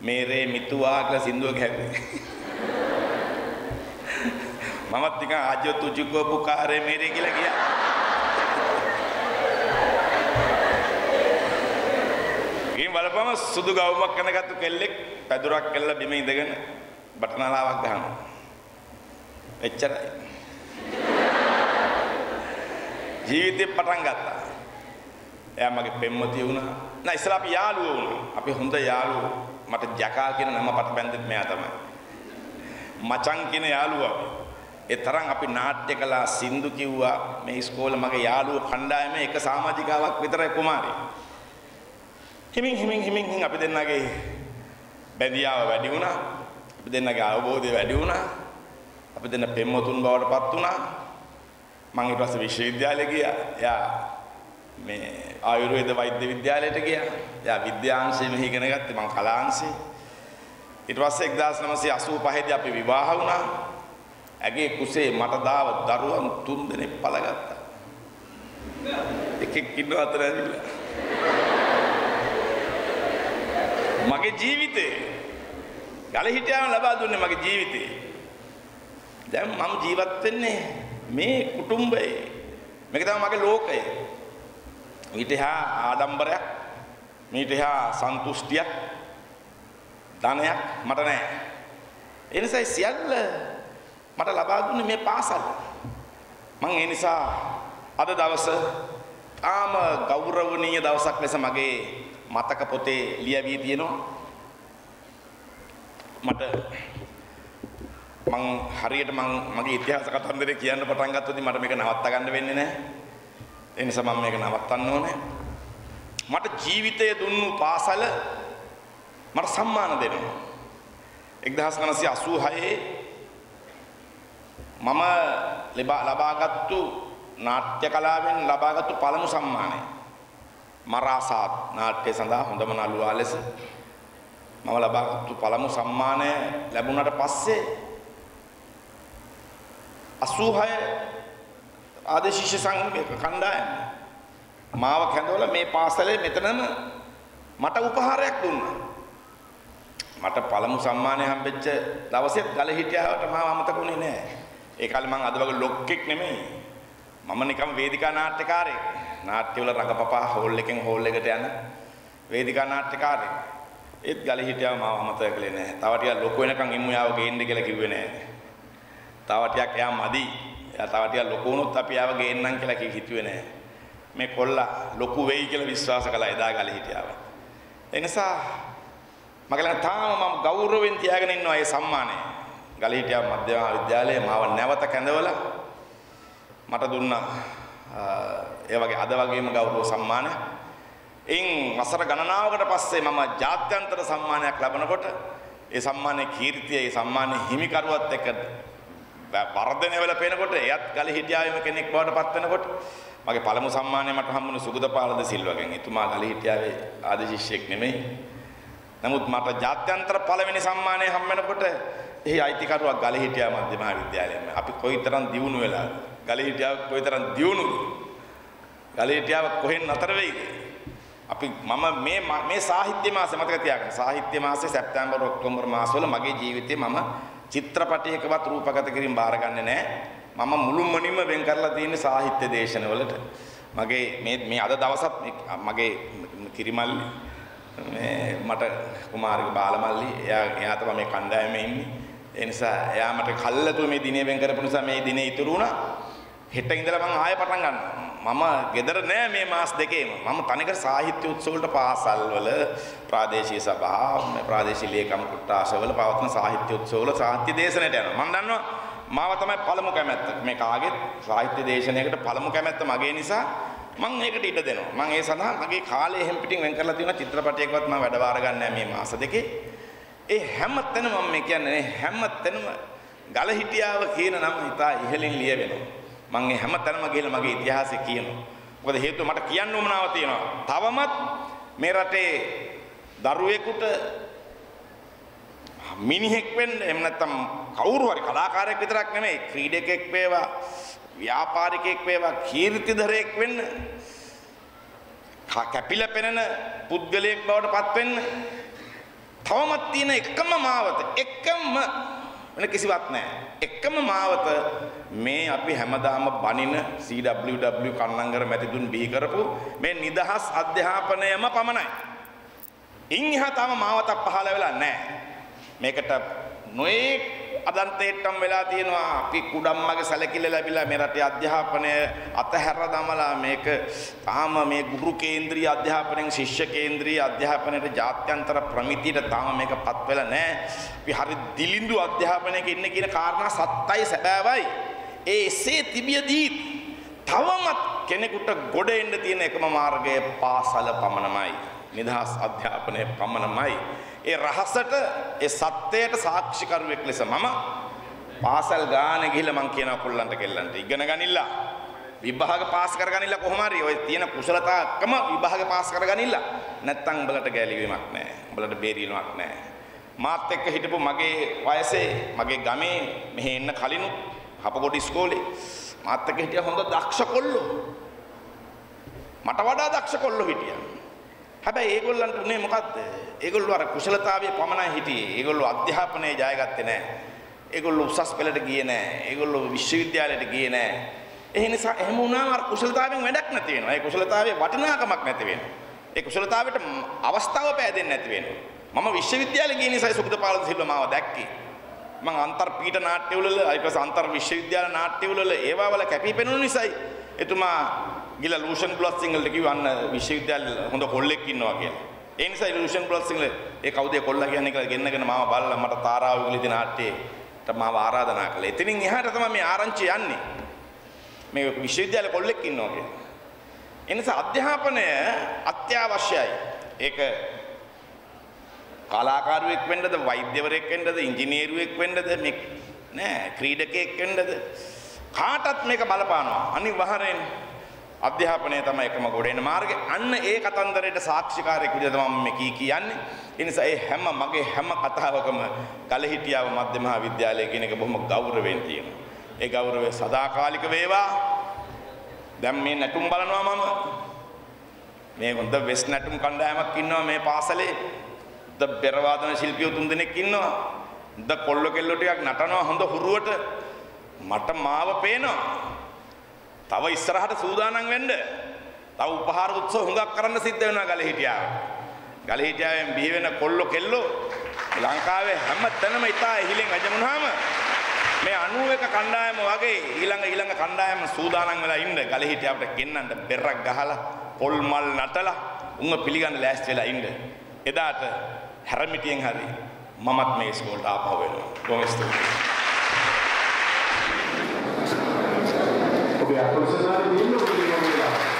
මේරේ මිතුවා කියලා සින්දුව ගැහුවේ. මමත් නිකන් ආජෝ තුජුකෝ පුකාරේ මේරේ කියලා ගියා. ගිහින් බලපම සුදු ගවුමක් කනගත්තු කෙල්ලෙක් පැදුරක් කෙල්ල බිම ඉඳගෙන බටනලාවක් ගහනවා. එච්චරයි. ජීවිතේ පටන් ගත්තා. එයා මගේ පෙම්වතිය වුණා. නෑ ඉස්සලා අපි යාළුවෝ වුණා. අපි හොඳ යාළුවෝ. මට ජකා කියන නම පටබැන්දෙත් මෙයා තමයි. මචං කියන යාළුවා. ඒ තරම් අපි නාට්‍ය කළා, සින්දු කිව්වා. මේ ඉස්කෝලේ මගේ යාළුවෝ කණ්ඩායමේ එක සමාජිකාවක් විතරයි කුමාරී. හිමින් හිමින් හිමින් හිමින් අපි දෙන්නගේ බැඳියාව වැඩි වුණා. අපි දෙන්නගේ අවබෝධය වැඩි වුණා. අපි දෙන්න පෙම්වතුන් බවට පත් වුණා. මම ඊට පස්සේ විශ්වවිද්‍යාලේ ගියා. එයා මේ ආයුර්වේද වෛද්‍ය විද්‍යාලයට ගියා. එයා විද්‍යාංශය මෙහි ඉගෙන ගත්තේ මං කලාංශය. ඊට පස්සේ 1985 දී අපි විවාහ වුණා. ඇගේ කුසේ මට දාව දරුවන් තුන් දෙනෙක් පළගත්තා. එකෙක් ඉන්න අතර ඇවිල්ලා. මගේ ජීවිතේ ගල හිටියාම ලබා දුන්නේ මගේ ජීවිතේ. දැන් මම ජීවත් වෙන්නේ මේ කුටුම්බයේ. මේක තමයි මගේ ලෝකය. ඊට එහා ආඩම්බරයක්, ඊට එහා සන්තුෂ්ටියක්, ධනයක් මට නැහැ. ඒ නිසා සියල්ල මට ලබා දුන්නේ මේ පාසල. මම ඒ නිසා අද දවස තාම ගෞරවනීය දවසක් ලෙස මගේ මතක පොතේ ලියවී තියෙනවා. මට මං හරියට මං මගේ ඉතිහාස කතන්දරේ කියන්න පටන් ගත්තොත් මට මේක නවත්තා ගන්න වෙන්නේ නැහැ. ඒ නිසා මම මේක නවත්තන්න ඕනේ. මට ජීවිතය දුන්නු පාසල මට සම්මාන දෙනවා. 1986 මම ලබාගත්තු නාට්‍ය කලාවෙන් ලබාගත්තු පළමු සම්මානය මරාසාත් නාට්‍ය සඳහා හොඳම නළුවා ලෙස මම ලබාගත්තු පළමු සම්මානය ලැබුණට පස්සේ 86 ආදේශිෂ්‍ය සංඝ කණ්ඩායම මාව කැඳවලා මේ පාසලේ මෙතනම මට උපහාරයක් දුන්නා. මට පළමු සම්මානය හම්බෙච්ච දවසෙත් ගල හිටියාවට මාව අමතකුනේ නෑ. ඒ කාලේ මං අද වගේ ලොක්ෙක් නෙමෙයි. මම නිකම් වේදිකා නාට්‍යකාරයෙක්. නාට්‍යවල රඟපපා හෝල් එකෙන් හෝල් එකට යන වේදිකා නාට්‍යකාරයෙක්. ඒත් ගල හිටියාව මාව අමතක කළේ නෑ. තව ටිකක් ලොකු වෙනකන් ඉමු යාව ගේන්න කියලා කිව්වේ නෑ. තව ටිකක් එයා මදි. එයා තව ටිකක් ලොකු වුණොත් අපි යාව ගේන්නම් කියලා කි හිතුවේ නෑ. මේ කොල්ලා ලොකු වෙයි කියලා විශ්වාස කළා එදා ගල හිටියාව. ඒ නිසා මගේ ළඟ තාම මම ගෞරවයෙන් තියාගෙන ඉන්නවා මේ සම්මානය. ගල හිටියා මධ්‍යම විද්‍යාලයේ මාව නැවත කැඳවලා මට දුන්නා ඒ වගේ අද වගේම ගෞරව සම්මාන. ඉන් වසර ගණනාවකට පස්සේ මම ජාත්‍යන්තර සම්මානයක් ලබනකොට ඒ සම්මානයේ කීර්තිය ඒ සම්මානයේ හිමිකරුවත් එක්ක වර්ධනය වෙලා පේනකොට එයත් ගලේ හිටියාවෙම කෙනෙක් බවට පත් වෙනකොට මගේ පළමු සම්මානය මට හම්බුනේ සුගතපාලද සිල්වගෙන්. එතුමා ගලේ හිටියාවේ ආදි ශිෂ්‍යෙක් නෙමෙයි. නමුත් මට ජාත්‍යන්තර පළවෙනි සම්මානය හම් වෙනකොට එහි අයිතිකරුවක් ගලේ හිටියා මධ්‍ය මහා විද්‍යාලයේම. අපි කොයිතරම් දියුණු වෙලා ගලේ හිටියාව කොයිතරම් දියුණුද? ගලේ හිටියාව කොහෙන් නතර වෙයිද? අපි මම මේ මේ සාහිත්‍ය මාසෙ මතක තියාගන්න. සාහිත්‍ය මාසෙ සැප්තැම්බර් ඔක්තෝබර් මාසවල මගේ ජීවිතේ මම චිත්‍රපටයකවත් රූපගත කිරීම බාරගන්නේ නැහැ. මම මුළුමනින්ම වෙන් කරලා තියෙන සාහිත්‍ය දේශනවලට. මගේ මේ මේ අද දවසත් මගේ කිරිමල්ලි මේ මට කුමාරික බාලමල්ලි එයා එයා තමයි මේ කණ්ඩායමේ ඉන්නේ. ඒ නිසා එයා මට කල්ලාතු මේ දිනේ වෙන් කරපු නිසා මේ දිනේ ඉතුරු වුණා. හෙට ඉඳලා මම ආයෙ පටන් ගන්නවා. මම ගෙදර නෑ මේ මාස දෙකේම. මම තනිකර සාහිත්‍ය උත්සව වලට පාසල් වල ප්‍රාදේශීය සභා, ප්‍රාදේශීය ලේකම් කුට්ටාශවල පවත්වන සාහිත්‍ය උත්සව වල සාහිත්‍ය දේශනයට යනවා. මම දන්නවා මාව තමයි පළමු කැමැත්ත. මේ කාගෙත් සාහිත්‍ය දේශනයකට පළමු කැමැත්ත මගේ නිසා මම ඒකට ඉඩ දෙනවා. මම ඒ සඳහා මගේ කාලය හැම පිටින් වෙන් කරලා තියෙන චිත්‍රපටයකවත් මම වැඩ වාර ගන්නෑ මේ මාස දෙකේ. ඒ හැම තැනම මම මේ කියන්නේ හැම තැනම ගල හිටියාව කියන නම ඉතා ඉහළින් ලියවෙනවා. මම මේ හැම තැනම ගිහලා මගේ ඉතිහාසය කියනවා. මොකද හේතුව මට කියන්න උවමනාව තියෙනවා. තවමත් මේ රටේ දරුවෙකුට මිනිහෙක් වෙන්න එහෙම නැත්නම් කවුරු හරි කලාකාරයෙක් විතරක් නෙමෙයි ක්‍රීඩකෙක් වේවා ව්‍යාපාරිකයෙක් වේවා කීර්තිදරයෙක් වෙන්න කැපිලා පෙනෙන පුද්ගලයෙක් බවට පත් වෙන්න තවමත් තියෙන එකම මාවත එකම වෙන කිසිවක් නැහැ එකම මාවත මේ අපි හැමදාම බනින CWW කන්නංගර මැතිතුන් බිහි කරපු මේ නිදහස් අධ්‍යාපනයම පමණයි. ඉන් එහා තාම මාවතක් පහළ වෙලා නැහැ. මේකට නොයෙක් අදන්තේට්ටම් වෙලා තියෙනවා අපි කුඩම්මගේ සැලකිල්ල ලැබිලා මේ රටේ අධ්‍යාපනය අතහැර දමලා මේක තාම මේ ගුරු කේන්ද්‍රීය අධ්‍යාපනයෙන් ශිෂ්‍ය කේන්ද්‍රීය අධ්‍යාපනයට ජාත්‍යන්තර ප්‍රමිතියට තාම මේකපත් වෙලා නැහැ. අපි හරි දිලිඳු අධ්‍යාපනයක ඉන්නේ කියන කාරණා සත්‍යයි සැබෑවයි. ඒ එසේ තිබියදී තවමත් කෙනෙකුට ගොඩ එන්න තියෙන එකම මාර්ගය පාසල පමණමයි. නිදහස් අධ්‍යාපනය පමණමයි. ඒ රහසට ඒ සත්‍යයට සාක්ෂිකරුවෙක් ලෙස මම පාසල් ගානේ ගිහිල්ලා මං කියනවා කුල්ලන්ට කෙල්ලන්ට ඉගෙන ගනිලා විභාග පාස් කරගනින්න කොහොම හරි ඔය තියෙන කුසලතාවකම විභාග පාස් කරගනින්න නැත්තම් උඹලට ගැලවීමක් නැහැ. උඹලට බේරීමක් නැහැ. මාත් එක්ක හිටපු මගේ වයසේ මගේ ගමේ මෙහෙ එන්න කලිනුත් හපකොඩි ඉස්කෝලේ මාත් එක්ක හිටිය හොඳ දක්ෂ කොල්ලෝ. මට වඩා දක්ෂ කොල්ලෝ හිටියා. හැබැයි ඒගොල්ලන්ට උනේ මොකද්ද? ඒගොල්ලෝ අර කුසලතාවයේ පමණයි හිටියේ. ඒගොල්ලෝ අධ්‍යාපනයේ ජයගත්තේ නැහැ. ඒගොල්ලෝ උසස් පෙළට ගියේ නැහැ. ඒගොල්ලෝ විශ්වවිද්‍යාලයට ගියේ නැහැ. ඒ නිසා එහෙම වුණාම අර කුසලතාවයෙන් වැඩක් නැති වෙනවා. ඒ කුසලතාවයේ වටිනාකමක් නැති වෙනවා. ඒ කුසලතාවයට අවස්ථාව පෑදෙන්නේ නැති වෙනවා. මම විශ්වවිද්‍යාලේ ගිය නිසායි සුගතපාල සිල්වා මාව දැක්කේ. මම අන්තර් පීඨ නාට්‍යවල ඊට පස්සේ අන්තර් විශ්වවිද්‍යාල නාට්‍යවල ඒවා වල කැපී පෙනුණු නිසායි එතුමා ගිල ලූෂන් ප්ලස් සිංහලට කිව්වන්න විශ්වවිද්‍යාල හොඳ කොල්ලෙක් ඉන්නවා කියලා. ඒ නිසා ලූෂන් ප්ලස් සිංහල ඒ කවුද ඒ කොල්ලා කියන්නේ කියලා ගෙන්නගෙන මාව බලලා මට තාරාව විගලිත නාට්‍යයට මාව ආරාධනා කළා. එතනින් එහාට තමයි මේ ආරංචි යන්නේ. මේ විශ්වවිද්‍යාල කොල්ලෙක් ඉන්නවා කියලා. ඒ නිසා අධ්‍යාපනය අත්‍යවශ්‍යයි. ඒක කලාකාරුවෙක් වෙන්නද වෛද්‍යවරයෙක් වෙන්නද ඉංජිනේරුවෙක් වෙන්නද මේ නෑ ක්‍රීඩකයෙක් වෙන්නද කාටත් මේක බලපානවා අනිවාර්යෙන් අධ්‍යාපනය තමයි එකම ගොඩ එන මාර්ගය අන්න ඒ කතන්දරයට සාක්ෂිකාරයෙක් විදිහට මම මේ කී කියන්නේ ඒ නිසා ඒ හැම මගේ හැම කතාවකම කලහිටියාව මධ්‍ය මහා විද්‍යාලය කියන එක බොහොම ගෞරවයෙන් තියෙනවා ඒ ගෞරවය සදාකාලික වේවා දැන් මේ නැටුම් බලනවා මම මේ හොඳ වෙස් නැටුම් කණ්ඩායමක් ඉන්නවා මේ පාසලේ ද බෙරවාදන ශිල්පියෝ තුන් දෙනෙක් ඉන්නවා. ද කොල්ල කෙල්ල ටිකක් නටනවා හොඳ හුරුවට. මට මාව පේනවා. තව ඉස්සරහට සූදානම් වෙන්න. තව උපහාර උත්සව හුඟක් කරන්න සිද්ධ වෙනවා ගලහිටියාවට. ගලහිටියාවෙන් බිහි වෙන කොල්ල කෙල්ලෝ ලංකාවේ හැම තැනම ඉතා ඉහිලෙන් අජමුණාම මේ 91 කණ්ඩායම වගේ ඊළඟ ඊළඟ කණ්ඩායම සූදානම් වෙලා ඉන්න ගලහිටියාවට ගෙන්නන්න බෙරක් ගහලා පොල් මල් නටලා උන්ව පිළිගන්න ලෑස්ති වෙලා ඉන්න. එදාට හැරමිටියෙන් හරි මමත් මේ ස්කෝල්ට ආපහු වෙනවා. බොහොම ස්තුතියි. ඔබේ අපසනාරි දින්න ඔබේ වෙලා.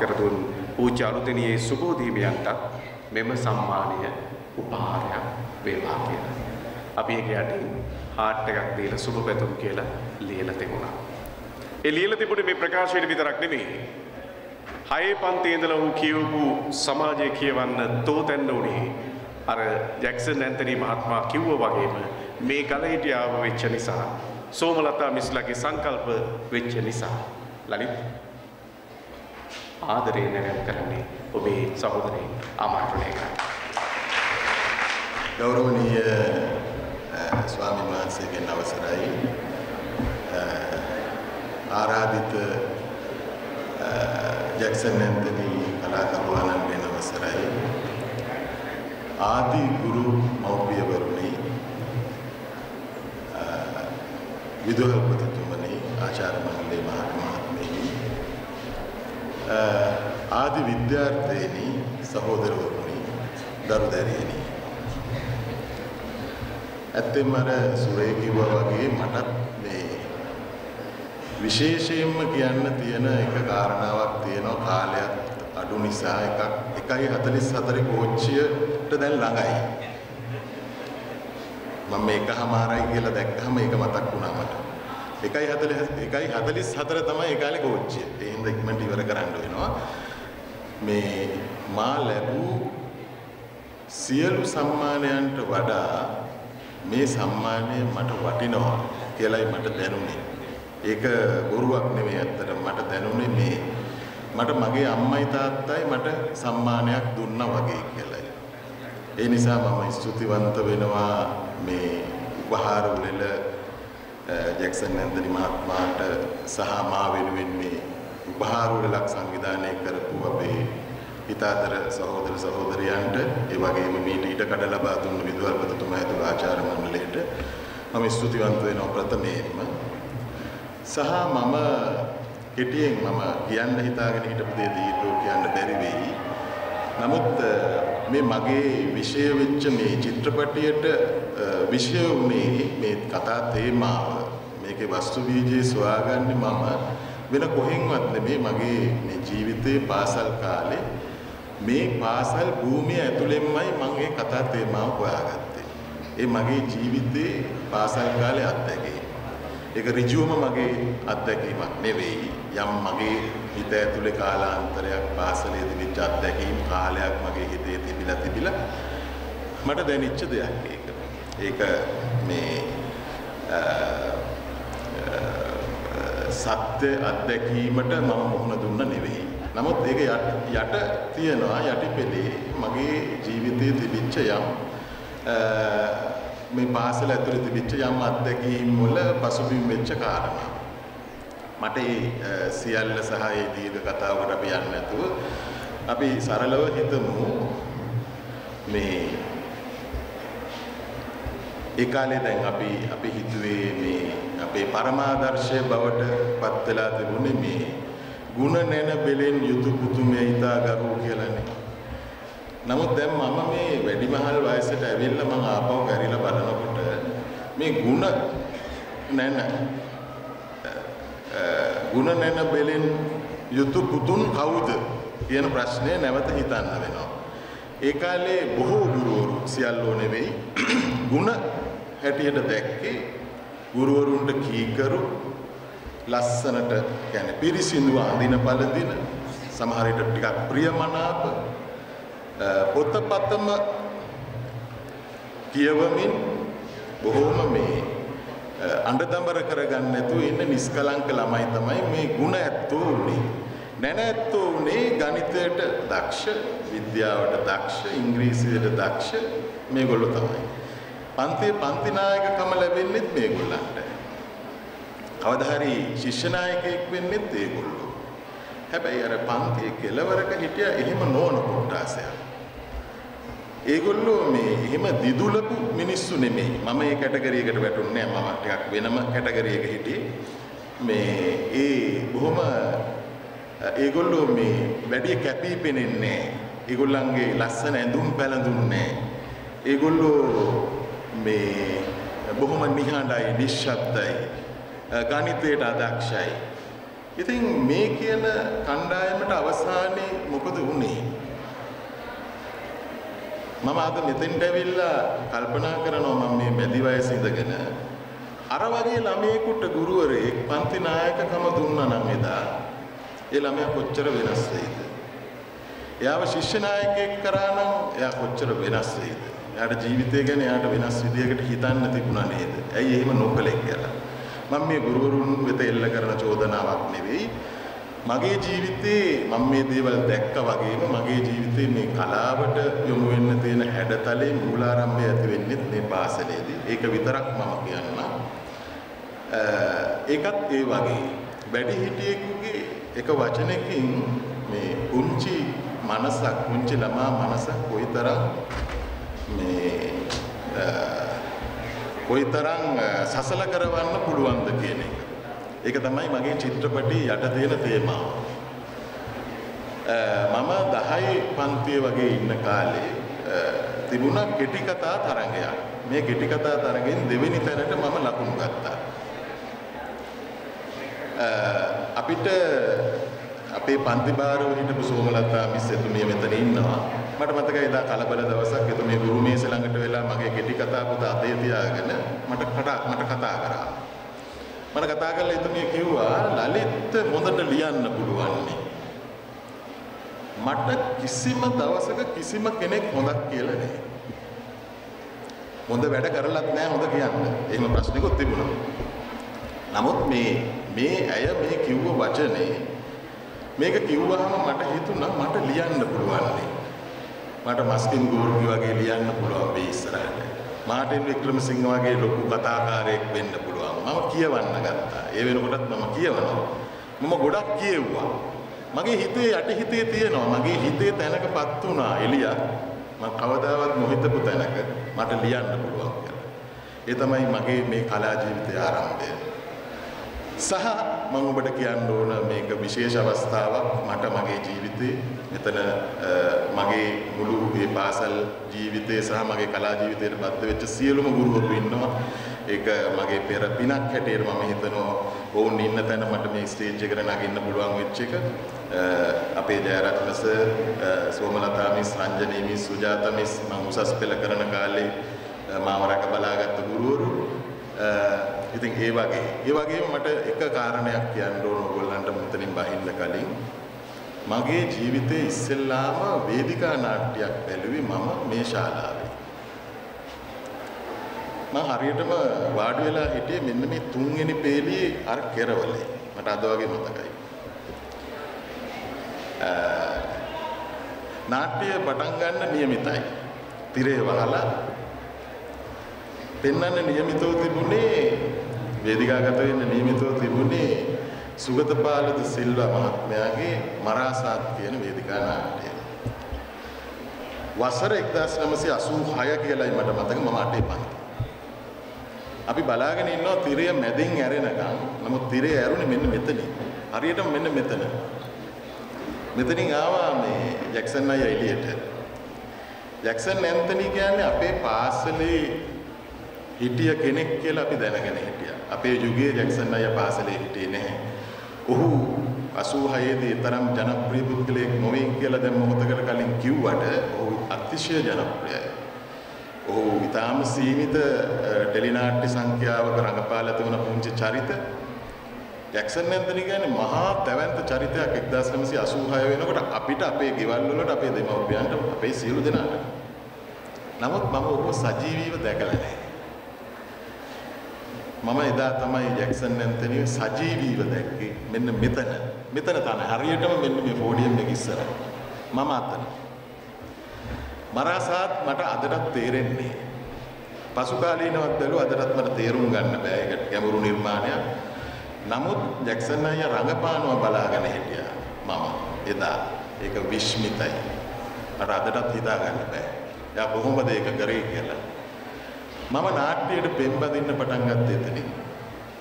කර දුන් පූජ්‍ය අලුතෙනියේ සුබෝධීමයන්ට මෙම සම්මානය උපහාරයක් වේවා කියලා. අපි ඒක යටින් හාට් එකක් දීලා සුබ පැතුම් කියලා ලියලා තිබුණා. ඒ ලියලා තිබුණේ මේ ප්‍රකාශයට විතරක් නෙමෙයි. හයේ පන්තියේ ඉඳලා ඔහු කියවපු සමාජය කියවන්න තෝතැන්න උනේ අර ජැක්සන් ඇන්තනි මහත්මයා කිව්වා වගේම මේ ගලහිටියාව වෙච්ච නිසා සෝමලතා මිස්ලාගේ සංකල්ප වෙච්ච නිසා ලලිත් ආදරේ නැරම් කරන්නේ ඔබේ සහෝදරේ ආමන්ත්‍රණය කරා. ගෞරවනීය අ, ස්වාමීන් වහන්සේගෙන් අවසරයි අ, ආරාධිත අ, ජැක්සන් ඇන්තනි කලාකරුවාණන්ගෙන් අවසරයි ආදි ගුරු මව්පියවරුනි අ, විදුහල්පතිතුමනි ආචාර්ය මණ්ඩලයේ මහත්මයා මහත්මීනි අ, ආදි විද්‍යාර්ථයනි සහෝදරවරුනි දරු දැරියනි ඇත්තෙන්ම අර සුරේ කිව්වා වගේ මටත් මේ විශේෂයෙන්ම කියන්න තියෙන එක කාරණාවක් තියෙනවා කාලයක් අඩු නිසා එකක් 1.44 කෝච්චියට දැන් ළඟයි. මම මේකමාරයි කියලා දැක්කහම ඒක මතක් වුණා මට. 1.40 1.44 තමයි ඒ කාලේ කෝච්චිය. ඒ හින්දා ඉක්මනට ඉවර කරන්න වෙනවා. මේ මා ලැබූ සියලු සම්මානයන්ට වඩා මේ සම්මානය මට වටිනවා කියලයි මට දැනුනේ. ඒක බොරුවක් නෙමෙයි ඇත්තට මට දැනුනේ මේ මට මගේ අම්මයි තාත්තයි මට සම්මානයක් දුන්නා වගේ කියලායි. ඒ නිසා මම ස්තුතිවන්ත වෙනවා මේ උපහාර උළෙල ජැක්සන් ඇන්තනි මහත්මයාට සහ මා වෙනුවෙන් මේ උපහාර උළෙලක් සංවිධානය කරපු අපේ හිතාතර සහෝදර සහෝදරයන්ට ඒ වගේම මීට ඊට කඩ ලබා දුන්න විදුහල්පතිතුමා ඇතුළු ආචාර්ය මණ්ඩලයට මම ස්තුතිවන්ත වෙනවා ප්‍රථමයෙන්ම සහ මම කෙටියෙන් මම කියන්න හිතාගෙන හිටපු දේ දීර්ඝව කියන්න බැරි වෙයි. නමුත් මේ මගේ විෂය වෙච්ච මේ චිත්‍රපටියට විෂය වුණේ මේ කතා තේමාව මේකේ වස්තු බීජය සොයාගන්නේ මම වෙන කොහෙන්වත් නෙමේ මගේ මේ ජීවිතේ පාසල් කාලේ මේ පාසල් භූමිය ඇතුළෙන්මයි මම මේ කතා තේමාව හොයාගත්තේ. ඒ මගේ ජීවිතේ පාසල් කාලේ අත්දැකීම. ඒක ඍජුවම මගේ අත්දැකීමක් නෙවෙයි. යම් මගේ හිත ඇතුලේ කාලාන්තරයක් පාසලේ තිබිච්ච අත්දැකීම් කාලයක් මගේ හිතේ තිබිලා තිබිලා මට දැනෙච්ච දෙයක් ඒක. ඒක මේ සත්‍ය අත්දැකීමට මම මුහුණ දුන්න නෙවෙයි. නමුත් ඒක යට තියනවා යටිපෙළේ මගේ ජීවිතයේ තිබිච්ච යම් මේ පාසල ඇතුලේ තිබිච්ච යම් අත්දැකීම් වල පසුබිම් වෙච්ච කාරණා. මට ඒ සියල්ල සහ ඒ දීර්ඝ කතාවකට අපි යන්නේ නැතුව අපි සරලව හිතමු මේ ඒ කාලේ දැන් අපි අපි හිතුවේ මේ අපේ පරමාදර්ශය බවට පත් වෙලා තිබුණේ මේ ಗುಣ නැන බෙලෙන් යුතු පුතුමේ ඊතා ගරු කියලානේ. නමුත් දැන් මම මේ වැඩිමහල් වයසට ඇවිල්ලා මම ආපහු ගැරිලා බලනකොට මේ ಗುಣ නැන ಗುಣ නැන බෙලෙන් යුතු පුතුන් කවුද කියන ප්‍රශ්නය නැවත හිතන්න වෙනවා. ඒ කාලේ බොහෝ ගුරුවරු සියල්ලෝ නෙවෙයි ಗುಣ හැටියට දැක්කේ ගුරුවරුන්ට කීකරු ලස්සනට කියන්නේ පිරිසිදු අඳින පළඳින සමහර විට ටිකක් ප්‍රියමනාප පොතපතම කියවමින් බොහෝම මේ අඬදඹර කරගන්න නැතුව ඉන්න නිස්කලංක ළමයි තමයි මේ ಗುಣ ඇත්තෝ උනේ. නැන ඇත්තෝ උනේ ගණිතයට දක්ෂ, විද්‍යාවට දක්ෂ, ඉංග්‍රීසියට දක්ෂ මේගොල්ලෝ තමයි. පන්තියේ පන්ති නායකකම ලැබෙන්නේත් මේගොල්ලන්ට. කවදා හරි ශිෂ්‍ය නායකයෙක් වෙන්නෙත් ඒගොල්ලෝ. හැබැයි අර පන්තියේ කෙළවරක හිටිය එහෙම නොවන කොටාසයක්. ඒගොල්ලෝ මේ එහෙම දිදුලපු මිනිස්සු නෙමෙයි. මම මේ කැටගරි එකට වැටුන්නේ නැහැ. මම ටිකක් වෙනම කැටගරි එක හිටියේ. මේ ඒ බොහොම Eh, ඒගොල්ලෝ මේ වැඩි කැපී පෙනෙන්නේ නැහැ. ඒගොල්ලන්ගේ ලස්සන ඇඳුම් පැළඳුම් නැහැ. ඒගොල්ලෝ මේ බොහොම නිහඬයි, නිශ්ශබ්දයි. Eh, ගණිතයට අදක්ෂයි. ඉතින් මේ කියන කණ්ඩායමට අවසානයේ මොකද වුනේ? මම අද මෙතෙන්ට ඇවිල්ලා කල්පනා කරනවා මම මේ මැදි වයසේ ඉඳගෙන අර වගේ ළමයෙකුට ගුරුවරයෙක් පන්ති නායකකම දුන්නා නම් එදා ඒ ළමයා කොච්චර වෙනස් වෙයිද? එයාව ශිෂ්‍ය නායකයෙක් කරා නම් එයා කොච්චර වෙනස් වෙයිද? එයාට ජීවිතය ගැන එයාට වෙනස් විදියකට හිතන්න තිබුණා නේද? ඇයි එහෙම නොකලේ කියලා. මම මේ ගුරුවරුන් වෙත එල්ල කරන චෝදනාවක් නෙවෙයි. මගේ ජීවිතේ මම මේ දේවල් දැක්කා වගේම මගේ ජීවිතේ මේ කලාවට යොමු වෙන්න තියෙන හැඩතලේ මූලාරම්භය ඇති වෙන්නේ මේ පාසලේදී. ඒක විතරක් මම කියන්නම්. ඒකත් ඒ වගේ වැඩිහිටියෙකුගේ එක වචනකින් මේ පුංචි මනසක් පුංචි ළමා මනසක් කොයිතරම් මේ කොයිතරම් සසල කරවන්න පුළුවන්ද කියන එක. ඒක තමයි මගේ චිත්‍රපටයේ යට තියෙන තේමාව. මම 10 පන්තිය වගේ ඉන්න කාලේ තිබුණා කෙටි කතා තරඟයක්. මේ කෙටි කතා තරඟෙන් දෙවෙනි තැනට මම ලකුණු ගත්තා. අපිට අපේ පන්ති භාරව හිටපු සෝමලතා මිස් එතුමිය මෙතන ඉන්නවා. මට මතකයි එදා කලබල දවසක් එතුමිය ගුරු මේස ළඟට වෙලා මගේ කෙටි කතා පොත අතේ තියාගෙන මට මට කතා කරා. මට කතා කරලා එතුමිය කිව්වා ලලිත් හොඳට ලියන්න පුළුවන් මට කිසිම දවසක කිසිම කෙනෙක් හොඳක් කියලා නැහැ. හොඳ වැඩ කරලත් නැහැ හොඳ කියන්න. එහෙම ප්‍රශ්නිකුත් තිබුණා. නමුත් මේ මේ ඇය මේ කිව්ව වචනේ මේක කිව්වහම මට හිතුණා මට ලියන්න පුළුවන් නේ. මට මස්කින් ගෝර්ගි වගේ ලියන්න පුළුවන් වෙයි ඉස්සරහට. මාටින් වික්‍රමසිංහ වගේ ලොකු කතාකාරයෙක් වෙන්න පුළුවන්. මම කියවන්න ගත්තා. ඒ වෙනකොටත් මම කියවනවා. මම ගොඩක් කියෙව්වා. මගේ හිතේ යට හිතේ තියෙනවා. මගේ හිතේ තැනකපත් වුණා එළිය. මම කවදාවත් නොහිතපු තැනක මට ලියන්න පුළුවන් කියලා. ඒ තමයි මගේ මේ කලා ජීවිතයේ ආරම්භය. සහ මම ඔබට කියන්න ඕන මේක විශේෂ අවස්ථාවක්. මට මගේ ජීවිතේ මෙතන මගේ මුළු මේ පාසල් ජීවිතේ සහ මගේ කලා ජීවිතයට බද්ධ වෙච්ච සියලුම ගුරුවරු ඉන්නවා. ඒක මගේ පෙර පිනක් හැටියට මම හිතනවා ඔවුන් ඉන්න තැන මට මේ ස්ටේජ් එකට නගින්න පුළුවන් වෙච්ච එක. අපේ Jayaratne sir Somalatha miss Ranjani miss Sujatha miss මම උසස් පෙළ කරන කාලේ මාව රැක බලාගත්ත ගුරුවරු. ඉතින් ඒ වගේ. ඒ වගේම මට එක කාරණයක් කියන්න ඕන ඕගොල්ලන්ට මුතලින් බහින්න කලින් මගේ ජීවිතයේ ඉස්සෙල්ලාම වේදිකා නාට්‍යයක් බැලුවේ මම මේ ශාලාවේ. මම හරියටම වාඩි වෙලා හිටියේ මෙන්න මේ තුන්වෙනි පේළියේ අර කෙරවලේ. මට අද වගේ මතකයි. නාට්‍ය පටන් ගන්න નિયમિતයි. තිරේ වහලා පෙන්වන්න નિયમિතව තිබුණේ වේදිකාගත වෙන්න නියමිතව තිබුණේ සුගතපාලද සිල්වා මහත්මයාගේ මරාසාත් කියන වේදිකා නාට්‍යය. වසර 1986 කියලායි මට මතක මම අටේ පන්ති. අපි බලාගෙන ඉන්නවා තිරය මැදින් ඇරෙනකම්. නමුත් තිරය ඇරුණේ මෙන්න මෙතන. හරියටම මෙන්න මෙතන. මෙතනින් ආවා මේ ජැක්සන් අයියා එළියට. ජැක්සන් ඇන්තනි කියන්නේ අපේ පාසලේ හිටිය කෙනෙක් කියලා අපි දැනගෙන හිටියා. අපේ යුගයේ ජැක්සන් අයියා පාසලේ හිටියේ නැහැ. ඔහු 86 දී තරම් ජනප්‍රිය පුද්ගලයෙක් නොවේ කියලා දැන් මොහොතකට කලින් කිව්වට ඔහු අතිශය ජනප්‍රියයි. ඔහු ඊටාම සීමිත ටෙලිනාට්‍ය සංඛ්‍යාවක රඟපාලා තිබුණ පුංචි චරිත ජැක්සන් ඇන්තනි කියන්නේ මහා දැවැන්ත චරිතයක් 1986 වෙනකොට අපිට අපේ ගෙවල් වලට අපේ දෙමව්පියන්ට අපේ සියලු දෙනාට. නමුත් මම ඔහු සජීවීව දැකලා නැහැ. මම එදා තමයි ජැක්සන් ඇන්තනිව සජීවීව දැක්කේ මෙන්න මෙතන. මෙතන තමයි හරියටම මෙන්න මේ පෝඩියම් එක ඉස්සර. මම අතන. මරාසාත් මට අදටත් තේරෙන්නේ. පසු කාලීනවත් බැලුවා අදටත් මට තේරුම් ගන්න බෑ. ඒක ගැඹුරු නිර්මාණයක්. නමුත් ජැක්සන් අයියා රඟපානවා බලාගෙන හිටියා මම එදා. ඒක විශ්මිතයි. මට අදටත් හිතා ගන්න බෑ. එයා කොහොමද ඒක කරේ කියලා. මම නාට්‍යයට පෙම්බදින්න පටන් ගත්තේ එතනින්.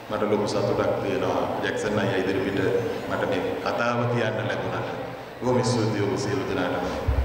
මට ලොකු සතුටක් තියෙනවා ජැක්සන් අයියා ඉදිරිපිට මට මේ කතාව කියන්න ලැබුණාට. බොහොම ස්තුතියි ඔබ සියලු දෙනාටම.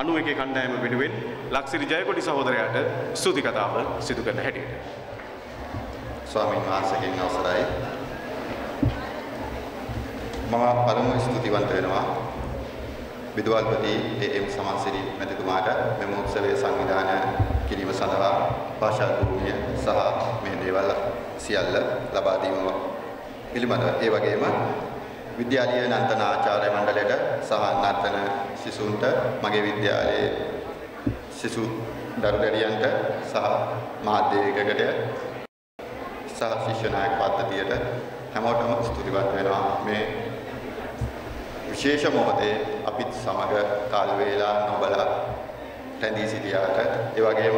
අනුව එක කණ්ඩායම වෙනුවෙන් ලක්සිරි ජයකොඩි සහෝදරයාට ස්තුති කතාව සිදු කරන හැටියට. ස්වාමීන් වහන්සේගෙන් අවසරයි. මම පළමුව ස්තුතිවන්ත වෙනවා විදුහල්පති ඒ.එම්. සමන්සිරි මැතිතුමාට මෙම උත්සවයේ සංවිධානය කිරීම සඳහා භාෂා භූමිය සහ මේ දේවල් සියල්ල ලබා දීම පිළිබඳව ඒ වගේම විද්‍යාලීය නර්තන ආචාර්ය මණ්ඩලයට සහ නර්තන ශිෂුන්ට මගේ විද්‍යාලයේ ශිෂු දරුදරියන්ට සහ මාධ්‍ය ඒකකයට සහ ශිෂ්‍ය නායක පද්ධතියට හැමෝටම ස්තුතිවත් වෙනවා. මේ විශේෂ මොහොතේ අපිත් සමග කාල වේලා නොබලා රැඳී සිටියාට ඒ වගේම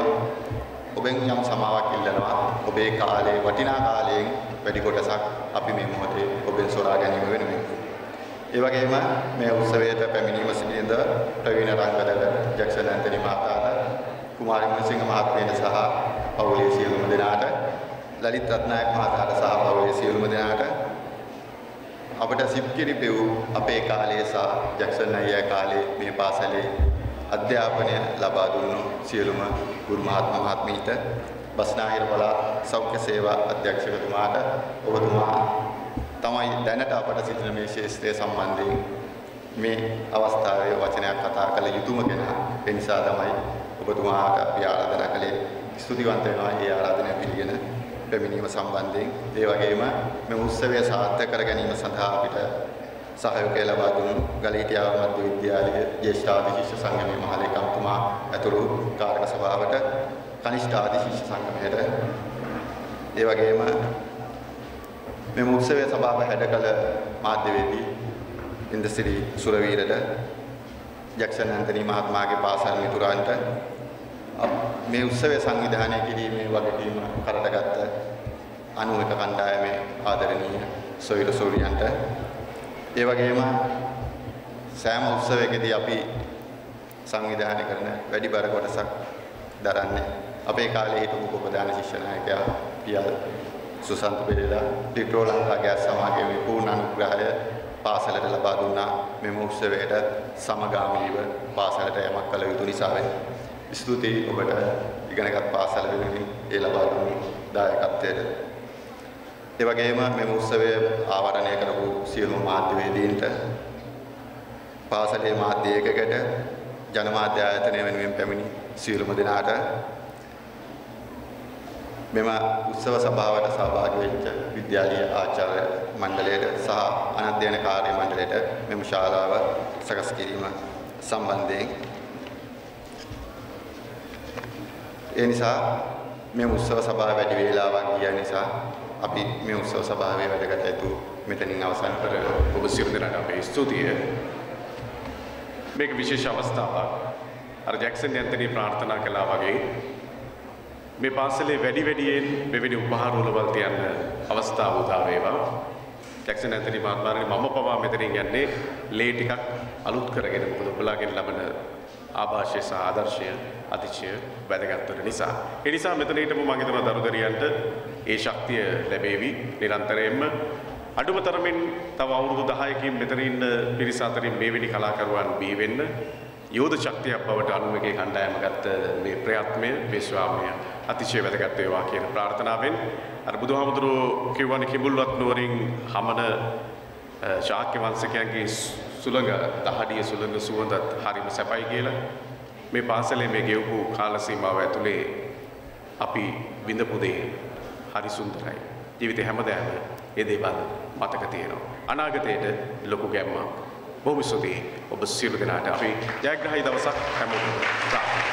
ඔබෙන් යම් සමාවක් ඉල්ලනවා. ඔබේ කාලේ වටිනා කාලයෙන් වැඩි කොටසක් අපි මේ මොහොතේ ඔබෙන් සොරා ගැනීම වෙනුවෙන්. ඒ වගේම මේ උත්සවයට පැමිණීම සිටින ප්‍රවීණ රංගදල ජැක්සන් ඇන්තනි මහතාට කුමාරි මුනිසිංහ මහත්මියට සහ පවුලේ සියලුම දෙනාට ලලිත් රත්නායක මහතාට සහ පවුලේ සියලුම දෙනාට අපට සිප්කිරි පෙව් අපේ කාලයේ සහ ජැක්සන් අයියා කාලේ මේ පාසලේ අධ්‍යාපනය ලබා දුන්නු සියලුම ගුරු මහත්මා මහත්මීට බස්නාහිර පළාත් සෞඛ්‍ය සේවා අධ්‍යක්ෂකතුමාට ඔබතුමා තමයි දැනට අපට සිටින මේ ශාස්ත්‍රය සම්බන්ධයෙන් මේ අවස්ථාවේ වචනයක් කතා කළ යුතුම කෙනා. ඒ නිසා තමයි ඔබතුමාට අපි ආරාධනා කළේ ස්තුතිවන්ත වෙනවා ඒ ආරාධනය පිළිගෙන පැමිණීම සම්බන්ධයෙන්. ඒ වගේම මේ උත්සවය සාර්ථක කර ගැනීම සඳහා අපිට සහයෝගය ලබා දුණු ගලීටියාව මධ්‍ය විද්‍යාලයේ ජ්‍යෙෂ්ඨ ආදිශිෂ්‍ය සංගමයේ මහලේකම්තුමා ඇතුළු කාරක සභාවට කනිෂ්ඨ ආදිශිෂ්‍ය සංගමයට. ඒ වගේම මෙම උත්සවය සභාව හැඩ කළ මාධ්‍යවේදී ඉන්දසිරි සුරවීරට ජැක්සන් ඇන්තනි මහත්මයාගේ පාසල් මිතුරන්ට මේ උත්සවය සංවිධානය කිරීමේ වගකීම කරටගත්ත 91 කණ්ඩායමේ ආදරණීය සොයිර සූරියන්ට. ඒ වගේම සෑම උත්සවයකදී අපි සංවිධානය කරන වැඩි බර කොටසක් දරන්නේ අපේ කාලේ හිටපු ප්‍රධාන ශිෂ්‍ය නායකයා පියල් සුසන්ත පෙරේරා ටිට්‍රෝ ලංකා ගෑස් සමාගමේ පූර්ණ අනුග්‍රහය පාසලට ලබා දුන්නා මෙම උත්සවයට සමගාමීව පාසලට යමක් කළ යුතු නිසා වෙයි. ස්තුතියි ඔබට ඉගෙනගත් පාසල වෙනුවෙන් ඒ ලබා දුන්නු දායකත්වයට. ඒ වගේම මෙම උත්සවය ආවරණය කරපු සියලුම මාධ්‍යවේදීන්ට පාසලේ මාධ්‍ය ඒකකයට ජනමාධ්‍ය ආයතනය වෙනුවෙන් පැමිණි සියලුම දෙනාට මෙම උත්සව සභාවට සහභාගී වෙච්ච විද්‍යාලීය ආචාර්ය මණ්ඩලයට සහ අනධ්‍යයන කාර්ය මණ්ඩලයට මෙම ශාලාව සකස් කිරීම සම්බන්ධයෙන් ඒ නිසා මේ උත්සව සභාව වැඩි වේලාවක් ගිය නිසා අපි මේ උත්සව සභාවේ වැඩකට ඇතු මෙතනින් අවසන් කරනවා. ඔබ සියලු දෙනාට අපේ ස්තුතිය. මේක විශේෂ අවස්ථාවක්. අර ජැක්සන් ඇන්තනි ප්‍රාර්ථනා කළා වගේ මේ පාසලේ වැඩි වැඩියෙන් මෙවැනි උපහාරවලවල් තියන්න අවස්ථාව උදා වේවා. ජැක්සන් ඇන්තනි මහත්මයාගේ මම පවා මෙතනින් යන්නේ ලේ ටිකක් අලුත් කරගෙන මොකද ඔබලාගෙන් ලබන ආభాෂය සහ ආදර්ශය අතිශය වැදගත් වෙන නිසා. ඒ නිසා මෙතන හිටපු මම හිතනවා දරුදරියන්ට ඒ ශක්තිය ලැබේවි නිරන්තරයෙන්ම අඩුම තරමින් තව අවුරුදු 10කින් මෙතන ඉන්න පිරිස අතරින් මේවැනි කලාකරුවන් බිහි වෙන්න යෝධ ශක්තියක් බවට අනුමගේ කණ්ඩායම ගත්ත මේ ප්‍රයත්නය මේ ස්වාමය අතිශය වැදගත් වේවා කියන ප්‍රාර්ථනාවෙන් අර බුදුහාමුදුරුවෝ කිව්වනේ කිඹුල්වත් නුවරින් හමන ශාක්‍ය වංශිකයන්ගේ සුළඟ දහඩිය සුළඟ සුවඳත් හරිම සැපයි කියලා මේ පාසලේ මේ ගෙවපු කාල සීමාව ඇතුලේ අපි විඳපු දේ හරි සුන්දරයි. ජීවිතේ හැමදාම ඒ දේවල් මතක තියෙනවා. අනාගතයට ලොකු ගැම්මක්. බොහොම ස්තුතියි ඔබ සියලු දෙනාට අපි ජයග්‍රහී දවසක් හැමෝටම ප්‍රාර්ථනා